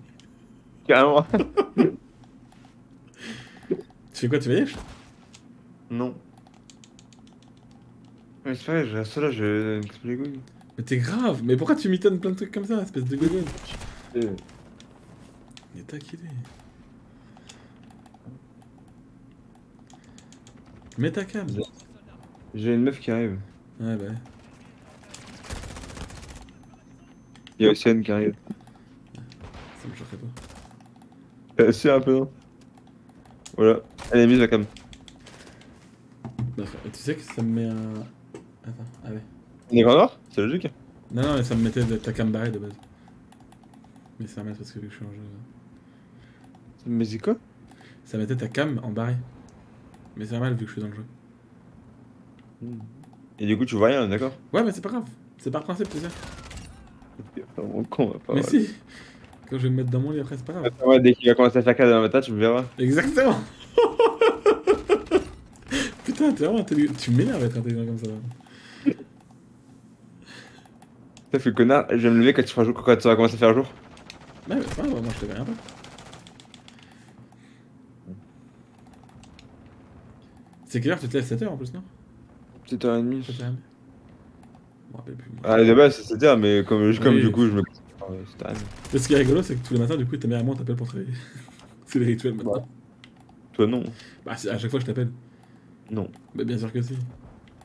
Speaker 2: Carrément.
Speaker 1: Tu fais quoi, tu yesh
Speaker 2: non. Mais c'est vrai, je reste là, je les couilles.
Speaker 1: Mais t'es grave Mais pourquoi tu mitonnes plein de trucs comme ça, espèce de gogon
Speaker 2: Euh,
Speaker 1: Mais t'as qu'il est Mets ta cam
Speaker 2: J'ai une meuf qui arrive.
Speaker 1: Ouais bah
Speaker 2: Il y a Océane qui arrive.
Speaker 1: ça me choquerait pas.
Speaker 2: Euh, c'est un peu, non Voilà. Elle est mise la cam.
Speaker 1: Bah, tu sais que ça me met un... Attends, ah ouais.
Speaker 2: On est grand noir C'est logique.
Speaker 1: Non, non, mais ça me mettait de ta cam barrée de base. Mais c'est normal parce que vu que je suis en jeu...
Speaker 2: Mais c'est quoi
Speaker 1: Ça mettait ta cam en barré. Mais c'est normal vu que je suis dans le jeu.
Speaker 2: Et du coup, tu vois rien, d'accord?
Speaker 1: Ouais, mais c'est pas grave. C'est par principe, tu sais.
Speaker 2: C'est vraiment con, va pas.
Speaker 1: mais si Quand je vais me mettre dans mon lit après, c'est pas grave.
Speaker 2: Attends, ouais, dès qu'il va commencer à faire cadeau dans ma tête, tu me verras.
Speaker 1: Exactement Putain, t'es vraiment intelligent. Tu m'énerves d'être intelligent comme ça.
Speaker 2: Ça fait le connard, je vais me lever quand tu, feras jour, quand tu vas commencer à faire jour.
Speaker 1: Ouais, mais c'est pas grave, moi je te rien pas. C'est quelle heure tu te lèves 7h en plus, non?
Speaker 2: 7h30.
Speaker 1: 7h30 Je rappelle plus.
Speaker 2: Ah, de base, c'est 7h, mais comme, comme
Speaker 1: Oui.
Speaker 2: du coup, je me. Ah, ouais, 7h30.
Speaker 1: Mais ce qui est rigolo, c'est que tous les matins, du coup, ta mère et moi on t'appelle pour travailler. c'est le rituel maintenant.
Speaker 2: Toi, non.
Speaker 1: Bah, à chaque fois je t'appelle.
Speaker 2: Non.
Speaker 1: Bah, bien sûr que si.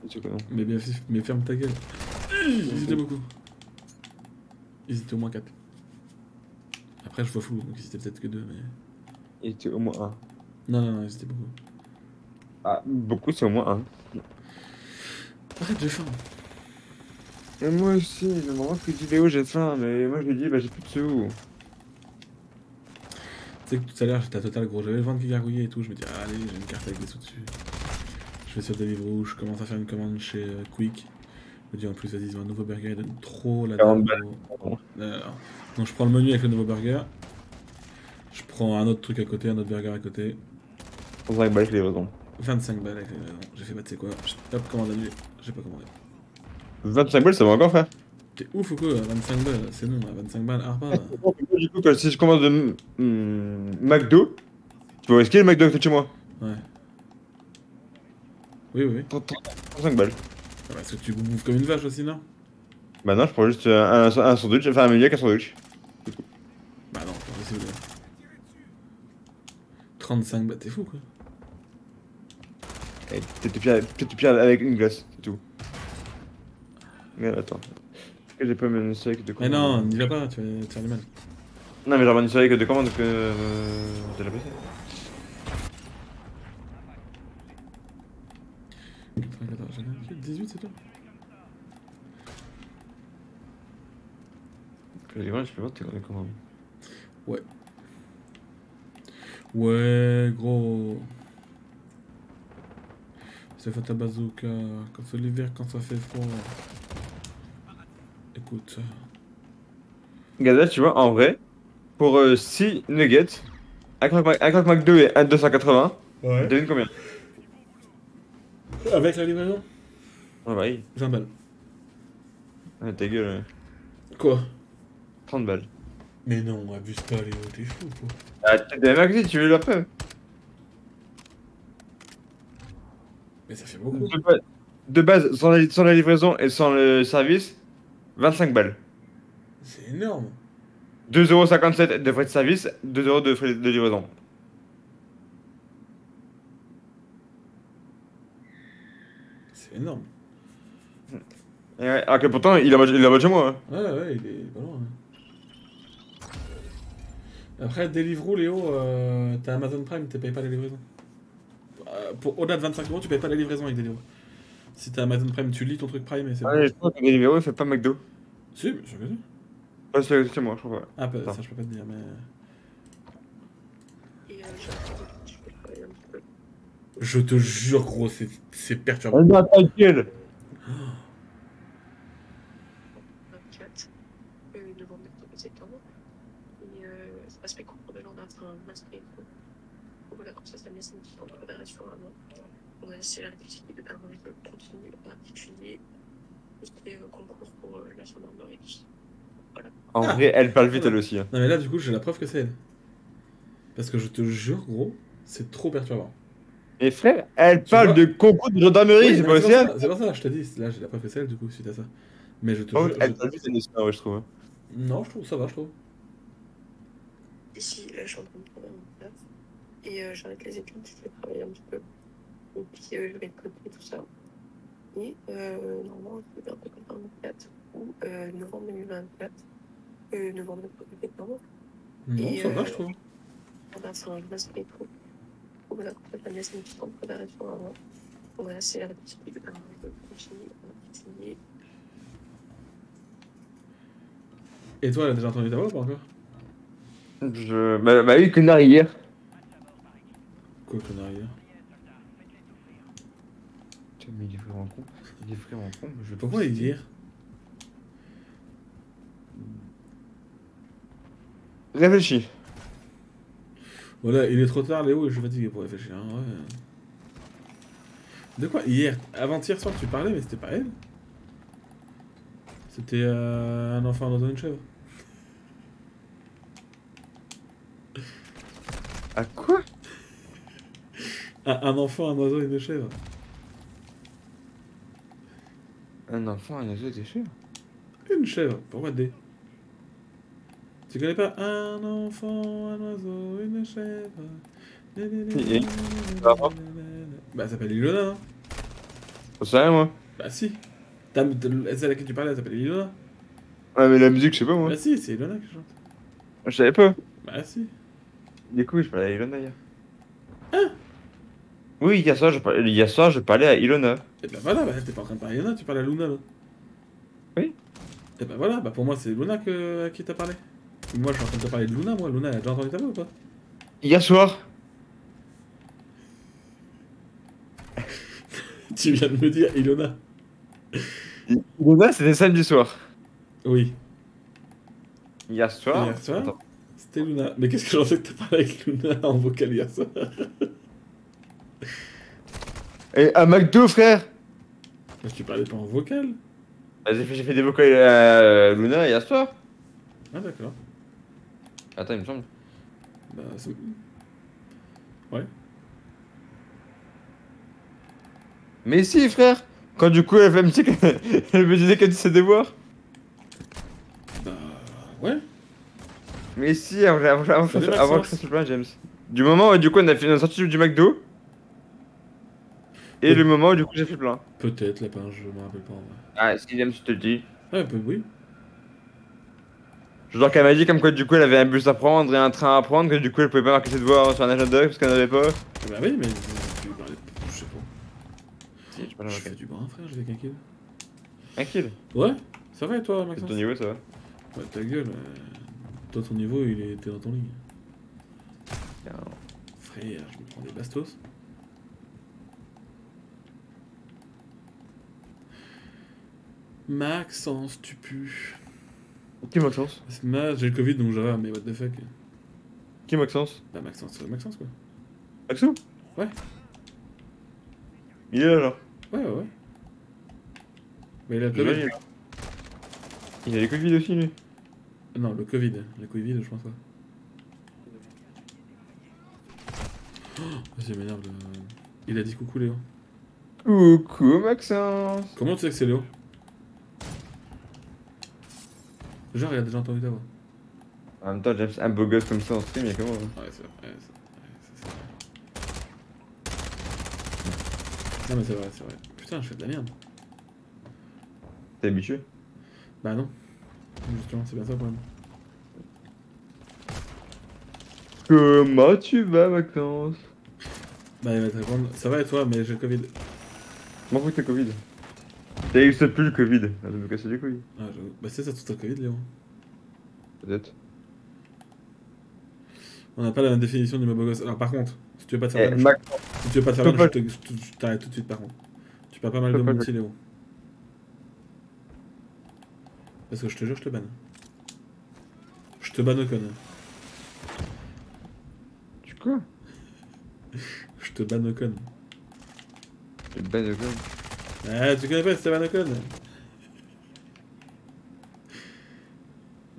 Speaker 2: C'est sûr que non.
Speaker 1: Mais, bien, mais ferme ta gueule. Ils étaient beaucoup. Ils étaient au moins 4. Après, je vois flou, donc ils étaient peut-être que deux, mais.
Speaker 2: Il était au moins un.
Speaker 1: Non, non, non, ils étaient beaucoup.
Speaker 2: Ah, beaucoup, c'est au moins un.
Speaker 1: Arrête, j'ai faim.
Speaker 2: Et moi aussi, le moment que dit Léo, j'ai faim, mais moi je lui dis, bah j'ai plus de sous.
Speaker 1: Tu sais que tout à l'heure, j'étais à Total, gros, j'avais le ventre qui gargouillait et tout. Je me dis, ah, allez, j'ai une carte avec des sous dessus. Je vais sur Deliveroo, je commence à faire une commande chez euh, Quick. Je me dis, en plus, vas-y, ils ont un nouveau burger, ils donnent trop la
Speaker 2: 40
Speaker 1: dalle. Euh, donc, je prends le menu avec le nouveau burger. Je prends un autre truc à côté, un autre burger à côté.
Speaker 2: 35 balles, je l'ai raison.
Speaker 1: 25 balles avec les raisons. J'ai fait, bah, tu sais quoi, hop, commande annulée. J'ai pas commandé.
Speaker 2: 25 balles, ça va encore faire.
Speaker 1: T'es ouf ou quoi 25 balles, c'est non, à 25 balles, pas.
Speaker 2: Du coup, si je commande de McDo, tu vas risquer le McDo de chez moi.
Speaker 1: Ouais. Oui, oui, oui.
Speaker 2: 35 balles.
Speaker 1: Ah, Parce que tu bouffes comme une vache aussi, non
Speaker 2: Bah non, je prends juste un, un, sandwich, enfin un menu avec un sandwich.
Speaker 1: Bah non, pas possible. 35 balles, t'es fou quoi.
Speaker 2: Peut-être avec une glace, c'est tout. Regarde, attends. Est-ce que j'ai pas mon historique de
Speaker 1: Mais
Speaker 2: commande
Speaker 1: non, n'y va pas, tu vas, faire du mal.
Speaker 2: Non, mais genre mon historique de commande que. Euh, de la PC.
Speaker 1: 94, j'en ai 18 c'est toi
Speaker 2: les gars, je peux voir tes commandes.
Speaker 1: Ouais, gros. C'est fait ta bazooka. Quand c'est l'hiver, quand ça fait froid. Écoute.
Speaker 2: Là, tu vois, en vrai, pour 6 nuggets, un croque, Mac- un croque McDo et un 280,
Speaker 1: Ouais.
Speaker 2: devine combien?
Speaker 1: Avec la livraison?
Speaker 2: Ah bah oui.
Speaker 1: 20 balles.
Speaker 2: Ah, ta gueule.
Speaker 1: Quoi?
Speaker 2: 30 balles.
Speaker 1: Mais non, abuse pas, Léo, t'es fou quoi.
Speaker 2: Ah, t'as des magasins, tu veux l'après
Speaker 1: Mais ça fait beaucoup.
Speaker 2: de, base- de base, sans la, sans la livraison et sans le service, 25 balles.
Speaker 1: C'est énorme.
Speaker 2: 2,57€ de frais de service, 2€ de frais de livraison.
Speaker 1: C'est énorme.
Speaker 2: Et ouais, alors que pourtant, il bas il de chez moi. hein.
Speaker 1: Ouais, ouais, il est pas loin. hein. Après, Deliveroo, Léo, euh, t'as Amazon Prime, tu payes pas les livraisons. Euh, pour au-delà de 25 euros, tu payes pas les livraisons avec Deliveroo. Si t'as Amazon Prime, tu lis ton truc Prime et c'est
Speaker 2: Ouais, je crois que Deliveroo il fait pas McDo.
Speaker 1: Si, bien sûr que si.
Speaker 2: Ouais, c'est moi, je crois pas.
Speaker 1: Ah, bah, ça, je peux pas te dire, mais.
Speaker 4: Et euh, je
Speaker 1: te jure, gros, c'est c'est perturbant.
Speaker 2: Oh non, ta gueule
Speaker 4: 24 euh, novembre, octobre, septembre. Et euh, aspect court de l'an d'un train, aspect court. Voilà, comme ça, ça me laisse une petite préparation avant. On va essayer la difficulté de permettre de continuer, en particulier tout ce qui est euh, concours pour euh, la gendarmerie.
Speaker 2: En
Speaker 1: Ah.
Speaker 2: vrai, elle parle vite elle aussi. hein.
Speaker 1: Non, mais là, du coup, j'ai la preuve que c'est elle. Parce que je te jure, gros, c'est trop perturbant.
Speaker 2: Mais frère, elle
Speaker 1: Tu
Speaker 2: parle de concours de gendarmerie,
Speaker 1: Oui,
Speaker 2: c'est pas aussi
Speaker 1: ça- C'est pour ça, je te dis, là, j'ai la preuve que c'est elle, du coup, suite à ça. Mais je te
Speaker 2: Oh,
Speaker 1: jure.
Speaker 2: Elle
Speaker 1: je-
Speaker 2: parle vite, elle super, ouais, je trouve. hein.
Speaker 1: Non, je trouve ça va, je trouve.
Speaker 4: Ici, là, je suis en train de trouver mon taf. Et euh, j'arrête les études, je vais travailler un petit peu. Et puis, euh, je vais de côté tout ça. Et euh, normalement, je vais faire 2024 ou euh, novembre 2024. Novembre 2024.
Speaker 1: Non,
Speaker 4: Et,
Speaker 1: ça va,
Speaker 4: euh,
Speaker 1: je trouve.
Speaker 4: On va faire un voilà, préparation avant. La petite continuer.
Speaker 1: Et toi, elle a déjà entendu ta voix ou pas encore?
Speaker 2: Je... Bah, bah oui, connard hier.
Speaker 1: Quoi, connard, hier?
Speaker 2: Mais il est vraiment con. Il est vraiment con, je vais
Speaker 1: Pourquoi il dire
Speaker 2: Réfléchis.
Speaker 1: Voilà, il est trop tard, Léo, et je suis fatigué pour réfléchir. hein, ouais. De quoi Hier Avant-hier soir, tu parlais, mais c'était pas elle C'était euh, un enfant dans une chèvre.
Speaker 2: À quoi?
Speaker 1: Un, enfant, un oiseau et une chèvre.
Speaker 2: Un enfant, un oiseau, des chèvres?
Speaker 1: Une chèvre, pourquoi D Tu connais pas Un enfant, un oiseau, une chèvre?
Speaker 2: Et-
Speaker 1: Bah, elle s'appelle Ilona, hein
Speaker 2: sais rien, moi.
Speaker 1: Bah, si. T'as- Celle à laquelle tu parlais, elle s'appelle Ilona.
Speaker 2: Ouais, mais la musique, je sais pas, moi.
Speaker 1: Bah, si, c'est Ilona qui chante.
Speaker 2: Je savais pas.
Speaker 1: Bah si.
Speaker 2: Du coup, je parlais à Ilona hier. Oui, hier soir, je parlais, hier soir, je parlais à Ilona.
Speaker 1: Et bah voilà, bah, t'es pas en train de parler à Luna, tu parles à Luna là.
Speaker 2: Oui.
Speaker 1: Et bah voilà, bah pour moi c'est Luna que, à qui t'as parlé. Moi je suis en train de te parler de Luna, moi. Luna elle a déjà entendu ta voix ou pas?
Speaker 2: Hier soir
Speaker 1: Tu viens de me dire Ilona.
Speaker 2: Ilona, c'était samedi soir.
Speaker 1: Oui.
Speaker 2: Hier soir
Speaker 1: Hier soir? C'était Luna. Mais qu'est-ce que j'en sais que t'as parlé avec Luna en vocal hier soir?
Speaker 2: Et à McDo, frère
Speaker 1: que tu parlais pas en vocal
Speaker 2: Bah, J'ai fait, fait des vocaux à Luna hier soir.
Speaker 1: Ah d'accord.
Speaker 2: Attends, il me semble.
Speaker 1: Bah c'est...
Speaker 2: Mais si, frère Quand du coup, elle, me disait qu'elle elle me disait qu'elle dit ses devoirs.
Speaker 1: Bah ouais.
Speaker 2: Mais si, avant, avant, avant,
Speaker 1: Ça fait
Speaker 2: avant, avant que ça se passe, James. Du moment où du coup on a fait une sortie du McDo. Et le moment où du coup j'ai fait plein.
Speaker 1: Peut-être lapin, je me rappelle pas en vrai.
Speaker 2: Ah, si James, je te le dis.
Speaker 1: Ouais, peut, oui.
Speaker 2: Genre qu'elle m'a dit comme quoi du coup elle avait un bus à prendre et un train à prendre, que du coup elle pouvait pas marquer ses devoirs sur un agenda parce qu'elle n'avait pas.
Speaker 1: Bah oui, mais. Je sais pas.
Speaker 2: Si, je
Speaker 1: fais du brin frère, je vais tranquille.
Speaker 2: Tranquille.
Speaker 1: Ouais Ça va et toi
Speaker 2: C'est
Speaker 1: Maxence
Speaker 2: ton niveau ça va.
Speaker 1: Ouais, ta gueule. euh, Toi ton niveau il était dans ton ligne. Frère, je me prends des bastos. Maxence, tu pues.
Speaker 2: Qui Maxence
Speaker 1: Ma- J'ai le Covid donc va, mais what the fuck.
Speaker 2: Qui Maxence
Speaker 1: Bah Maxence, c'est Maxence quoi.
Speaker 2: Maxou
Speaker 1: Ouais.
Speaker 2: Il est là genre.
Speaker 1: Ouais, ouais, ouais. Mais il a le Covid.
Speaker 2: Il a les Covid aussi lui.
Speaker 1: Non, le Covid. Le Covid, je pense pas. Oh, m'énerve. le- Il a dit coucou Léo.
Speaker 2: Coucou Maxence
Speaker 1: Comment tu sais que c'est Léo? Genre, il a déjà entendu ta voix.
Speaker 2: En même temps, James, un beau gosse comme ça en stream, il y a comment hein
Speaker 1: Ouais, c'est vrai. Ouais, c'est vrai. Non, mais c'est vrai, c'est vrai. Putain, je fais de la merde.
Speaker 2: T'es habitué?
Speaker 1: Bah non. Justement, c'est bien ça le problème.
Speaker 2: Comment tu vas Maxence
Speaker 1: Bah, il va te répondre. Ça va et toi, mais j'ai le Covid.
Speaker 2: M'en fous que t'as Covid. Ça existe plus le Covid. Elle va me casser les couilles.
Speaker 1: Ah, j'avoue. Bah, c'est ça, tout le Covid, Léo.
Speaker 2: Peut-être.
Speaker 1: On n'a pas la même définition du mot. Alors, par contre, si tu veux pas te faire
Speaker 2: Eh,
Speaker 1: mal, je- si tu veux pas te faire
Speaker 2: peux
Speaker 1: mal,
Speaker 2: pas-
Speaker 1: je te- je te- je t'arrête tout de suite, par contre. Tu parles pas mal de mon petit Léo. Parce que je te jure, je te banne. Je te banne au con.
Speaker 2: tu quoi?
Speaker 1: Je te banne au con.
Speaker 2: Une belle de gomme.
Speaker 1: Ah, tu connais pas Esteban Ocon?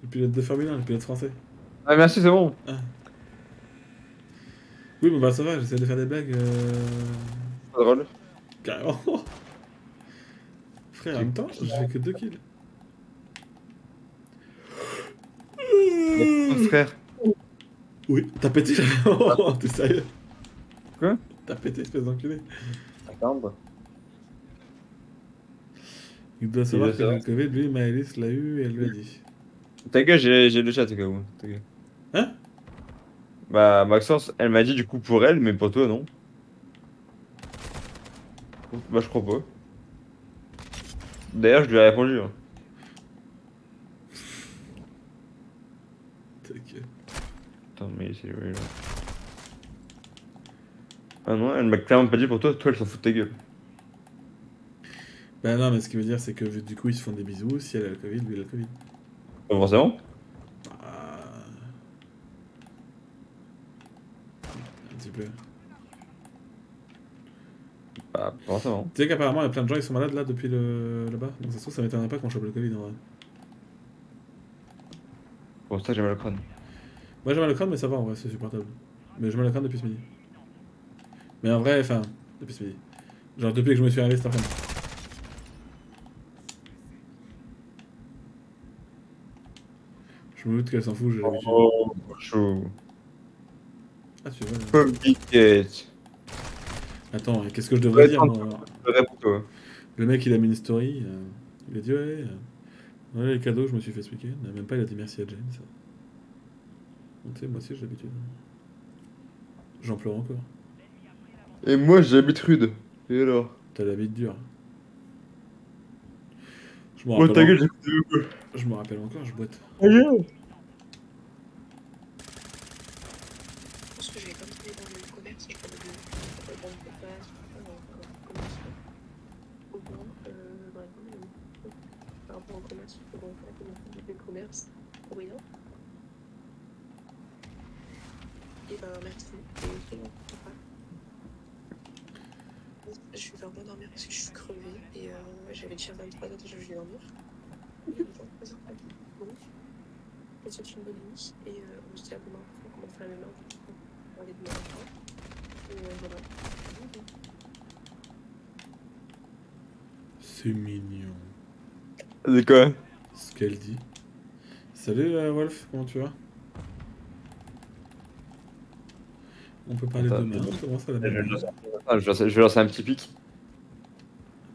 Speaker 1: Le pilote de Formule 1, le pilote français.
Speaker 2: Ah merci, c'est bon.
Speaker 1: Oui, bon bah ça va, j'essaie de faire des blagues. Euh...
Speaker 2: Pas drôle.
Speaker 1: Carrément. Frère, en même temps, je fais que 2 kills.
Speaker 2: Mon frère.
Speaker 1: Oui, t'as pété là T'es sérieux
Speaker 2: Quoi?
Speaker 1: T'as pété, espèce d'enculé.
Speaker 2: Attends.
Speaker 1: Il doit savoir que le Covid, lui, Maëlys l'a eu et elle lui a dit.
Speaker 2: Gueule, j'ai le chat gueule.
Speaker 1: Hein?
Speaker 2: Bah, Maxence, elle m'a dit du coup pour elle, mais pour toi, non. Bah, je crois pas. D'ailleurs, je lui ai répondu. hein.
Speaker 1: T'inquiète.
Speaker 2: Attends, mais c'est ouais, là. Ah non, elle m'a clairement pas dit pour toi, toi, elle s'en fout de ta gueule.
Speaker 1: Bah non, mais ce qui veut dire, c'est que du coup, ils se font des bisous. Si elle a le Covid, lui, il a le Covid.
Speaker 2: Pas forcément.
Speaker 1: Bah... Un petit peu.
Speaker 2: Bah, pas forcément.
Speaker 1: Tu sais qu'apparemment, il y a plein de gens qui sont malades là depuis le là-bas. Donc ça se trouve, ça m'étonnerait pas qu'on chope le Covid en vrai.
Speaker 2: Pour ça, j'ai mal au crâne.
Speaker 1: Moi j'ai mal au crâne, mais ça va en vrai, c'est supportable. Mais j'ai mal au crâne depuis ce midi. Mais en vrai, enfin, depuis ce midi. Genre depuis que je me suis réveillé cet après-midi. Je me doute qu'elle s'en fout, j'ai l'habitude.
Speaker 2: Oh, chaud.
Speaker 1: Ah, tu vois.
Speaker 2: Compliqué.
Speaker 1: Attends, qu'est-ce que je devrais dire. Le mec il a mis une story, euh, il a dit ouais, euh, ouais les cadeaux je me suis fait expliquer, même pas il a dit merci à James. Tu sais, moi aussi j'ai l'habitude. J'en pleure encore.
Speaker 2: Et moi, j'habite rude. Et alors?
Speaker 1: T'as la bite dure. Je me
Speaker 2: Oh
Speaker 1: rappelle,
Speaker 2: ta gueule,
Speaker 1: je me encore, je boite
Speaker 4: que je vais comme travailler dans le commerce, je connais des dans le commerce, euh, commerce. Au moins, euh, vraiment, euh, par rapport au commerce, il faut faire comme des commerces pour rien. Et ben merci. Et c'est bon, ça va. Je vais vraiment dormir parce que je suis crevée et euh, j'avais déjà 23 heures déjà je vais dormir. Bon. Je te souhaite une bonne nuit et euh, on se dit à demain pour commencer à la même heure. On va aller demain matin. Et euh, voilà.
Speaker 1: C'est mignon.
Speaker 2: Quoi
Speaker 1: Ce qu'elle dit. Salut euh, Wolf, comment tu vas On peut parler demain, on commence à la
Speaker 2: je vais, lancer, ah, je vais lancer- je vais lancer un petit pic.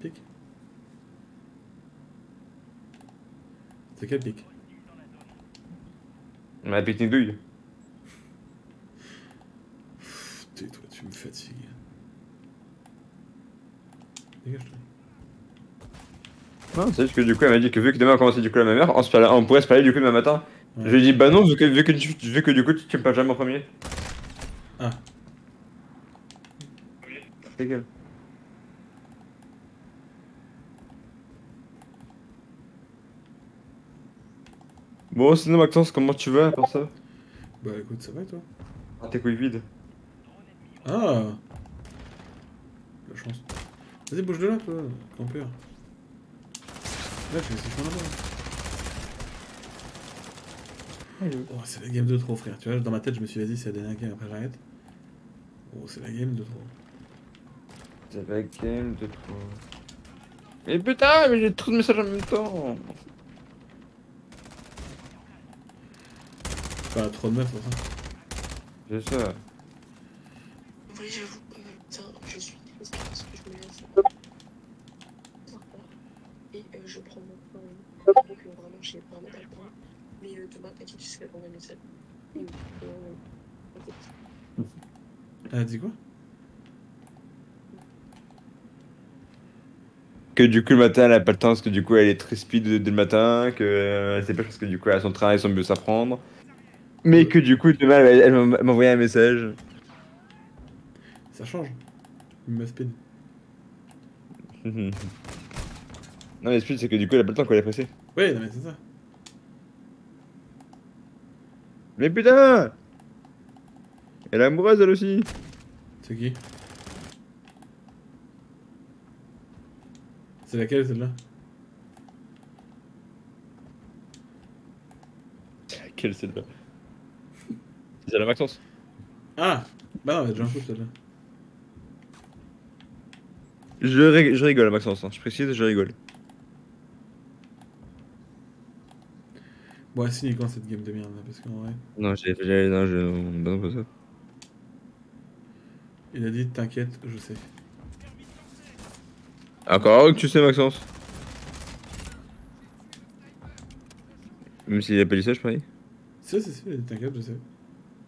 Speaker 1: Pic C'est quel pic
Speaker 2: Ma pique-nique douille.
Speaker 1: Tais-toi, tu me fatigues. Dégage-toi.
Speaker 2: Non, c'est juste que du coup, elle m'a dit que vu que demain on commençait du coup la même heure, on, se parlait- on pourrait se parler du coup demain matin.
Speaker 1: Ouais.
Speaker 2: Je lui ai dit bah non, vu que, vu que, tu- vu que du coup tu me parles jamais en premier.
Speaker 1: Ah.
Speaker 2: C'est Bon, sinon Maxence, comment tu vas à part ça?
Speaker 1: Bah écoute, ça va et toi?
Speaker 2: Ah, tes couilles vides.
Speaker 1: Ah La chance. Vas-y, bouge de là, toi, campeur. Laisses les là-bas. Oh, c'est la game de trop, frère. Tu vois, dans ma tête, je me suis dit, vas-y, c'est la dernière game, après j'arrête. Oh, c'est la game de trop.
Speaker 2: C'est la game de trop. Mais putain, mais j'ai trop de messages en même temps.
Speaker 1: Pas trop de meufs, ça.
Speaker 2: C'est ça.
Speaker 4: Oui, j'avoue que putain, je suis triste parce que je me laisse. Et euh, je prends mon temps. Donc euh, vraiment, j'ai vraiment pas le temps. Mais euh, demain, t'inquiète, je serai dans ma message. Et euh, euh,
Speaker 1: Elle a dit quoi?
Speaker 2: Que du coup le matin elle a pas le temps parce que du coup elle est très speed dès le matin, que euh, elle sait pas parce que du coup elle a son travail, son bus à prendre. Mais que du coup demain elle, elle m'a envoyé un message.
Speaker 1: Ça change. Une meuf speed.
Speaker 2: non mais speed c'est que du coup elle a pas le temps qu'elle est pressée.
Speaker 1: Ouais, non mais c'est ça.
Speaker 2: Mais putain Elle est amoureuse elle aussi
Speaker 1: C'est qui? C'est laquelle celle-là?
Speaker 2: C'est laquelle celle-là? C'est la Maxence.
Speaker 1: Ah Bah non, a déjà un celle-là.
Speaker 2: Je, rig- je rigole Maxence, hein. je précise, je rigole.
Speaker 1: Bon, signe quand cette game de merde là, parce qu'en vrai.
Speaker 2: Non, j'ai... j'ai- Non, je... non, pas ça.
Speaker 1: Il a dit t'inquiète, je sais.
Speaker 2: Encore que tu sais Maxence. Même s'il a pas dit ça, je parie.
Speaker 1: Si, si, si, t'inquiète, je sais.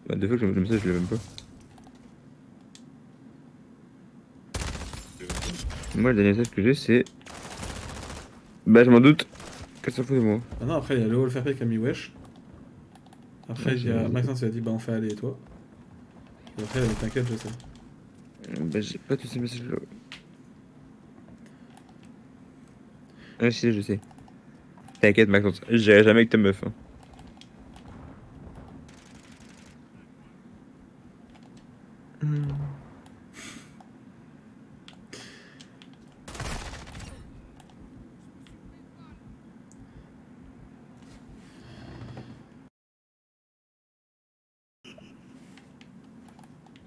Speaker 2: Bah, deux fois que je me je l'ai même pas. Moi, le dernier message que j'ai, c'est. Bah, je m'en doute. Qu'est-ce que ça fout de moi
Speaker 1: Ah non, après il y a le Wolf qui a mis wesh. Après il y a Maxence il a dit bah on fait aller et toi. Et après il a dit t'inquiète, je sais.
Speaker 2: Bah, j'ai pas tous ces messages-là. Ah, si, je sais. T'inquiète, Maxence, j'irai jamais avec ta meuf. Hein.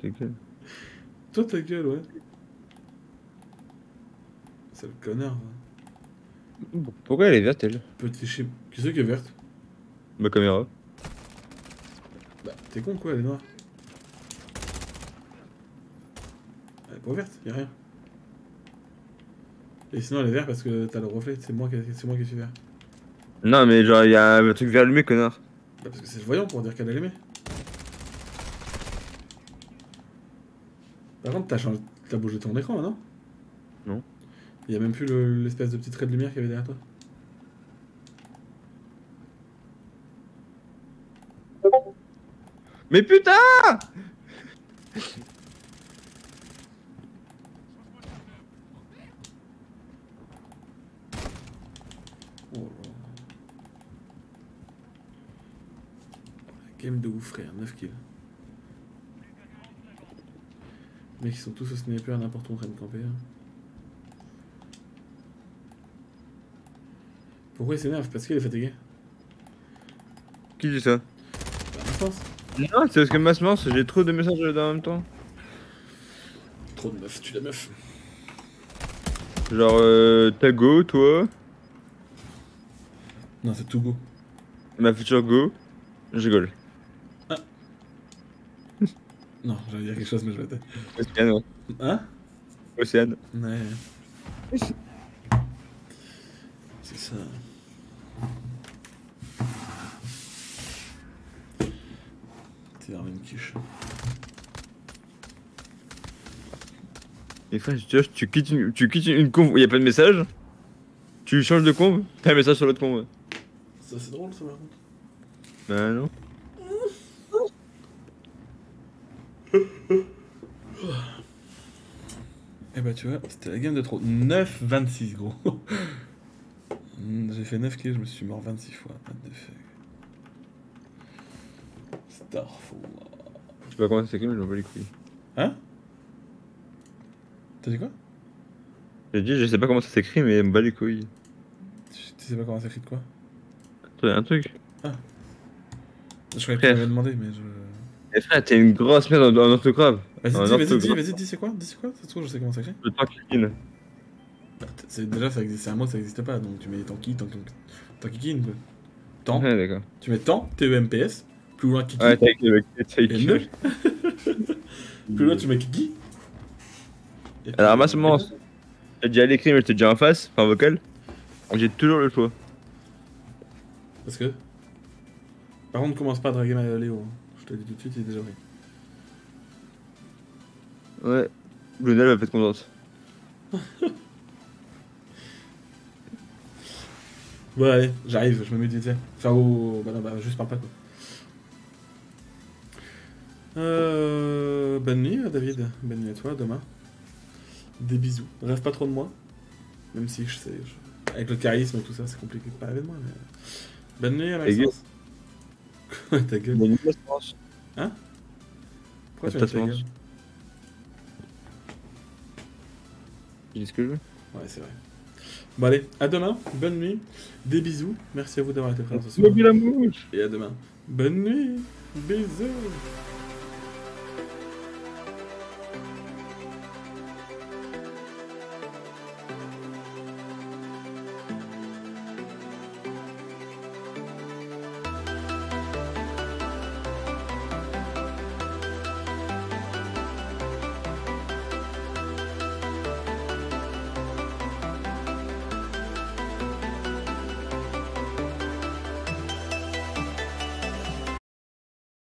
Speaker 2: Ta gueule.
Speaker 1: Toi ta gueule, ouais. C'est le connard. va.
Speaker 2: Pourquoi elle est verte, elle?
Speaker 1: Petit chip. Qui c'est qui est verte?
Speaker 2: Ma caméra.
Speaker 1: Bah t'es con quoi, elle est noire. Elle est pas verte, y'a rien. Et sinon elle est verte parce que t'as le reflet, c'est moi, qui- c'est moi qui suis vert.
Speaker 2: Non, mais genre, il y a un truc vert allumé, connard.
Speaker 1: Bah parce que c'est le voyant pour dire qu'elle est aimée. Par contre, t'as changé... t'as bougé ton écran, non?
Speaker 2: Non.
Speaker 1: Il y a même plus le- l'espèce de petit trait de lumière qu'il y avait derrière toi?
Speaker 2: Mais putain
Speaker 1: Oh. Game de ouf, frère, 9 kills. Mec, ils sont tous au sniper, n'importe où en train de camper. hein. Pourquoi il s'énerve? Parce qu'il est fatigué.
Speaker 2: Qui dit ça?
Speaker 1: Bah.
Speaker 2: Non, c'est parce que ma semence, j'ai trop de messages en même temps.
Speaker 1: Trop de meufs, tu la meuf.
Speaker 2: Genre, euh, ta go, toi,
Speaker 1: Non, c'est tout go.
Speaker 2: ma future go, je rigole.
Speaker 1: Non, j'allais dire quelque chose, mais je vais
Speaker 2: Océane, ouais.
Speaker 1: Hein?
Speaker 2: Océane.
Speaker 1: Ouais. C'est ça. C'est vraiment une quiche.
Speaker 2: Et frère, tu, quittes une, tu quittes une conve où y a pas de message, tu changes de conve, t'as un message sur l'autre conve.
Speaker 1: Ça, c'est drôle, ça, par contre.
Speaker 2: Bah non.
Speaker 1: Bah, tu vois, c'était la game de trop. 9-26, gros. J'ai fait 9 kills, je me suis mort 26 fois. What the fuck. Starfall.
Speaker 2: Je sais pas comment ça s'écrit, mais j'en bats les couilles.
Speaker 1: Hein? T'as dit quoi?
Speaker 2: J'ai dit, je sais pas comment ça s'écrit, mais m'en bats les couilles.
Speaker 1: Tu sais pas comment ça écrit de quoi?
Speaker 2: Y'a un truc.
Speaker 1: Je croyais que tu m'avais demandé, mais je.
Speaker 2: Eh frère, t'es une grosse merde en, en orthographe.
Speaker 1: Vas-y, dis, vas-y, dis, vas-y, dis, c'est quoi? Dis, c'est quoi? Ça se trouve, je sais comment ça s'écrit.
Speaker 2: Le temps qui in.
Speaker 1: Bah, c'est- déjà, ça existe, c'est un mot, ça n'existe pas, donc tu mets tanki, tanki, tanki, quoi. Temps,
Speaker 2: Ouais, d'accord.
Speaker 1: tu mets temps, T-E-M-P-S, plus loin kiki,
Speaker 2: Ouais, écrit.
Speaker 1: ne, plus loin tu mets kiki.
Speaker 2: Alors, ma semence, j'ai déjà l'écrit, mais j'étais déjà en face, enfin vocal. Donc j'ai toujours le choix.
Speaker 1: Parce que. Par contre, commence pas à draguer ma Léo. hein. Je te le dis tout de suite, il est déjà pris.
Speaker 2: Ouais. Lionel va pas être contente.
Speaker 1: Allez, j'arrive, je me mets des Enfin, au. Bah non, bah, juste par pas quoi. Euh. Bonne nuit, David. Bonne nuit à toi, demain. Des bisous. Rêve pas trop de moi. Même si je sais. je- Avec le charisme et tout ça, c'est compliqué de pas rêver de moi. Mais... Bonne nuit, Maxence. Quoi, ta gueule
Speaker 2: Bonne nuit, semence.
Speaker 1: Pourquoi tu
Speaker 2: Ta
Speaker 1: as ta gueule?
Speaker 2: J'ai dit ce que je veux.
Speaker 1: Ouais, c'est vrai. Bon, allez, à demain. Bonne nuit. Des bisous. Merci à vous d'avoir été présents ce soir. Et à demain. Bonne nuit. Bisous.